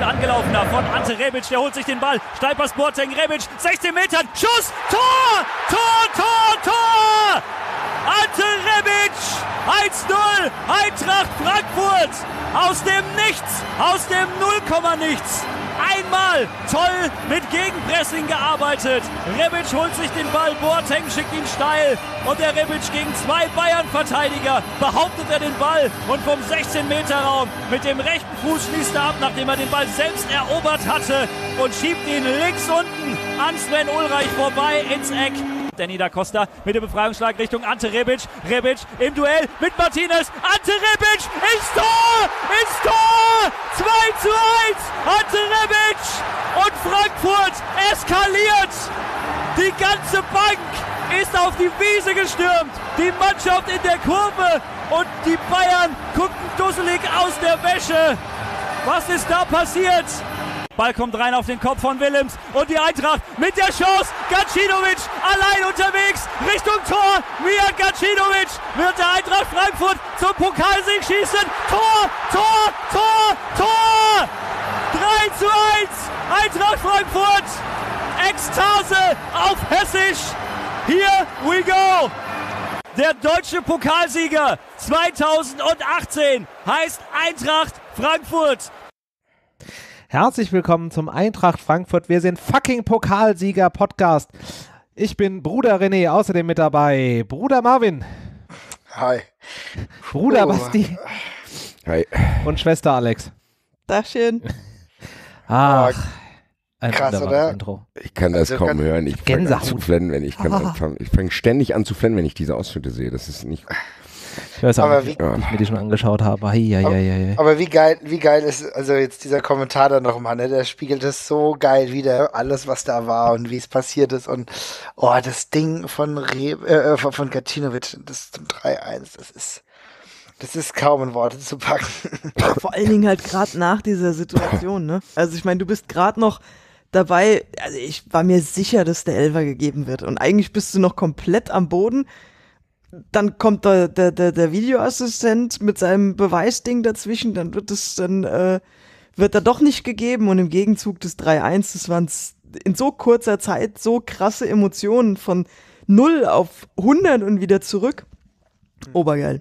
gut angelaufen da von Ante Rebic, der holt sich den Ball. Steilpass Boateng, Rebic, 16 Metern, Schuss, Tor, Tor, Tor, Tor! Ante Rebic, 1-0, Eintracht Frankfurt, aus dem Nichts, aus dem Nullkomma nichts. Einmal toll mit Gegenpressing gearbeitet. Rebic holt sich den Ball, Boateng schickt ihn steil und der Rebic gegen zwei Bayern-Verteidiger behauptet er den Ball und vom 16-Meter-Raum mit dem rechten Fuß schließt er ab, nachdem er den Ball selbst erobert hatte und schiebt ihn links unten an Sven Ulreich vorbei ins Eck. Danny da Costa mit dem Befreiungsschlag Richtung Ante Rebic. Rebic im Duell mit Martinez. Ante Rebic ins Tor! Ins Tor! 2 zu 1! Ante Rebic! Und Frankfurt eskaliert! Die ganze Bank ist auf die Wiese gestürmt. Die Mannschaft in der Kurve und die Bayern gucken dusselig aus der Wäsche. Was ist da passiert? Ball kommt rein auf den Kopf von Willems und die Eintracht mit der Chance. Gacinovic allein unterwegs Richtung Tor. Mijat Gacinovic wird der Eintracht Frankfurt zum Pokalsieg schießen. Tor, Tor, Tor, Tor! 3 zu 1. Eintracht Frankfurt. Ekstase auf Hessisch. Here we go. Der deutsche Pokalsieger 2018 heißt Eintracht Frankfurt. Herzlich willkommen zum Eintracht Frankfurt. Wir sind fucking Pokalsieger Podcast. Ich bin Bruder René, außerdem mit dabei Bruder Marvin. Hi. Bruder oh. Basti. Hi. Und Schwester Alex. Dachchen. Ach. Ein Krass, oder? Intro. Ich kann das also kaum kann hören. Ich fange an zu flennen, wenn ich kann. Ich fange ständig an zu flennen, wenn ich diese Ausschnitte sehe. Das ist nicht. Ich weiß auch aber nicht, wie, ja. ich mir die schon angeschaut habe. Hi, hi, hi, aber wie geil, wie geil ist also jetzt dieser Kommentar da nochmal, ne? Der spiegelt es so geil wieder, alles was da war und wie es passiert ist und oh, das Ding von Re äh, von Gacinovic, das zum 3-1, das ist das ist kaum in Worte zu packen. Vor allen Dingen halt gerade nach dieser Situation, ne? Also ich meine, du bist gerade noch dabei, also ich war mir sicher, dass der Elfer gegeben wird. Und eigentlich bist du noch komplett am Boden dann kommt der, der, der, der Videoassistent mit seinem Beweisding dazwischen, dann wird es dann, äh, wird er doch nicht gegeben und im Gegenzug des 3-1, das waren in so kurzer Zeit so krasse Emotionen von 0 auf 100 und wieder zurück. Obergeil.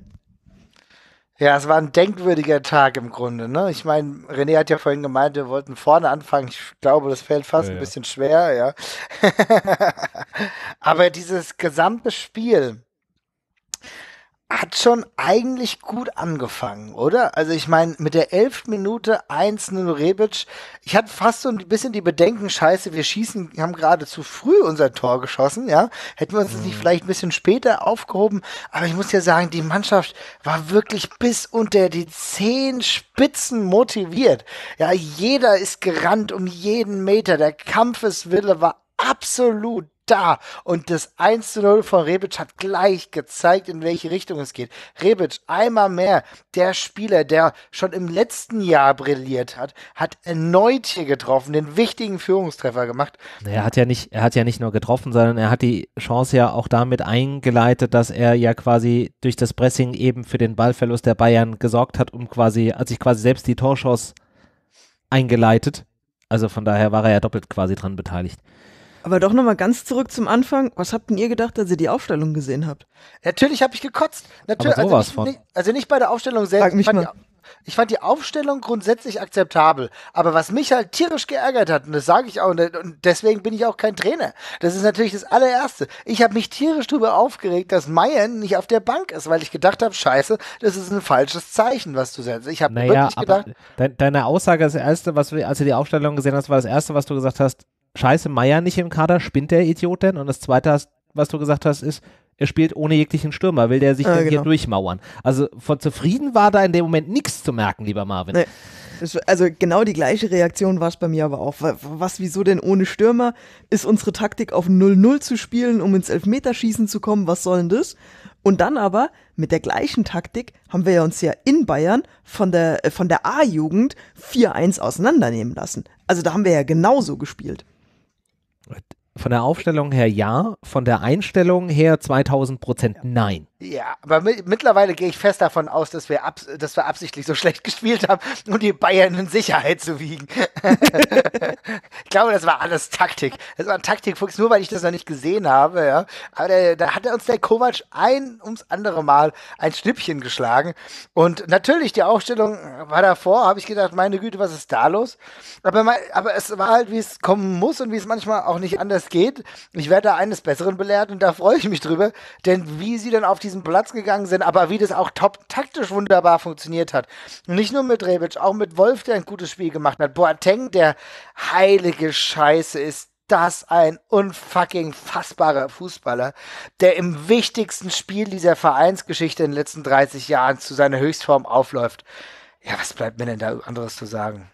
Ja, es war ein denkwürdiger Tag im Grunde. Ne? Ich meine, René hat ja vorhin gemeint, wir wollten vorne anfangen. Ich glaube, das fällt fast ja, ein bisschen schwer, ja. Aber dieses gesamte Spiel, hat schon eigentlich gut angefangen, oder? Also ich meine, mit der 11. Minute 1-0 Rebic, ich hatte fast so ein bisschen die Bedenken, scheiße, wir schießen, haben gerade zu früh unser Tor geschossen, ja? Hätten wir uns das nicht mhm. vielleicht ein bisschen später aufgehoben, aber ich muss ja sagen, die Mannschaft war wirklich bis unter die zehn Spitzen motiviert. Ja, jeder ist gerannt um jeden Meter, der Kampfeswille war absolut da. Und das 1 zu 0 von Rebic hat gleich gezeigt, in welche Richtung es geht. Rebic, einmal mehr, der Spieler, der schon im letzten Jahr brilliert hat, hat erneut hier getroffen, den wichtigen Führungstreffer gemacht. Er hat ja nicht, er hat ja nicht nur getroffen, sondern er hat die Chance ja auch damit eingeleitet, dass er ja quasi durch das Pressing eben für den Ballverlust der Bayern gesorgt hat, um quasi, hat sich quasi selbst die Torchance eingeleitet. Also von daher war er ja doppelt quasi dran beteiligt. Aber doch nochmal ganz zurück zum Anfang. Was habt denn ihr gedacht, als ihr die Aufstellung gesehen habt? Natürlich habe ich gekotzt. Natürlich, also, nicht, nicht, also nicht bei der Aufstellung selbst. Ich fand, die, ich fand, die, Aufstellung grundsätzlich akzeptabel. Aber was mich halt tierisch geärgert hat, und das sage ich auch, und deswegen bin ich auch kein Trainer, das ist natürlich das allererste. Ich habe mich tierisch darüber aufgeregt, dass Mayern nicht auf der Bank ist, weil ich gedacht habe, scheiße, das ist ein falsches Zeichen, was du setzt. Ich habe naja, wirklich gedacht. De deine Aussage, das erste, was wir, als du die Aufstellung gesehen hast, war das erste, was du gesagt hast, scheiße, Meier nicht im Kader, spinnt der Idiot denn? Und das zweite, was du gesagt hast, ist, er spielt ohne jeglichen Stürmer, will der sich ja, denn genau. hier durchmauern. Also von zufrieden war da in dem Moment nichts zu merken, lieber Marvin. Nee. Also genau die gleiche Reaktion war es bei mir aber auch. Was, wieso denn ohne Stürmer? Ist unsere Taktik auf 0-0 zu spielen, um ins Elfmeterschießen zu kommen? Was soll denn das? Und dann aber mit der gleichen Taktik haben wir uns ja in Bayern von der, von der A-Jugend 4-1 auseinandernehmen lassen. Also da haben wir ja genauso gespielt. Von der Aufstellung her ja, von der Einstellung her 2000 Prozent nein. Ja, aber mi mittlerweile gehe ich fest davon aus, dass wir, dass wir absichtlich so schlecht gespielt haben, um die Bayern in Sicherheit zu wiegen. ich glaube, das war alles Taktik. Das war Taktik, Fuchs, nur weil ich das noch nicht gesehen habe. Ja. Aber da hat uns der Kovac ein ums andere Mal ein Schnippchen geschlagen. Und natürlich, die Aufstellung war davor, habe ich gedacht, meine Güte, was ist da los? Aber, aber es war halt, wie es kommen muss und wie es manchmal auch nicht anders geht. Ich werde da eines Besseren belehrt und da freue ich mich drüber. Denn wie sie dann auf diesen Platz gegangen sind, aber wie das auch top taktisch wunderbar funktioniert hat. Nicht nur mit Rebic, auch mit Wolf, der ein gutes Spiel gemacht hat. Boateng, der heilige Scheiße ist das ein unfucking fassbarer Fußballer, der im wichtigsten Spiel dieser Vereinsgeschichte in den letzten 30 Jahren zu seiner Höchstform aufläuft. Ja, was bleibt mir denn da anderes zu sagen?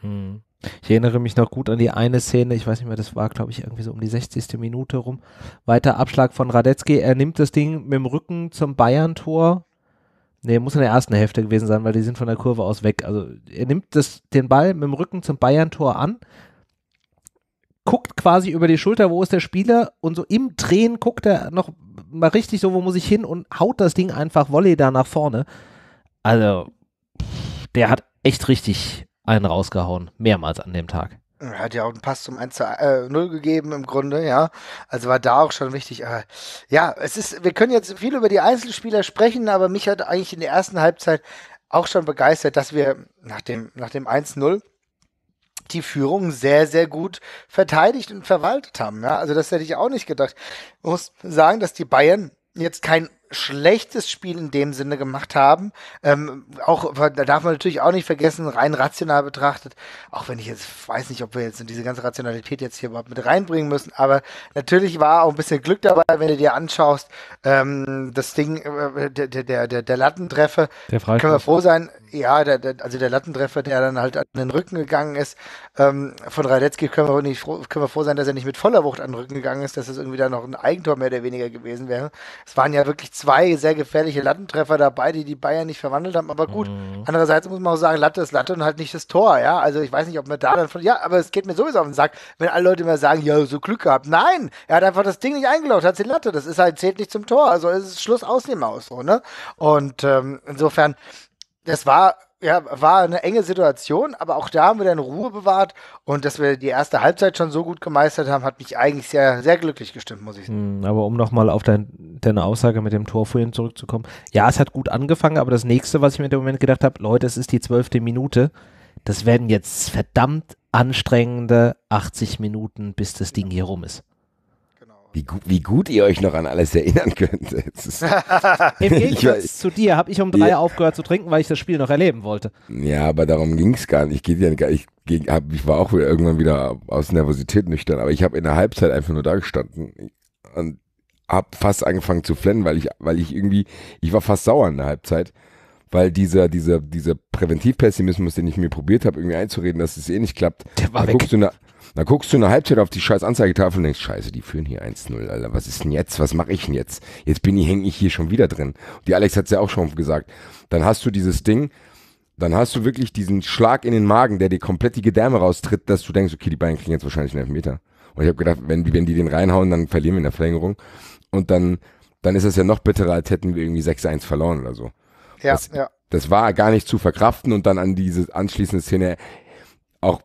Mhm. Ich erinnere mich noch gut an die eine Szene, ich weiß nicht mehr, das war glaube ich irgendwie so um die 60. Minute rum. Weiter Abschlag von Radetzky, er nimmt das Ding mit dem Rücken zum Bayern-Tor. Ne, muss in der ersten Hälfte gewesen sein, weil die sind von der Kurve aus weg. Also er nimmt das, den Ball mit dem Rücken zum Bayern-Tor an, guckt quasi über die Schulter, wo ist der Spieler und so im Drehen guckt er noch mal richtig so, wo muss ich hin und haut das Ding einfach Volley da nach vorne. Also der hat echt richtig einen rausgehauen, mehrmals an dem Tag. Hat ja auch einen Pass zum 1 zu äh, 0 gegeben im Grunde, ja. Also war da auch schon wichtig. Äh, ja, es ist, wir können jetzt viel über die Einzelspieler sprechen, aber mich hat eigentlich in der ersten Halbzeit auch schon begeistert, dass wir nach dem, nach dem 1-0 die Führung sehr, sehr gut verteidigt und verwaltet haben. Ja? Also das hätte ich auch nicht gedacht. Ich muss sagen, dass die Bayern jetzt kein schlechtes Spiel in dem Sinne gemacht haben. Ähm, auch, da darf man natürlich auch nicht vergessen, rein rational betrachtet, auch wenn ich jetzt weiß nicht, ob wir jetzt in diese ganze Rationalität jetzt hier überhaupt mit reinbringen müssen, aber natürlich war auch ein bisschen Glück dabei, wenn du dir anschaust, ähm, das Ding, äh, der, der, der, der Lattentreffer, der können wir froh sein, ja, der, der, also der Lattentreffer, der dann halt an den Rücken gegangen ist, ähm, von Radetzky können wir nicht froh, können wir froh sein, dass er nicht mit voller Wucht an den Rücken gegangen ist, dass es irgendwie da noch ein Eigentor mehr oder weniger gewesen wäre. Es waren ja wirklich zwei sehr gefährliche Lattentreffer dabei, die die Bayern nicht verwandelt haben. Aber gut, mhm. andererseits muss man auch sagen, Latte ist Latte und halt nicht das Tor. Ja, also ich weiß nicht, ob man da dann von, ja, aber es geht mir sowieso auf den Sack, wenn alle Leute immer sagen, ja, so Glück gehabt. Nein, er hat einfach das Ding nicht eingeloggt, hat die Latte. Das ist halt, zählt nicht zum Tor. Also es ist Schluss aus dem Aus, so, ne? Und ähm, insofern, das war ja, war eine enge Situation, aber auch da haben wir dann Ruhe bewahrt und dass wir die erste Halbzeit schon so gut gemeistert haben, hat mich eigentlich sehr, sehr glücklich gestimmt, muss ich sagen. Hm, aber um nochmal auf dein, deine Aussage mit dem Tor vorhin zurückzukommen. Ja, es hat gut angefangen, aber das nächste, was ich mir in dem Moment gedacht habe, Leute, es ist die zwölfte Minute. Das werden jetzt verdammt anstrengende 80 Minuten, bis das Ding hier rum ist. Wie, gu wie gut ihr euch noch an alles erinnern könnt. Im Gegensatz zu dir habe ich um drei ja. aufgehört zu trinken, weil ich das Spiel noch erleben wollte. Ja, aber darum ging es gar nicht. Ich, ja, ich, hab, ich war auch irgendwann wieder aus Nervosität nüchtern, aber ich habe in der Halbzeit einfach nur da gestanden und habe fast angefangen zu flennen, weil ich, weil ich irgendwie, ich war fast sauer in der Halbzeit, weil dieser, dieser, dieser Präventivpessimismus, den ich mir probiert habe, irgendwie einzureden, dass es eh nicht klappt, der war da weg. Guckst du dann guckst du eine Halbzeit auf die scheiß Anzeigetafel und denkst, scheiße, die führen hier 1-0, Alter. Was ist denn jetzt? Was mache ich denn jetzt? Jetzt bin ich, hänge ich hier schon wieder drin. Und die Alex hat es ja auch schon gesagt. Dann hast du dieses Ding, dann hast du wirklich diesen Schlag in den Magen, der dir komplett die Gedärme raustritt, dass du denkst, okay, die Bayern kriegen jetzt wahrscheinlich einen Elfmeter. Und ich habe gedacht, wenn die, wenn die den reinhauen, dann verlieren wir in der Verlängerung. Und dann, dann ist es ja noch bitterer, als hätten wir irgendwie 6-1 verloren oder so. Ja, das, ja. Das war gar nicht zu verkraften und dann an diese anschließende Szene auch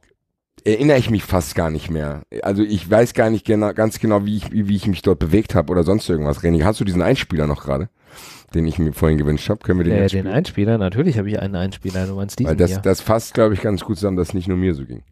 erinnere ich mich fast gar nicht mehr. Also ich weiß gar nicht genau, ganz genau, wie ich, wie ich mich dort bewegt habe oder sonst irgendwas. René, hast du diesen Einspieler noch gerade, den ich mir vorhin gewünscht habe? Können wir den äh, Den Einspieler? Natürlich habe ich einen Einspieler. Du meinst diesen Weil das, hier. das fasst, glaube ich, ganz gut zusammen, dass nicht nur mir so ging.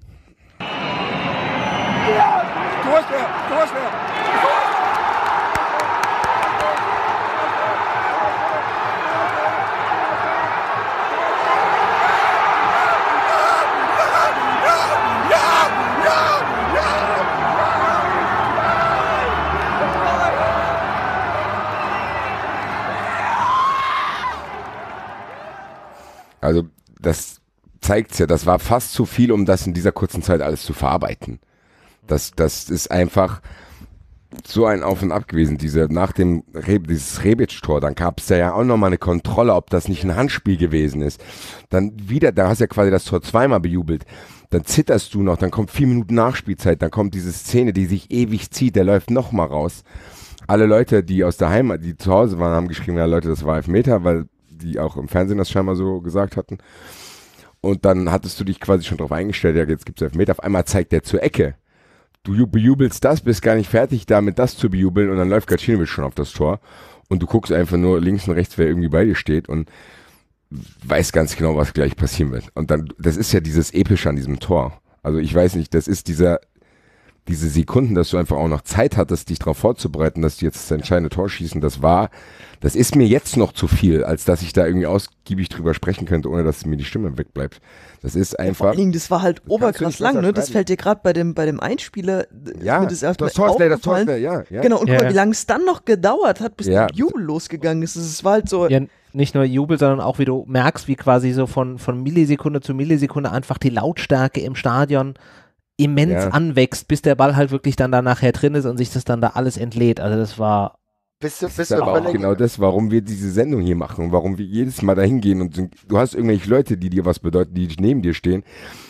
Das zeigt's ja, das war fast zu viel, um das in dieser kurzen Zeit alles zu verarbeiten. Das, das ist einfach so ein Auf und Ab gewesen. Diese, nach dem Re dieses Rebic-Tor, dann gab's da ja auch nochmal eine Kontrolle, ob das nicht ein Handspiel gewesen ist. Dann wieder, da hast du ja quasi das Tor zweimal bejubelt. Dann zitterst du noch, dann kommt vier Minuten Nachspielzeit, dann kommt diese Szene, die sich ewig zieht, der läuft nochmal raus. alle Leute, die aus der Heimat, die zu Hause waren, haben geschrieben, ja Leute, das war Elfmeter, weil die auch im Fernsehen das scheinbar so gesagt hatten. Und dann hattest du dich quasi schon darauf eingestellt, ja, jetzt gibt's Elfmeter. Auf einmal zeigt der zur Ecke. Du ju- bejubelst das, bist gar nicht fertig damit, das zu bejubeln und dann läuft Gacinovic schon auf das Tor. Und du guckst einfach nur links und rechts, wer irgendwie bei dir steht und weiß ganz genau, was gleich passieren wird. Und dann, das ist ja dieses Epische an diesem Tor. Also ich weiß nicht, das ist dieser, diese Sekunden, dass du einfach auch noch Zeit hattest, dich darauf vorzubereiten, dass die jetzt das entscheidende Tor schießen, das war, das ist mir jetzt noch zu viel, als dass ich da irgendwie ausgiebig drüber sprechen könnte, ohne dass mir die Stimme wegbleibt. Das ist Vor einfach. allen Dingen, das war halt du oberkrass lang, ne? Das fällt dir gerade bei dem, bei dem Einspieler, ist ja, das das Tor ist schnell, das Tor ist aufgefallen. schnell, ja, ja. Genau, und Ja, guck mal, wie lange es dann noch gedauert hat, bis Ja. der Jubel losgegangen ist. Es war halt so, Ja, nicht nur Jubel, sondern auch, wie du merkst, wie quasi so von, von Millisekunde zu Millisekunde einfach die Lautstärke im Stadion immens Ja. anwächst, bis der Ball halt wirklich dann da nachher drin ist und sich das dann da alles entlädt. Also das war, Bist du, Das bist ist du aber auch genau das, warum wir diese Sendung hier machen und warum wir jedes Mal dahin gehen und du hast irgendwelche Leute, die dir was bedeuten, die neben dir stehen.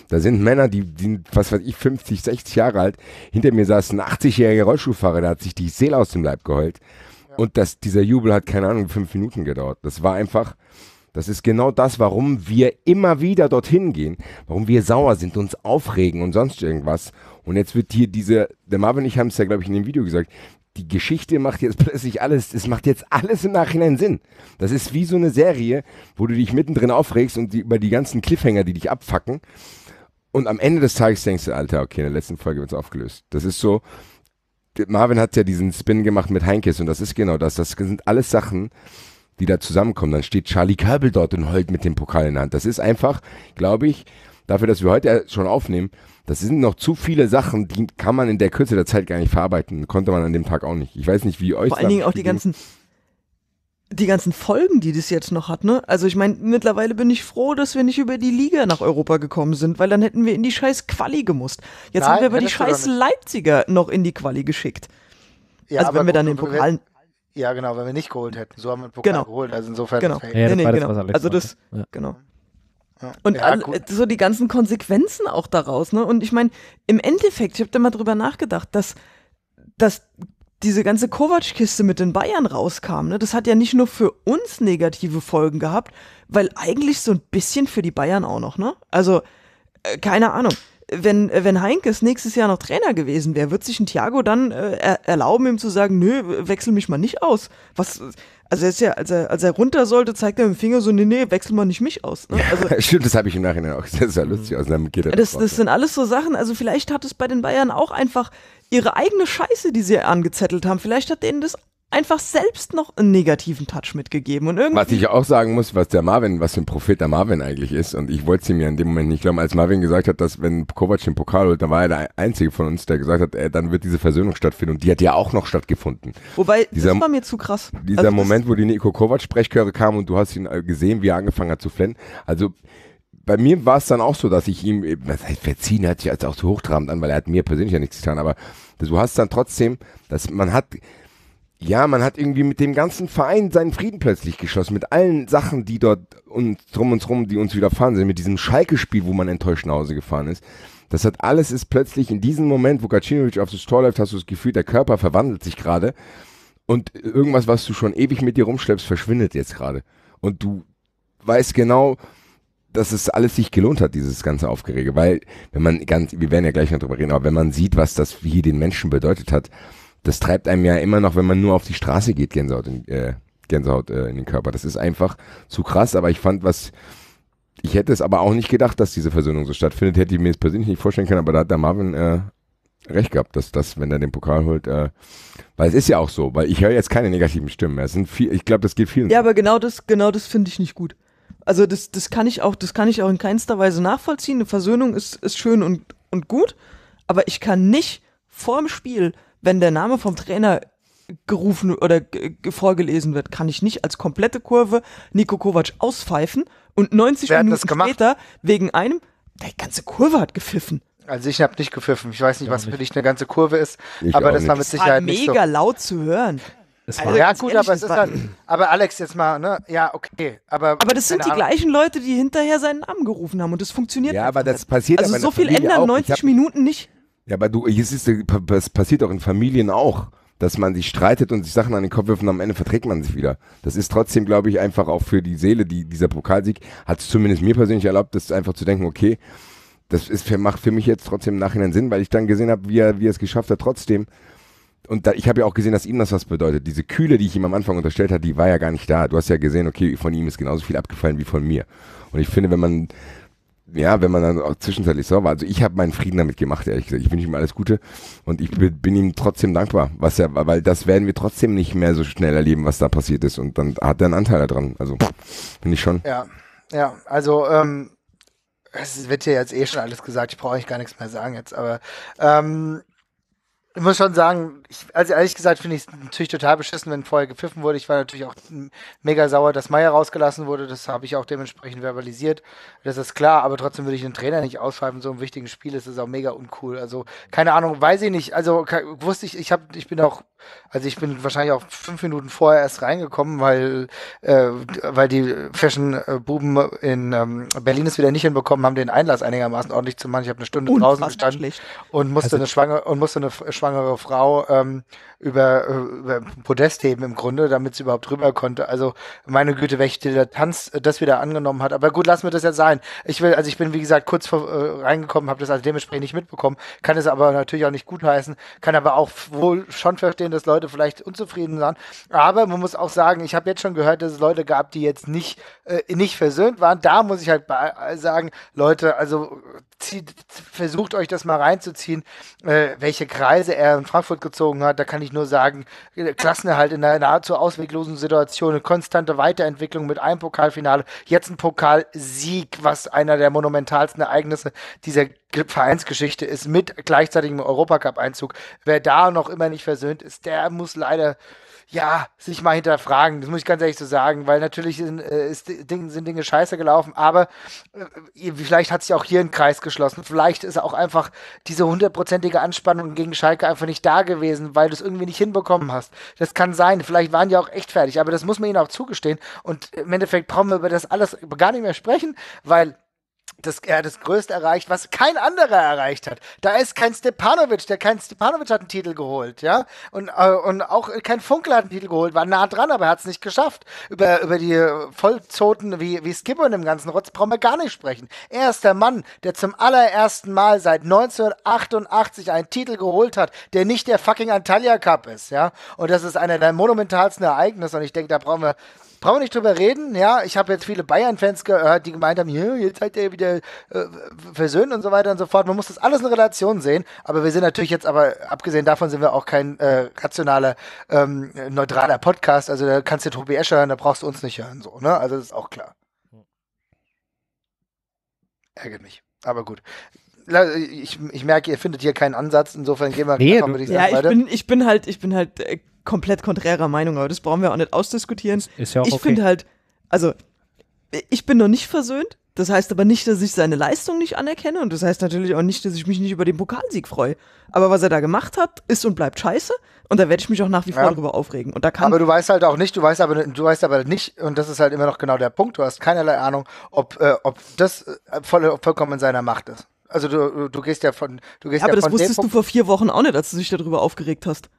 Da sind Männer, die, die sind, was weiß ich, 50, 60 Jahre alt. Hinter mir saß ein 80-jähriger Rollstuhlfahrer, der hat sich die Seele aus dem Leib geheult. Und das, dieser Jubel hat, keine Ahnung, fünf Minuten gedauert. Das war einfach, das ist genau das, warum wir immer wieder dorthin gehen, warum wir sauer sind, uns aufregen und sonst irgendwas. Und jetzt wird hier diese, der Marvin und ich haben es ja, glaube ich, in dem Video gesagt, die Geschichte macht jetzt plötzlich alles, es macht jetzt alles im Nachhinein Sinn. Das ist wie so eine Serie, wo du dich mittendrin aufregst und die, über die ganzen Cliffhanger, die dich abfacken. Und am Ende des Tages denkst du, Alter, okay, in der letzten Folge wird's aufgelöst. Das ist so, Marvin hat ja diesen Spin gemacht mit Heinkes und das ist genau das. Das sind alles Sachen, die da zusammenkommen. Dann steht Charlie Körbel dort und heult mit dem Pokal in der Hand. Das ist einfach, glaube ich, dafür, dass wir heute schon aufnehmen, das sind noch zu viele Sachen, die kann man in der Kürze der Zeit gar nicht verarbeiten. Konnte man an dem Tag auch nicht. Ich weiß nicht, wie euch vor allen Dingen auch die ganzen, die ganzen Folgen, die das jetzt noch hat, ne? Also ich meine, mittlerweile bin ich froh, dass wir nicht über die Liga nach Europa gekommen sind, weil dann hätten wir in die scheiß Quali gemusst. Jetzt Nein, haben wir aber die scheiß. Leipziger noch in die Quali geschickt. Ja, also aber wenn wir dann den Pokal, Ja, genau, wenn wir nicht geholt hätten. So haben wir den Pokal Genau. geholt. Also insofern. Genau. das Ja, das nee, nee, das, genau. was Alex Also das, Ja. genau. Ja. Und ja, all, gut. so die ganzen Konsequenzen auch daraus, ne? Und ich meine, im Endeffekt, ich habe da mal drüber nachgedacht, dass, dass diese ganze Kovac-Kiste mit den Bayern rauskam, ne? Das hat ja nicht nur für uns negative Folgen gehabt, weil eigentlich so ein bisschen für die Bayern auch noch, ne? Also, äh, keine Ahnung. Wenn, wenn Heinkes nächstes Jahr noch Trainer gewesen wäre, wird sich ein Thiago dann äh, er, erlauben, ihm zu sagen, nö, wechsel mich mal nicht aus. Was, also er ist ja, als er, als er runter sollte, zeigt er mit dem Finger so, nee, nee, wechsel mal nicht mich aus. Ne? Also, Stimmt, das habe ich im Nachhinein auch. Das ist ja lustig. Aus einem geht er das, das sind alles so Sachen, also vielleicht hat es bei den Bayern auch einfach ihre eigene Scheiße, die sie angezettelt haben. Vielleicht hat denen das einfach selbst noch einen negativen Touch mitgegeben. Und irgendwie. Was ich auch sagen muss, was der Marvin, was für ein Prophet der Marvin eigentlich ist, und ich wollte es ihm ja in dem Moment nicht glauben, als Marvin gesagt hat, dass wenn Kovac den Pokal holt, dann war er der Einzige von uns, der gesagt hat, äh, dann wird diese Versöhnung stattfinden. Und die hat ja auch noch stattgefunden. Wobei, dieser- das war mir zu krass. Dieser Also Moment, wo die Nico Kovac-Sprechchöre kam und du hast ihn äh, gesehen, wie er angefangen hat zu flennen. Also bei mir war es dann auch so, dass ich ihm, äh, was heißt verziehen, hört sich jetzt auch zu hochtrabend an, weil er hat mir persönlich ja nichts getan, aber du hast dann trotzdem, dass man hat, ja, man hat irgendwie mit dem ganzen Verein seinen Frieden plötzlich geschlossen, mit allen Sachen, die dort uns drum und drum, die uns widerfahren sind, mit diesem Schalke-Spiel, wo man enttäuscht nach Hause gefahren ist. Das hat alles ist plötzlich in diesem Moment, wo Gacinovic auf das Tor läuft, hast du das Gefühl, der Körper verwandelt sich gerade und irgendwas, was du schon ewig mit dir rumschleppst, verschwindet jetzt gerade. Und du weißt genau, dass es alles sich gelohnt hat, dieses ganze Aufgerege, weil wenn man ganz, wir werden ja gleich noch drüber reden, aber wenn man sieht, was das hier den Menschen bedeutet hat, das treibt einem ja immer noch, wenn man nur auf die Straße geht, Gänsehaut in, äh, Gänsehaut äh, in den Körper. Das ist einfach zu krass, aber ich fand was, ich hätte es aber auch nicht gedacht, dass diese Versöhnung so stattfindet, hätte ich mir jetzt persönlich nicht vorstellen können, aber da hat der Marvin äh, recht gehabt, dass das, wenn er den Pokal holt, äh, weil es ist ja auch so, weil ich höre jetzt keine negativen Stimmen mehr. Es sind viel, ich glaube, das geht vielen. Ja, aber genau das, genau das finde ich nicht gut. Also das, das kann ich auch, das kann ich auch in keinster Weise nachvollziehen. Eine Versöhnung ist, ist schön und, und gut, aber ich kann nicht vor dem Spiel, wenn der Name vom Trainer gerufen oder vorgelesen wird, kann ich nicht als komplette Kurve Nico Kovac auspfeifen und 90 Wer Minuten später wegen einem, die ganze Kurve hat gepfiffen. Also ich habe nicht gepfiffen. Ich weiß nicht, was für dich eine ganze Kurve ist, Ich aber das war mit Sicherheit nicht so. mega laut zu hören. Also war, Ja gut, ehrlich, aber es ist halt, aber Alex jetzt mal, ne? Ja, okay, aber Aber das sind die Ahnung. gleichen Leute, die hinterher seinen Namen gerufen haben und das funktioniert Ja, aber das nicht. passiert Also so viel ändern auch. Ich 90 hab- Minuten nicht. Ja, aber du, es ist, das passiert auch in Familien auch. dass man sich streitet und sich Sachen an den Kopf wirft und am Ende verträgt man sich wieder. Das ist trotzdem, glaube ich, einfach auch für die Seele, die, dieser Pokalsieg hat es zumindest mir persönlich erlaubt, das einfach zu denken, okay, das ist für, macht für mich jetzt trotzdem im Nachhinein Sinn, weil ich dann gesehen habe, wie er, wie er es geschafft hat, trotzdem. Und da, ich habe ja auch gesehen, dass ihm das was bedeutet. Diese Kühle, die ich ihm am Anfang unterstellt habe, die war ja gar nicht da. Du hast ja gesehen, okay, von ihm ist genauso viel abgefallen wie von mir. Und ich finde, wenn man ja, wenn man dann auch zwischenzeitlich sauer war. Also ich habe meinen Frieden damit gemacht, ehrlich gesagt. Ich wünsche ihm alles Gute und ich bin, ihm trotzdem dankbar, was er, weil das werden wir trotzdem nicht mehr so schnell erleben, was da passiert ist. Und dann hat er einen Anteil daran. Also bin ich schon. Ja, ja, also ähm, es wird ja jetzt eh schon alles gesagt, ich brauche eigentlich gar nichts mehr sagen jetzt, aber ähm, ich muss schon sagen, ich, also ehrlich gesagt finde ich es natürlich total beschissen, wenn vorher gepfiffen wurde. Ich war natürlich auch mega sauer, dass Meier rausgelassen wurde. Das habe ich auch dementsprechend verbalisiert. Das ist klar, aber trotzdem würde ich den Trainer nicht auspfeifen. So einem wichtigen Spiel ist es auch mega uncool. Also keine Ahnung, weiß ich nicht. Also wusste ich, ich habe, ich bin auch, also ich bin wahrscheinlich auch fünf Minuten vorher erst reingekommen, weil äh, weil die Fashion-Buben in ähm, Berlin es wieder nicht hinbekommen haben, den Einlass einigermaßen ordentlich zu machen. Ich habe eine Stunde draußen gestanden schlecht. und musste Also- eine schwangere und musste eine schwangere Frau ähm, über, äh, über Podest heben im Grunde, damit sie überhaupt rüber konnte. Also meine Güte, welche Dilettanz äh, das wieder angenommen hat. Aber gut, lassen wir das jetzt sein. Ich will, also ich bin wie gesagt kurz vor, äh, reingekommen, habe das also dementsprechend nicht mitbekommen, kann es aber natürlich auch nicht gutheißen, kann aber auch wohl schon verstehen, dass Leute vielleicht unzufrieden waren. Aber man muss auch sagen, ich habe jetzt schon gehört, dass es Leute gab, die jetzt nicht äh, nicht versöhnt waren. Da muss ich halt bei- sagen, Leute, also zieht, versucht euch das mal reinzuziehen, äh, welche Kreise er in Frankfurt gezogen hat. Da kann ich nur sagen, Klassenerhalt in einer nahezu ausweglosen Situation, eine konstante Weiterentwicklung mit einem Pokalfinale, jetzt ein Pokalsieg, was einer der monumentalsten Ereignisse dieser Ge- Vereinsgeschichte ist, mit gleichzeitigem Europacup-Einzug. Wer da noch immer nicht versöhnt ist, der muss leider ja, sich mal hinterfragen, das muss ich ganz ehrlich so sagen, weil natürlich sind, äh, ist, sind Dinge scheiße gelaufen, aber äh, vielleicht hat sich auch hier ein Kreis geschlossen. Vielleicht ist auch einfach diese hundertprozentige Anspannung gegen Schalke einfach nicht da gewesen, weil du es irgendwie nicht hinbekommen hast. Das kann sein. Vielleicht waren die auch echt fertig, aber das muss man ihnen auch zugestehen. Und im Endeffekt brauchen wir über das alles gar nicht mehr sprechen, weil das, er hat das Größte erreicht, was kein anderer erreicht hat. Da ist kein Stepanovic, der kein Stepanovic hat einen Titel geholt, ja. Und, äh, und auch kein Funkel hat einen Titel geholt, war nah dran, aber er hat es nicht geschafft. Über, über die Vollzoten wie, wie Skipper und dem ganzen Rotz brauchen wir gar nicht sprechen. Er ist der Mann, der zum allerersten Mal seit 1988 einen Titel geholt hat, der nicht der fucking Antalya Cup ist, ja. Und das ist einer der monumentalsten Ereignisse und ich denke, da brauchen wir Brauchen wir nicht drüber reden, ja. Ich habe jetzt viele Bayern-Fans gehört, die gemeint haben, jetzt seid ihr wieder äh, versöhnt und so weiter und so fort. Man muss das alles in Relation sehen, aber wir sind natürlich jetzt, aber abgesehen davon sind wir auch kein äh, rationaler, ähm, neutraler Podcast. Also da kannst du Tobi Escher hören, da brauchst du uns nicht hören, so, ne? Also das ist auch klar. Ärgert mich. Aber gut. Ich, ich merke, ihr findet hier keinen Ansatz, insofern gehen wir Nee, einfach, würde ich Ja, ich bin, ich bin halt, ich bin halt äh, komplett konträrer Meinung, aber das brauchen wir auch nicht ausdiskutieren. Ist ja auch ich okay. finde halt, also ich bin noch nicht versöhnt. Das heißt aber nicht, dass ich seine Leistung nicht anerkenne und das heißt natürlich auch nicht, dass ich mich nicht über den Pokalsieg freue. Aber was er da gemacht hat, ist und bleibt scheiße und da werde ich mich auch nach wie vor Ja. darüber aufregen. Und da kann Aber du weißt halt auch nicht, du weißt aber, du weißt aber nicht, und das ist halt immer noch genau der Punkt, du hast keinerlei Ahnung, ob, äh, ob das äh, voll, vollkommen in seiner Macht ist. Also du, du gehst ja von, du gehst ja, aber ja das wusstest du vor vier Wochen auch nicht, als du dich darüber aufgeregt hast.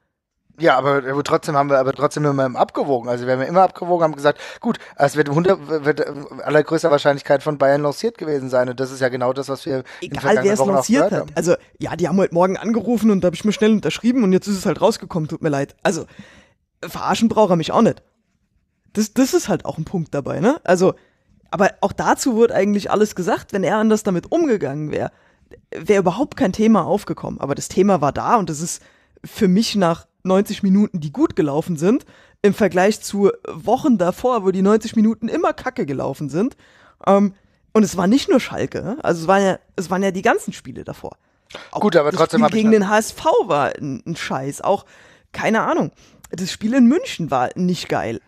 Ja, aber, aber trotzdem haben wir aber trotzdem immer abgewogen. Also wir haben immer abgewogen, haben gesagt, gut, es wird, 100, wird äh, allergrößter Wahrscheinlichkeit von Bayern lanciert gewesen sein. Und das ist ja genau das, was wir Egal, wer es lanciert hat. haben. Also, ja, die haben heute Morgen angerufen und da habe ich mir schnell unterschrieben und jetzt ist es halt rausgekommen, tut mir leid. Also, verarschen braucht er mich auch nicht. Das, das ist halt auch ein Punkt dabei, ne? Also, aber auch dazu wurde eigentlich alles gesagt, wenn er anders damit umgegangen wäre, wäre überhaupt kein Thema aufgekommen. Aber das Thema war da und das ist für mich nach 90 Minuten, die gut gelaufen sind, im Vergleich zu Wochen davor, wo die 90 Minuten immer kacke gelaufen sind. Ähm, und es war nicht nur Schalke, ne? also es waren ja, es waren ja die ganzen Spiele davor. Auch Gut, aber trotzdem Spiel hab ich gegen noch- den HSV war ein, ein Scheiß. Auch, keine Ahnung. Das Spiel in München war nicht geil.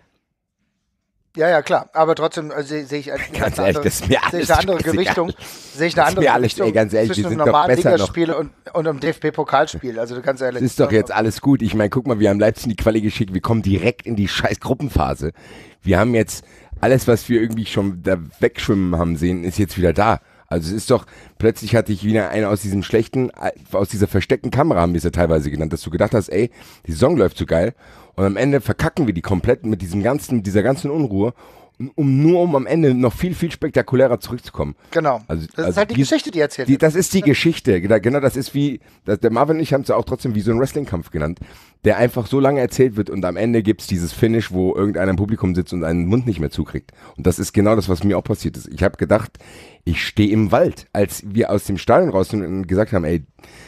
Ja, ja, klar. Aber trotzdem äh, sehe sehe ich als Ganz eine ehrlich, andere- das ist mir sehe alles ich eine andere. Gewichtung. Sehe ich eine Das ist andere alles- Gewichtung ey, ganz ehrlich, zwischen einem normalen besser noch. Ligaspiel und, und einem DFB-Pokalspiel. Also ganz ehrlich. Es ist doch jetzt alles gut. Ich meine, guck mal, wir haben Leipzig in die Quali geschickt. Wir kommen direkt in die scheiß Gruppenphase. Wir haben jetzt alles, was wir irgendwie schon da wegschwimmen haben sehen, ist jetzt wieder da. Also es ist doch, plötzlich hatte ich wieder einen aus diesem schlechten, äh, aus dieser versteckten Kamera, haben wir es ja teilweise genannt, dass du gedacht hast, ey, die Saison läuft so geil und am Ende verkacken wir die komplett mit diesem ganzen, mit dieser ganzen Unruhe, um nur um am Ende noch viel, viel spektakulärer zurückzukommen. Genau. Also- das also ist halt die, die- Geschichte, die erzählt wird. das ist die Geschichte. Genau, genau, das ist wie, das, der Marvin und ich haben es ja auch trotzdem wie so ein Wrestling-Kampf genannt, der einfach so lange erzählt wird und am Ende gibt's dieses Finish, wo irgendeiner im Publikum sitzt und einen Mund nicht mehr zukriegt. Und das ist genau das, was mir auch passiert ist. Ich habe gedacht, ich stehe im Wald, als wir aus dem Stadion raus sind und gesagt haben, ey,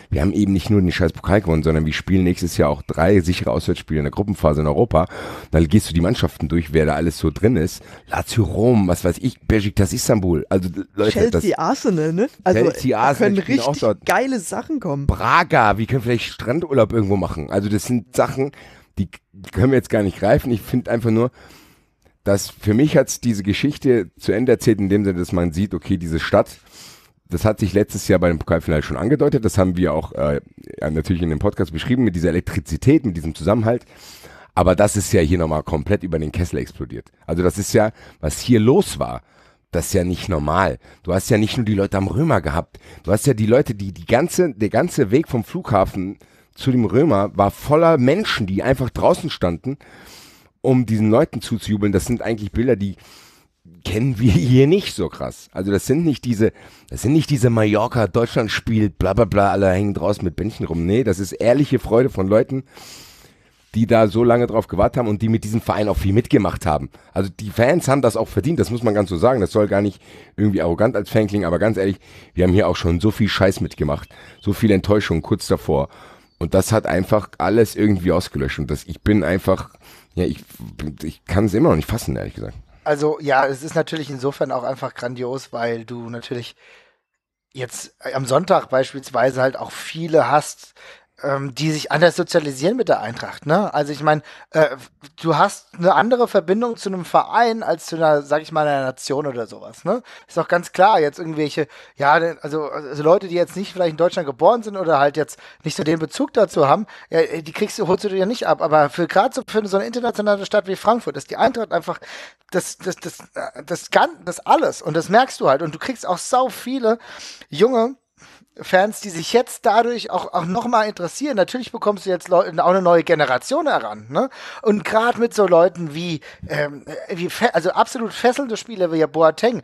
wir haben eben nicht nur den scheiß Pokal gewonnen, sondern wir spielen nächstes Jahr auch drei sichere Auswärtsspiele in der Gruppenphase in Europa. Dann gehst du die Mannschaften durch, wer da alles so drin ist. Lazio Rom, was weiß ich, Besiktas Istanbul. Also Leute, das, Chelsea Arsenal, ne? Also Chelsea, Arsenal können spielen auch richtig dort. geile Sachen kommen. Braga, wir können vielleicht Strandurlaub irgendwo machen. Also das sind Sachen, die können wir jetzt gar nicht greifen. Ich finde einfach nur, dass für mich hat's diese Geschichte zu Ende erzählt, in dem Sinne, dass man sieht, okay, diese Stadt, das hat sich letztes Jahr bei dem Pokalfinale schon angedeutet. Das haben wir auch äh, natürlich in dem Podcast beschrieben, mit dieser Elektrizität, mit diesem Zusammenhalt. Aber das ist ja hier nochmal komplett über den Kessel explodiert. Also das ist ja, was hier los war, das ist ja nicht normal. Du hast ja nicht nur die Leute am Römer gehabt. Du hast ja die Leute, die die ganze, der ganze Weg vom Flughafen zu dem Römer war voller Menschen, die einfach draußen standen, um diesen Leuten zuzujubeln. Das sind eigentlich Bilder, die kennen wir hier nicht so krass. Also das sind nicht diese, das sind nicht diese Mallorca, Deutschland spielt, bla bla bla, alle hängen draußen mit Bändchen rum. Nee, das ist ehrliche Freude von Leuten, die da so lange drauf gewartet haben und die mit diesem Verein auch viel mitgemacht haben. Also die Fans haben das auch verdient, das muss man ganz so sagen. Das soll gar nicht irgendwie arrogant als Fan klingen, aber ganz ehrlich, wir haben hier auch schon so viel Scheiß mitgemacht, so viel Enttäuschung kurz davor. Und das hat einfach alles irgendwie ausgelöscht. Und das, ich bin einfach, ja, ich, ich kann es immer noch nicht fassen, ehrlich gesagt. Also ja, es ist natürlich insofern auch einfach grandios, weil du natürlich jetzt am Sonntag beispielsweise halt auch viele hast, ähm, die sich anders sozialisieren mit der Eintracht. Ne? Also ich meine, äh, du hast eine andere Verbindung zu einem Verein als zu einer, sag ich mal, einer Nation oder sowas. Ne? Ist auch ganz klar, jetzt irgendwelche, ja, also, also Leute, die jetzt nicht vielleicht in Deutschland geboren sind oder halt jetzt nicht so den Bezug dazu haben, ja, die kriegst du, holst du dir ja nicht ab. Aber für gerade so für so eine internationale Stadt wie Frankfurt ist die Eintracht einfach das, das, das, äh, das, das, das alles. Und das merkst du halt. Und du kriegst auch sau viele junge Fans, die sich jetzt dadurch auch, auch nochmal interessieren. Natürlich bekommst du jetzt Leu auch eine neue Generation heran. Ne? Und gerade mit so Leuten wie, ähm, wie also absolut fesselnde Spieler wie Boateng,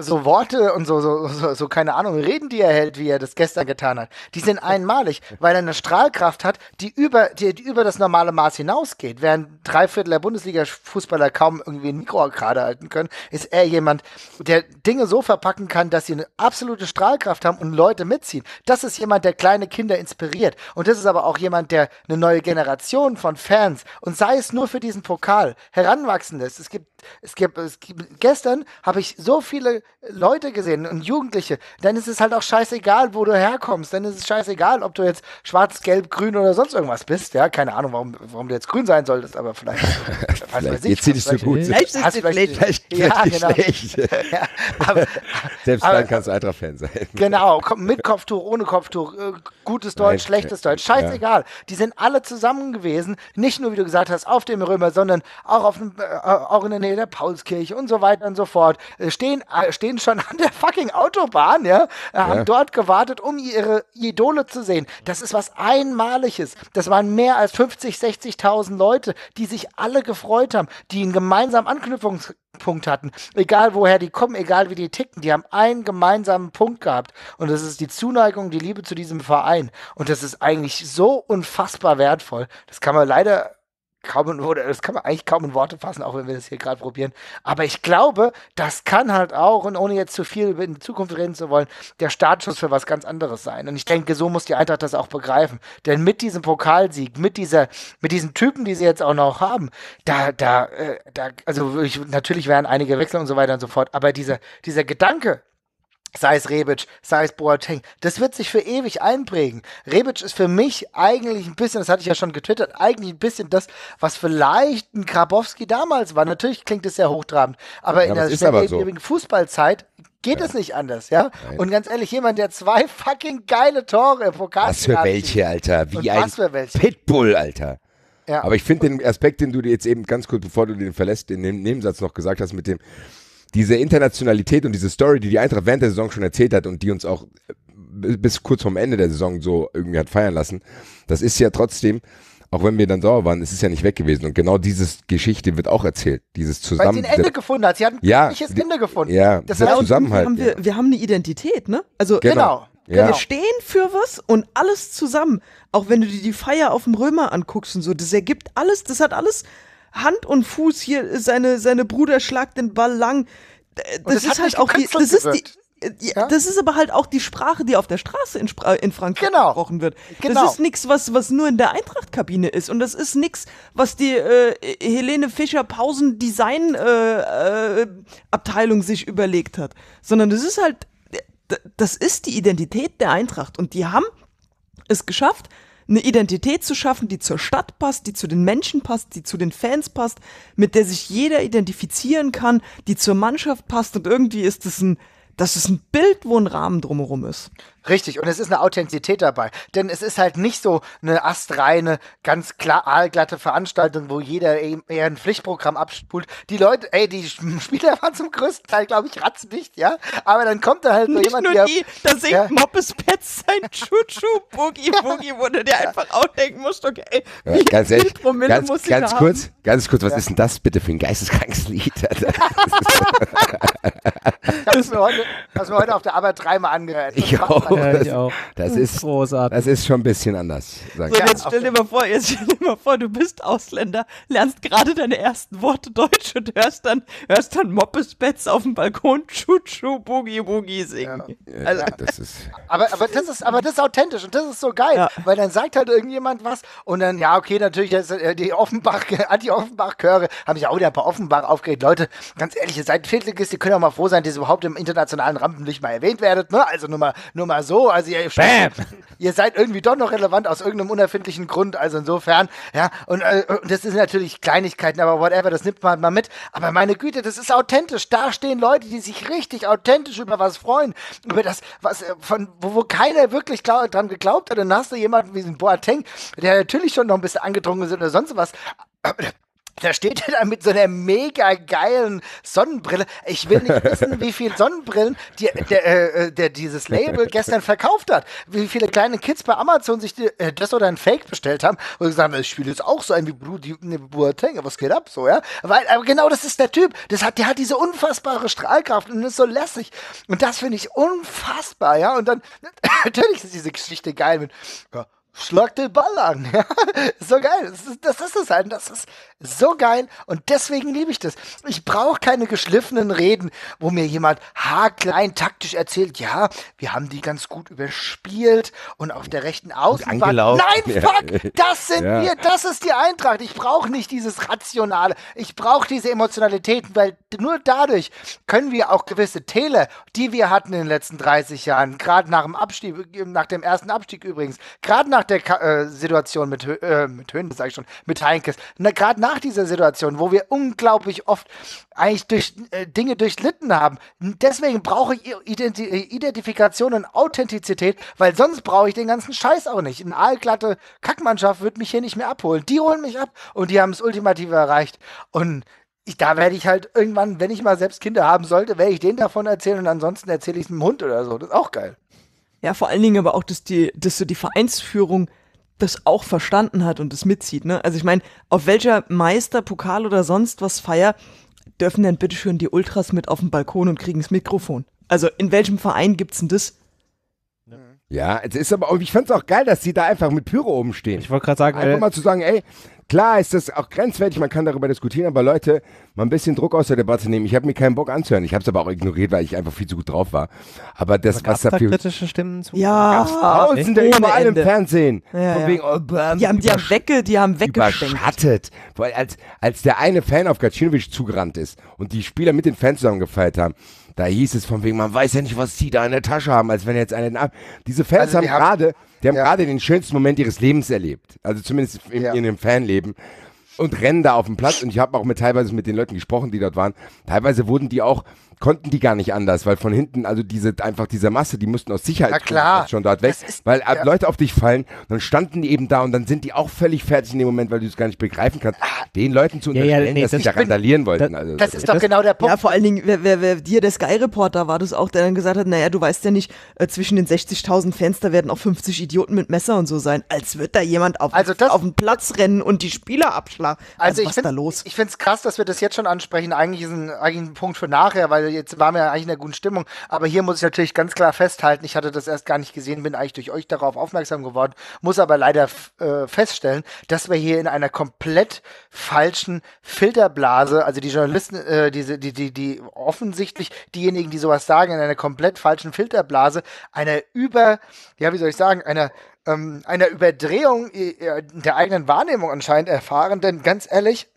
so Worte und so, so, so, so, keine Ahnung, Reden, die er hält, wie er das gestern getan hat, die sind einmalig, weil er eine Strahlkraft hat, die über, die, die über das normale Maß hinausgeht. Während drei Viertel der Bundesliga-Fußballer kaum irgendwie ein Mikro gerade halten können, ist er jemand, der Dinge so verpacken kann, dass sie eine absolute Strahlkraft haben und Leute mitziehen. Das ist jemand, der kleine Kinder inspiriert. Und das ist aber auch jemand, der eine neue Generation von Fans und sei es nur für diesen Pokal heranwachsen lässt. Es gibt, es gibt, es gibt gestern habe ich so viele Leute gesehen und Jugendliche. Dann ist es halt auch scheißegal, wo du herkommst. Dann ist es scheißegal, ob du jetzt schwarz, gelb, grün oder sonst irgendwas bist. Ja, keine Ahnung, warum, warum du jetzt grün sein solltest, aber vielleicht. ich, jetzt sieht es so vielleicht- gut. Vielleicht ist es vielleicht- vielleicht, Ja, nicht genau. schlecht. Ja, aber, Selbst aber- dann kannst du Eintracht-Fan sein. Genau, mit Kopftuch, ohne Kopftuch, äh, gutes Deutsch, Nein, schlechtes Deutsch, scheißegal. Die sind alle zusammen gewesen, nicht nur, wie du gesagt hast, auf dem Römer, sondern auch, auf dem, äh, auch in der Nähe der Paulskirche und so weiter und so fort. Äh, stehen, stehen schon an der fucking Autobahn, ja, äh, haben Ja. dort gewartet, um ihre Idole zu sehen. Das ist was Einmaliges. Das waren mehr als 50, 60.000 Leute, die sich alle gefreut haben, die einen gemeinsamen Anknüpfungspunkt hatten. Egal woher die kommen, egal wie die ticken, die haben einen gemeinsamen Punkt gehabt. Und das ist die Zuneigung, die Liebe zu diesem Verein. Und das ist eigentlich so unfassbar wertvoll. Das kann man leider kaum in, das kann man eigentlich kaum in Worte fassen, auch wenn wir das hier gerade probieren. Aber ich glaube, das kann halt auch, und ohne jetzt zu viel in die Zukunft reden zu wollen, der Startschuss für was ganz anderes sein. Und ich denke, so muss die Eintracht das auch begreifen. Denn mit diesem Pokalsieg, mit dieser, mit diesen Typen, die sie jetzt auch noch haben, da, da, äh, da, also ich, natürlich werden einige wechseln und so weiter und so fort, aber dieser, dieser Gedanke, sei es Rebic, sei es Boateng, das wird sich für ewig einprägen. Rebic ist für mich eigentlich ein bisschen, das hatte ich ja schon getwittert, eigentlich ein bisschen das, was vielleicht ein Grabowski damals war. Natürlich klingt es sehr hochtrabend, aber Ja, in der aber so. schnelllebigen Fußballzeit geht es nicht anders, ja? Und ganz ehrlich, jemand, der zwei fucking geile Tore im Pokal Was für welche, Alter. Und Wie ein was für welche. Pitbull, Alter. Ja. Aber ich finde den Aspekt, den du dir jetzt eben ganz kurz, bevor du den verlässt, in dem Nebensatz noch gesagt hast, mit dem, diese Internationalität und diese Story, die die Eintracht während der Saison schon erzählt hat und die uns auch äh, bis kurz vorm Ende der Saison so irgendwie hat feiern lassen, das ist ja trotzdem, auch wenn wir dann sauer waren, es ist ja nicht weg gewesen. Und genau diese Geschichte wird auch erzählt. Dieses Weil sie ein Ende gefunden hat. Sie hat ein Ja, glückliches Ende gefunden. ja, das der und Zusammenhalt, Haben wir, wir haben eine Identität, ne? Also genau. Ja. wir stehen für was und alles zusammen. Auch wenn du dir die Feier auf dem Römer anguckst und so, das ergibt alles, das hat alles Hand und Fuß. Hier seine, seine Bruder schlagt den Ball lang. D- Das, das ist halt auch die, das ist die, äh, ja, das ist aber halt auch die Sprache, die auf der Straße in, Spra in Frankreich Genau. gesprochen wird. Genau. Das ist nichts, was, was nur in der Eintrachtkabine ist. Und das ist nichts, was die äh, Helene Fischer-Pausen Design äh, äh, Abteilung sich überlegt hat. Sondern das ist halt, das ist die Identität der Eintracht. Und die haben es geschafft, eine Identität zu schaffen, die zur Stadt passt, die zu den Menschen passt, die zu den Fans passt, mit der sich jeder identifizieren kann, die zur Mannschaft passt und irgendwie ist es ein, das ist ein Bild, wo ein Rahmen drumherum ist. Richtig, und es ist eine Authentizität dabei. Denn es ist halt nicht so eine astreine, ganz klar aalglatte Veranstaltung, wo jeder eben eher ein Pflichtprogramm abspult. Die Leute, ey, die Spieler waren zum größten Teil, glaube ich, ratzdicht, ja. Aber dann kommt da halt so Nicht jemand, nur der- die, da singt Ja. Moppes Petz sein Chuchu Boogie Boogie, wo du dir einfach auch denken musst, okay, Ja, wie ganz ehrlich, Promille ganz, muss ich ganz haben? kurz, ganz kurz, was ist denn das bitte für ein geisteskrankes Lied? Ich hab's mir, heute, hab's mir heute auf der Arbeit dreimal angehört. Ich Das auch. Ja, ich Das, auch. das ist, Großartig. das ist schon ein bisschen anders. So, ich. Ja, jetzt stell dir mal vor, jetzt stell dir mal vor, du bist Ausländer, lernst gerade deine ersten Worte Deutsch und hörst dann, hörst dann Moppes Betz auf dem Balkon Chuchu Boogie Boogie singen. Ja, Also, das ist, Aber, aber, das ist, aber das ist authentisch und das ist so geil, Ja. weil dann sagt halt irgendjemand was und dann, ja, okay, natürlich, das, äh, die Offenbach, Anti-Offenbach-Chöre haben sich auch wieder ein paar Offenbach aufgeregt. Leute, ganz ehrlich, ihr seid Viertligist, ihr könnt auch mal froh sein, dass ihr überhaupt im internationalen Rampenlicht mal erwähnt werdet, ne? Also nur mal, nur mal so, also ihr, Bam! ihr seid irgendwie doch noch relevant aus irgendeinem unerfindlichen Grund, also insofern, ja, und, äh, und das sind natürlich Kleinigkeiten, aber whatever, das nimmt man mal mit. Aber meine Güte, das ist authentisch. Da stehen Leute, die sich richtig authentisch über was freuen, über das, was äh, von wo, wo keiner wirklich glau dran geglaubt hat. Und dann hast du jemanden wie den Boateng, der natürlich schon noch ein bisschen angetrunken ist oder sonst was. Aber da steht er da mit so einer mega geilen Sonnenbrille. Ich will nicht wissen, wie viele Sonnenbrillen die, der, äh, der dieses Label gestern verkauft hat. Wie viele kleine Kids bei Amazon sich die, äh, das oder ein Fake bestellt haben und gesagt haben, ich spiele jetzt auch so ein wie ne, Boateng. Was geht ab so, ja? Weil, aber genau das ist der Typ. Das hat, der hat diese unfassbare Strahlkraft und ist so lässig. Und das finde ich unfassbar, ja? Und dann, natürlich ist diese Geschichte geil mit, ja, Schlag den Ball an. Ja, so geil. Das ist, das ist es halt. Das ist so geil. Und deswegen liebe ich das. Ich brauche keine geschliffenen Reden, wo mir jemand haarklein taktisch erzählt, ja, wir haben die ganz gut überspielt und auf der rechten Außenbahn. Nein, fuck, das sind Ja. wir. Das ist die Eintracht. Ich brauche nicht dieses Rationale. Ich brauche diese Emotionalitäten, weil nur dadurch können wir auch gewisse Täler, die wir hatten in den letzten 30 Jahren, gerade nach dem Abstieg, nach dem ersten Abstieg übrigens, gerade nach der äh, Situation mit, äh, mit Höhen, sag ich schon, mit Heinkes, gerade nach dieser Situation, wo wir unglaublich oft eigentlich durch äh, Dinge durchlitten haben. Deswegen brauche ich Identi Identifikation und Authentizität, weil sonst brauche ich den ganzen Scheiß auch nicht. Eine aalglatte Kackmannschaft wird mich hier nicht mehr abholen. Die holen mich ab und die haben das Ultimative erreicht. Und ich, da werde ich halt irgendwann, wenn ich mal selbst Kinder haben sollte, werde ich denen davon erzählen und ansonsten erzähle ich es einem Hund oder so. Das ist auch geil. Ja, vor allen Dingen aber auch, dass die, dass so die Vereinsführung das auch verstanden hat und das mitzieht, ne? Also ich meine, auf welcher Meister, Pokal oder sonst was Feier dürfen denn bitteschön die Ultras mit auf den Balkon und kriegen das Mikrofon? Also in welchem Verein gibt's denn das? ja, es ist aber, auch- ich fand's auch geil, dass die da einfach mit Pyro oben stehen. Ich wollte gerade sagen, Einfach äh, mal zu sagen, ey, klar ist das auch grenzwertig, man kann darüber diskutieren, aber Leute, mal ein bisschen Druck aus der Debatte nehmen. Ich habe mir keinen Bock anzuhören. Ich habe es aber auch ignoriert, weil ich einfach viel zu gut drauf war. Aber das, was gab's da dafür kritische Stimmen zu? Ja, Tausende ohne überall im Ende. Fernsehen. Ja, von ja. wegen, oh, bam, Die haben, die haben wegge, die haben weggeschenkt. überschattet. Weil als, als der eine Fan auf Gacinovic zugerannt ist und die Spieler mit den Fans zusammen gefeiert haben, da hieß es von wegen, man weiß ja nicht, was die da in der Tasche haben, als wenn jetzt einen ab. Diese Fans Also haben- gerade, die haben Ja. gerade den schönsten Moment ihres Lebens erlebt. Also zumindest in, Ja. in ihrem Fanleben. Und rennen da auf dem Platz und ich habe auch mit teilweise mit den Leuten gesprochen, die dort waren. Teilweise wurden die auch konnten die gar nicht anders, weil von hinten, also diese, einfach diese Masse, die mussten aus Sicherheit schon dort weg, ist- weil äh, ja. Leute auf dich fallen, dann standen die eben da und dann sind die auch völlig fertig in dem Moment, weil du es gar nicht begreifen kannst, den Leuten zu Ja, ja, unterstellen, nee, dass das- sie da randalieren wollten. also, Das ist doch Das- genau der Punkt. Ja, vor allen Dingen, wer, wer, wer dir der Sky-Reporter war das auch, der dann gesagt hat, naja, du weißt ja nicht, äh, zwischen den 60.000 Fans, da werden auch 50 Idioten mit Messer und so sein. Als wird da jemand auf, Also das- auf den Platz rennen und die Spieler abschlagen. Also, ich was ist da finde los? ich finde es krass, dass wir das jetzt schon ansprechen. Eigentlich ist ein, eigentlich ein Punkt für nachher, weil jetzt waren wir eigentlich in einer guten Stimmung. Aber hier muss ich natürlich ganz klar festhalten, ich hatte das erst gar nicht gesehen, bin eigentlich durch euch darauf aufmerksam geworden, muss aber leider äh, feststellen, dass wir hier in einer komplett falschen Filterblase, also die Journalisten, äh, diese, die, die, die offensichtlich diejenigen, die sowas sagen, in einer komplett falschen Filterblase, einer über, ja, wie soll ich sagen, einer ähm, einer Überdrehung äh, der eigenen Wahrnehmung anscheinend erfahren, denn ganz ehrlich,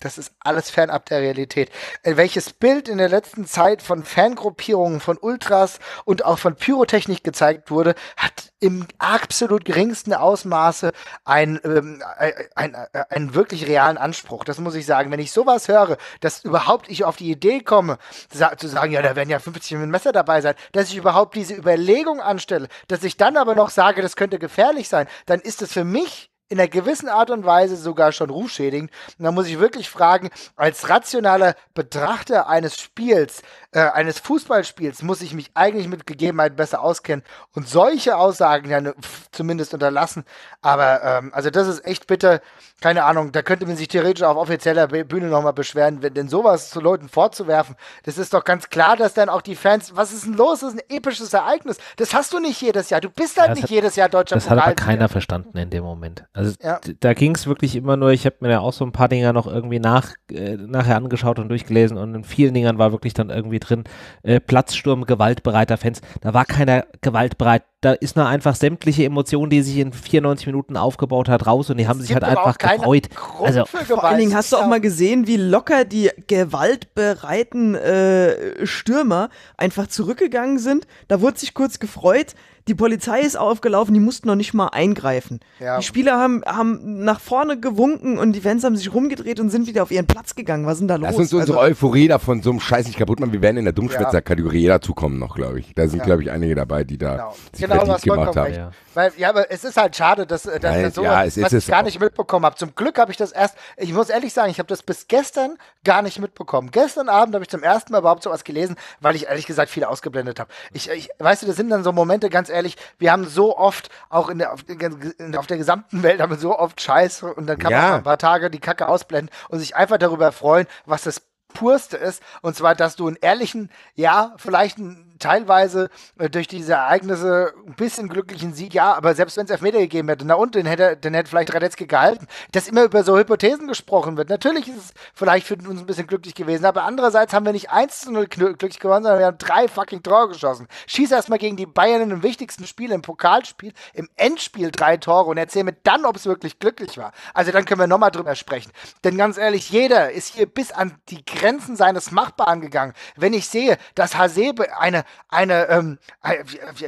das ist alles fernab der Realität. Äh, welches Bild in der letzten Zeit von Fangruppierungen, von Ultras und auch von Pyrotechnik gezeigt wurde, hat im absolut geringsten Ausmaße ein, ähm, ein, ein, ein, einen wirklich realen Anspruch. Das muss ich sagen. Wenn ich sowas höre, dass überhaupt ich auf die Idee komme, zu sagen, ja, da werden ja 50 mit Messer dabei sein, dass ich überhaupt diese Überlegung anstelle, dass ich dann aber noch sage, das könnte gefährlich sein, dann ist es für mich in einer gewissen Art und Weise sogar schon rufschädigend. Und da muss ich wirklich fragen, als rationaler Betrachter eines Spiels, äh, eines Fußballspiels, muss ich mich eigentlich mit Gegebenheiten besser auskennen und solche Aussagen ja pf, zumindest unterlassen. Aber ähm, also das ist echt bitter. Keine Ahnung, da könnte man sich theoretisch auf offizieller Bühne nochmal beschweren, wenn denn sowas zu Leuten vorzuwerfen, das ist doch ganz klar, dass dann auch die Fans, was ist denn los? Das ist ein episches Ereignis. Das hast du nicht jedes Jahr. Du bist halt das nicht hat- jedes Jahr deutscher Das hat aber keiner verstanden in dem Moment. Also Ja. d- da ging es wirklich immer nur, ich habe mir ja auch so ein paar Dinger noch irgendwie nach, äh, nachher angeschaut und durchgelesen und in vielen Dingern war wirklich dann irgendwie drin, äh, Platzsturm gewaltbereiter Fans. Da war keiner gewaltbereit. Da ist nur einfach sämtliche Emotionen, die sich in 94 Minuten aufgebaut hat, raus und die haben sich halt einfach gefreut. Also Vor allen Dingen hast du auch Ja. mal gesehen, wie locker die gewaltbereiten äh, Stürmer einfach zurückgegangen sind. Da wurde sich kurz gefreut. Die Polizei ist aufgelaufen, die mussten noch nicht mal eingreifen. Ja. Die Spieler haben, haben nach vorne gewunken und die Fans haben sich rumgedreht und sind wieder auf ihren Platz gegangen. Was ist denn da los? Lass uns unsere Also, Euphorie da von so einem Scheiß nicht kaputt machen. Wir werden in der Dummschwätzer-Kategorie dazukommen noch, glaube ich. Da sind, Ja. glaube ich, einige dabei, die da Genau, sich genau vollkommen gemacht haben. Ja. Weil, ja, aber es ist halt schade, dass, äh, dass Nein, sowas, ja, was es ich gar auch. nicht mitbekommen habe. Zum Glück habe ich das erst, ich muss ehrlich sagen, ich habe das bis gestern gar nicht mitbekommen. Gestern Abend habe ich zum ersten Mal überhaupt sowas gelesen, weil ich ehrlich gesagt viel ausgeblendet habe. Ich, ich, weißt du, das sind dann so Momente, ganz ehrlich, wir haben so oft, auch in der, auf, in, auf der gesamten Welt haben wir so oft Scheiße und dann kann man Ja. mal ein paar Tage die Kacke ausblenden und sich einfach darüber freuen, was das Purste ist, und zwar, dass du einen ehrlichen, ja, vielleicht einen, teilweise äh, durch diese Ereignisse ein bisschen glücklichen Sieg, ja, aber selbst wenn es Elfmeter gegeben hätte, na und, den hätte, den hätte vielleicht Radetzky gehalten, dass immer über so Hypothesen gesprochen wird. Natürlich ist es vielleicht für uns ein bisschen glücklich gewesen, aber andererseits haben wir nicht 1 zu 0 knü- glücklich gewonnen, sondern wir haben drei fucking Tore geschossen. Schieß erstmal gegen die Bayern in dem wichtigsten Spiel, im Pokalspiel, im Endspiel drei Tore und erzähl mir dann, ob es wirklich glücklich war. Also dann können wir nochmal drüber sprechen. Denn ganz ehrlich, jeder ist hier bis an die Grenzen seines Machbaren gegangen. Wenn ich sehe, dass Hasebe eine, eine, ähm, ein-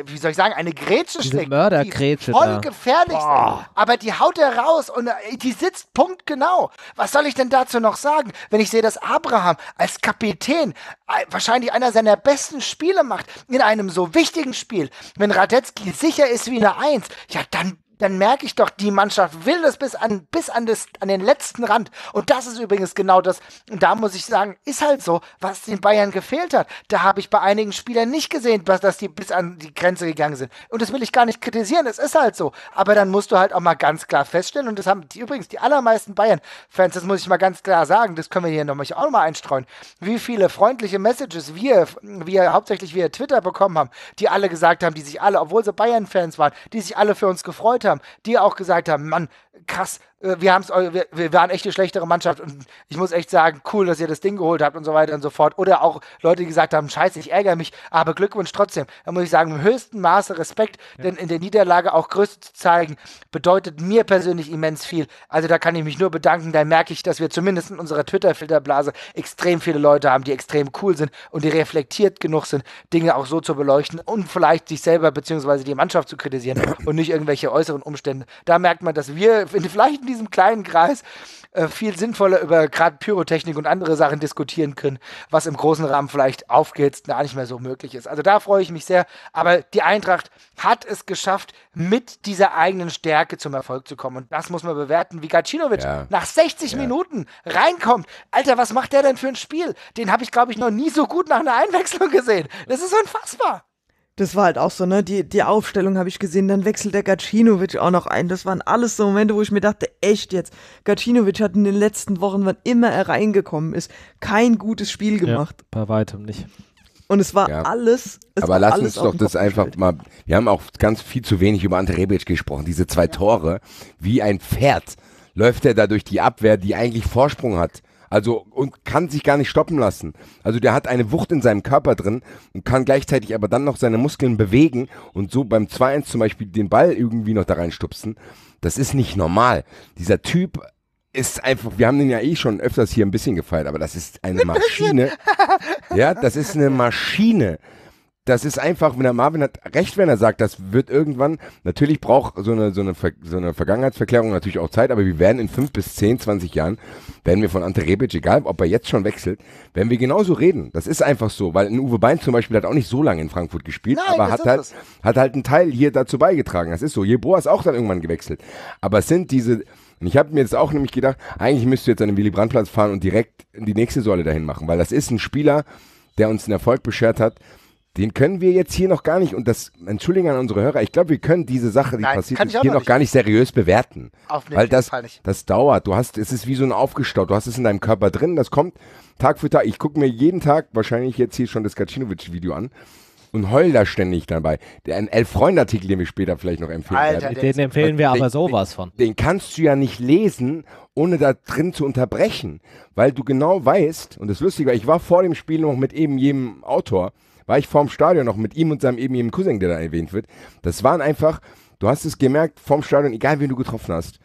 wie, soll ich sagen, eine Grätsche Diese schlägt, Mördergrätsche die voll da. gefährlich ist. Aber die haut er raus und äh, die sitzt punktgenau. Was soll ich denn dazu noch sagen, wenn ich sehe, dass Abraham als Kapitän äh, wahrscheinlich einer seiner besten Spiele macht in einem so wichtigen Spiel. Wenn Radetzky sicher ist wie eine Eins, ja dann dann merke ich doch, die Mannschaft will das bis an, bis an, das, an den letzten Rand. Und das ist übrigens genau das, und da muss ich sagen, ist halt so, was den Bayern gefehlt hat. Da habe ich bei einigen Spielern nicht gesehen, dass, die bis an die Grenze gegangen sind. Und das will ich gar nicht kritisieren, es ist halt so. Aber dann musst du halt auch mal ganz klar feststellen, und das haben die, übrigens die allermeisten Bayern-Fans, das muss ich mal ganz klar sagen, das können wir hier nochmal auch noch mal einstreuen, wie viele freundliche Messages wir, wir hauptsächlich via Twitter bekommen haben, die alle gesagt haben, die sich alle, obwohl sie Bayern-Fans waren, die sich alle für uns gefreut haben, die auch gesagt haben, Mann, krass, wir haben's, wir, wir waren echt die schlechtere Mannschaft und ich muss echt sagen, cool, dass ihr das Ding geholt habt und so weiter und so fort. Oder auch Leute, die gesagt haben, scheiße, ich ärgere mich, aber Glückwunsch trotzdem. Da muss ich sagen, im höchsten Maße Respekt, denn in der Niederlage auch Größe zu zeigen, bedeutet mir persönlich immens viel. Also da kann ich mich nur bedanken, da merke ich, dass wir zumindest in unserer Twitter-Filterblase extrem viele Leute haben, die extrem cool sind und die reflektiert genug sind, Dinge auch so zu beleuchten und vielleicht sich selber bzw. die Mannschaft zu kritisieren und nicht irgendwelche äußeren Umstände. Da merkt man, dass wir vielleicht in diesem kleinen Kreis äh, viel sinnvoller über gerade Pyrotechnik und andere Sachen diskutieren können, was im großen Rahmen vielleicht aufgeht, gar nicht mehr so möglich ist. Also da freue ich mich sehr. Aber die Eintracht hat es geschafft, mit dieser eigenen Stärke zum Erfolg zu kommen. Und das muss man bewerten, wie Gacinovic Ja. nach 60 Minuten reinkommt. Alter, was macht der denn für ein Spiel? Den habe ich, glaube ich, noch nie so gut nach einer Einwechslung gesehen. Das ist unfassbar. Das war halt auch so, ne? Die, die Aufstellung habe ich gesehen, dann wechselt der Gacinovic auch noch ein. Das waren alles so Momente, wo ich mir dachte, echt jetzt. Gacinovic hat in den letzten Wochen, wann immer er reingekommen ist, kein gutes Spiel gemacht. Ja, bei weitem nicht. Und es war Ja. alles. Es Aber war lass alles uns doch das einfach gestellt. mal. Wir haben auch ganz viel zu wenig über Ante Rebic gesprochen. Diese zwei Tore, wie ein Pferd läuft er da durch die Abwehr, die eigentlich Vorsprung hat. Also und kann sich gar nicht stoppen lassen. Also der hat eine Wucht in seinem Körper drin und kann gleichzeitig aber dann noch seine Muskeln bewegen und so beim 2-1 zum Beispiel den Ball irgendwie noch da reinstupsen. Das ist nicht normal. Dieser Typ ist einfach, wir haben den ja eh schon öfters hier ein bisschen gefeiert, aber das ist eine Maschine. Ja, das ist eine Maschine. Das ist einfach, wenn der Marvin hat recht, wenn er sagt, das wird irgendwann, natürlich braucht so eine, so eine, Ver, so eine Vergangenheitsverklärung natürlich auch Zeit, aber wir werden in fünf bis zehn, 20 Jahren, werden wir von Ante Rebic, egal ob er jetzt schon wechselt, werden wir genauso reden. Das ist einfach so, weil ein Uwe Bein zum Beispiel hat auch nicht so lange in Frankfurt gespielt, Nein, aber hat halt, hat halt einen Teil hier dazu beigetragen. Das ist so. Jeboa ist auch dann irgendwann gewechselt. Aber es sind diese, und ich habe mir jetzt auch nämlich gedacht, eigentlich müsst ihr jetzt an den Willy Brandt-Platz fahren und direkt in die nächste Säule dahin machen, weil das ist ein Spieler, der uns einen Erfolg beschert hat. Den können wir jetzt hier noch gar nicht, und das, entschuldigen an unsere Hörer, ich glaube, wir können diese Sache, die Nein, passiert kann ist, hier noch gar nicht seriös bewerten. Auf weil das, Fall nicht. das dauert. Du hast, es ist wie so ein aufgestaut. Du hast es in deinem Körper drin, das kommt Tag für Tag. Ich gucke mir jeden Tag wahrscheinlich jetzt hier schon das Gacinovic-Video an und heul da ständig dabei. Der, ein Elf-Freunde-Artikel, den wir später vielleicht noch empfehlen Alter, werden. Den empfehlen wir den- aber sowas von. Den kannst du ja nicht lesen, ohne da drin zu unterbrechen, weil du genau weißt, und das Lustige war, ich war vor dem Spiel noch mit eben jedem Autor, war ich vorm Stadion noch mit ihm und seinem eben jedem Cousin, der da erwähnt wird. Das waren einfach, du hast es gemerkt, vorm Stadion, egal wen du getroffen hast,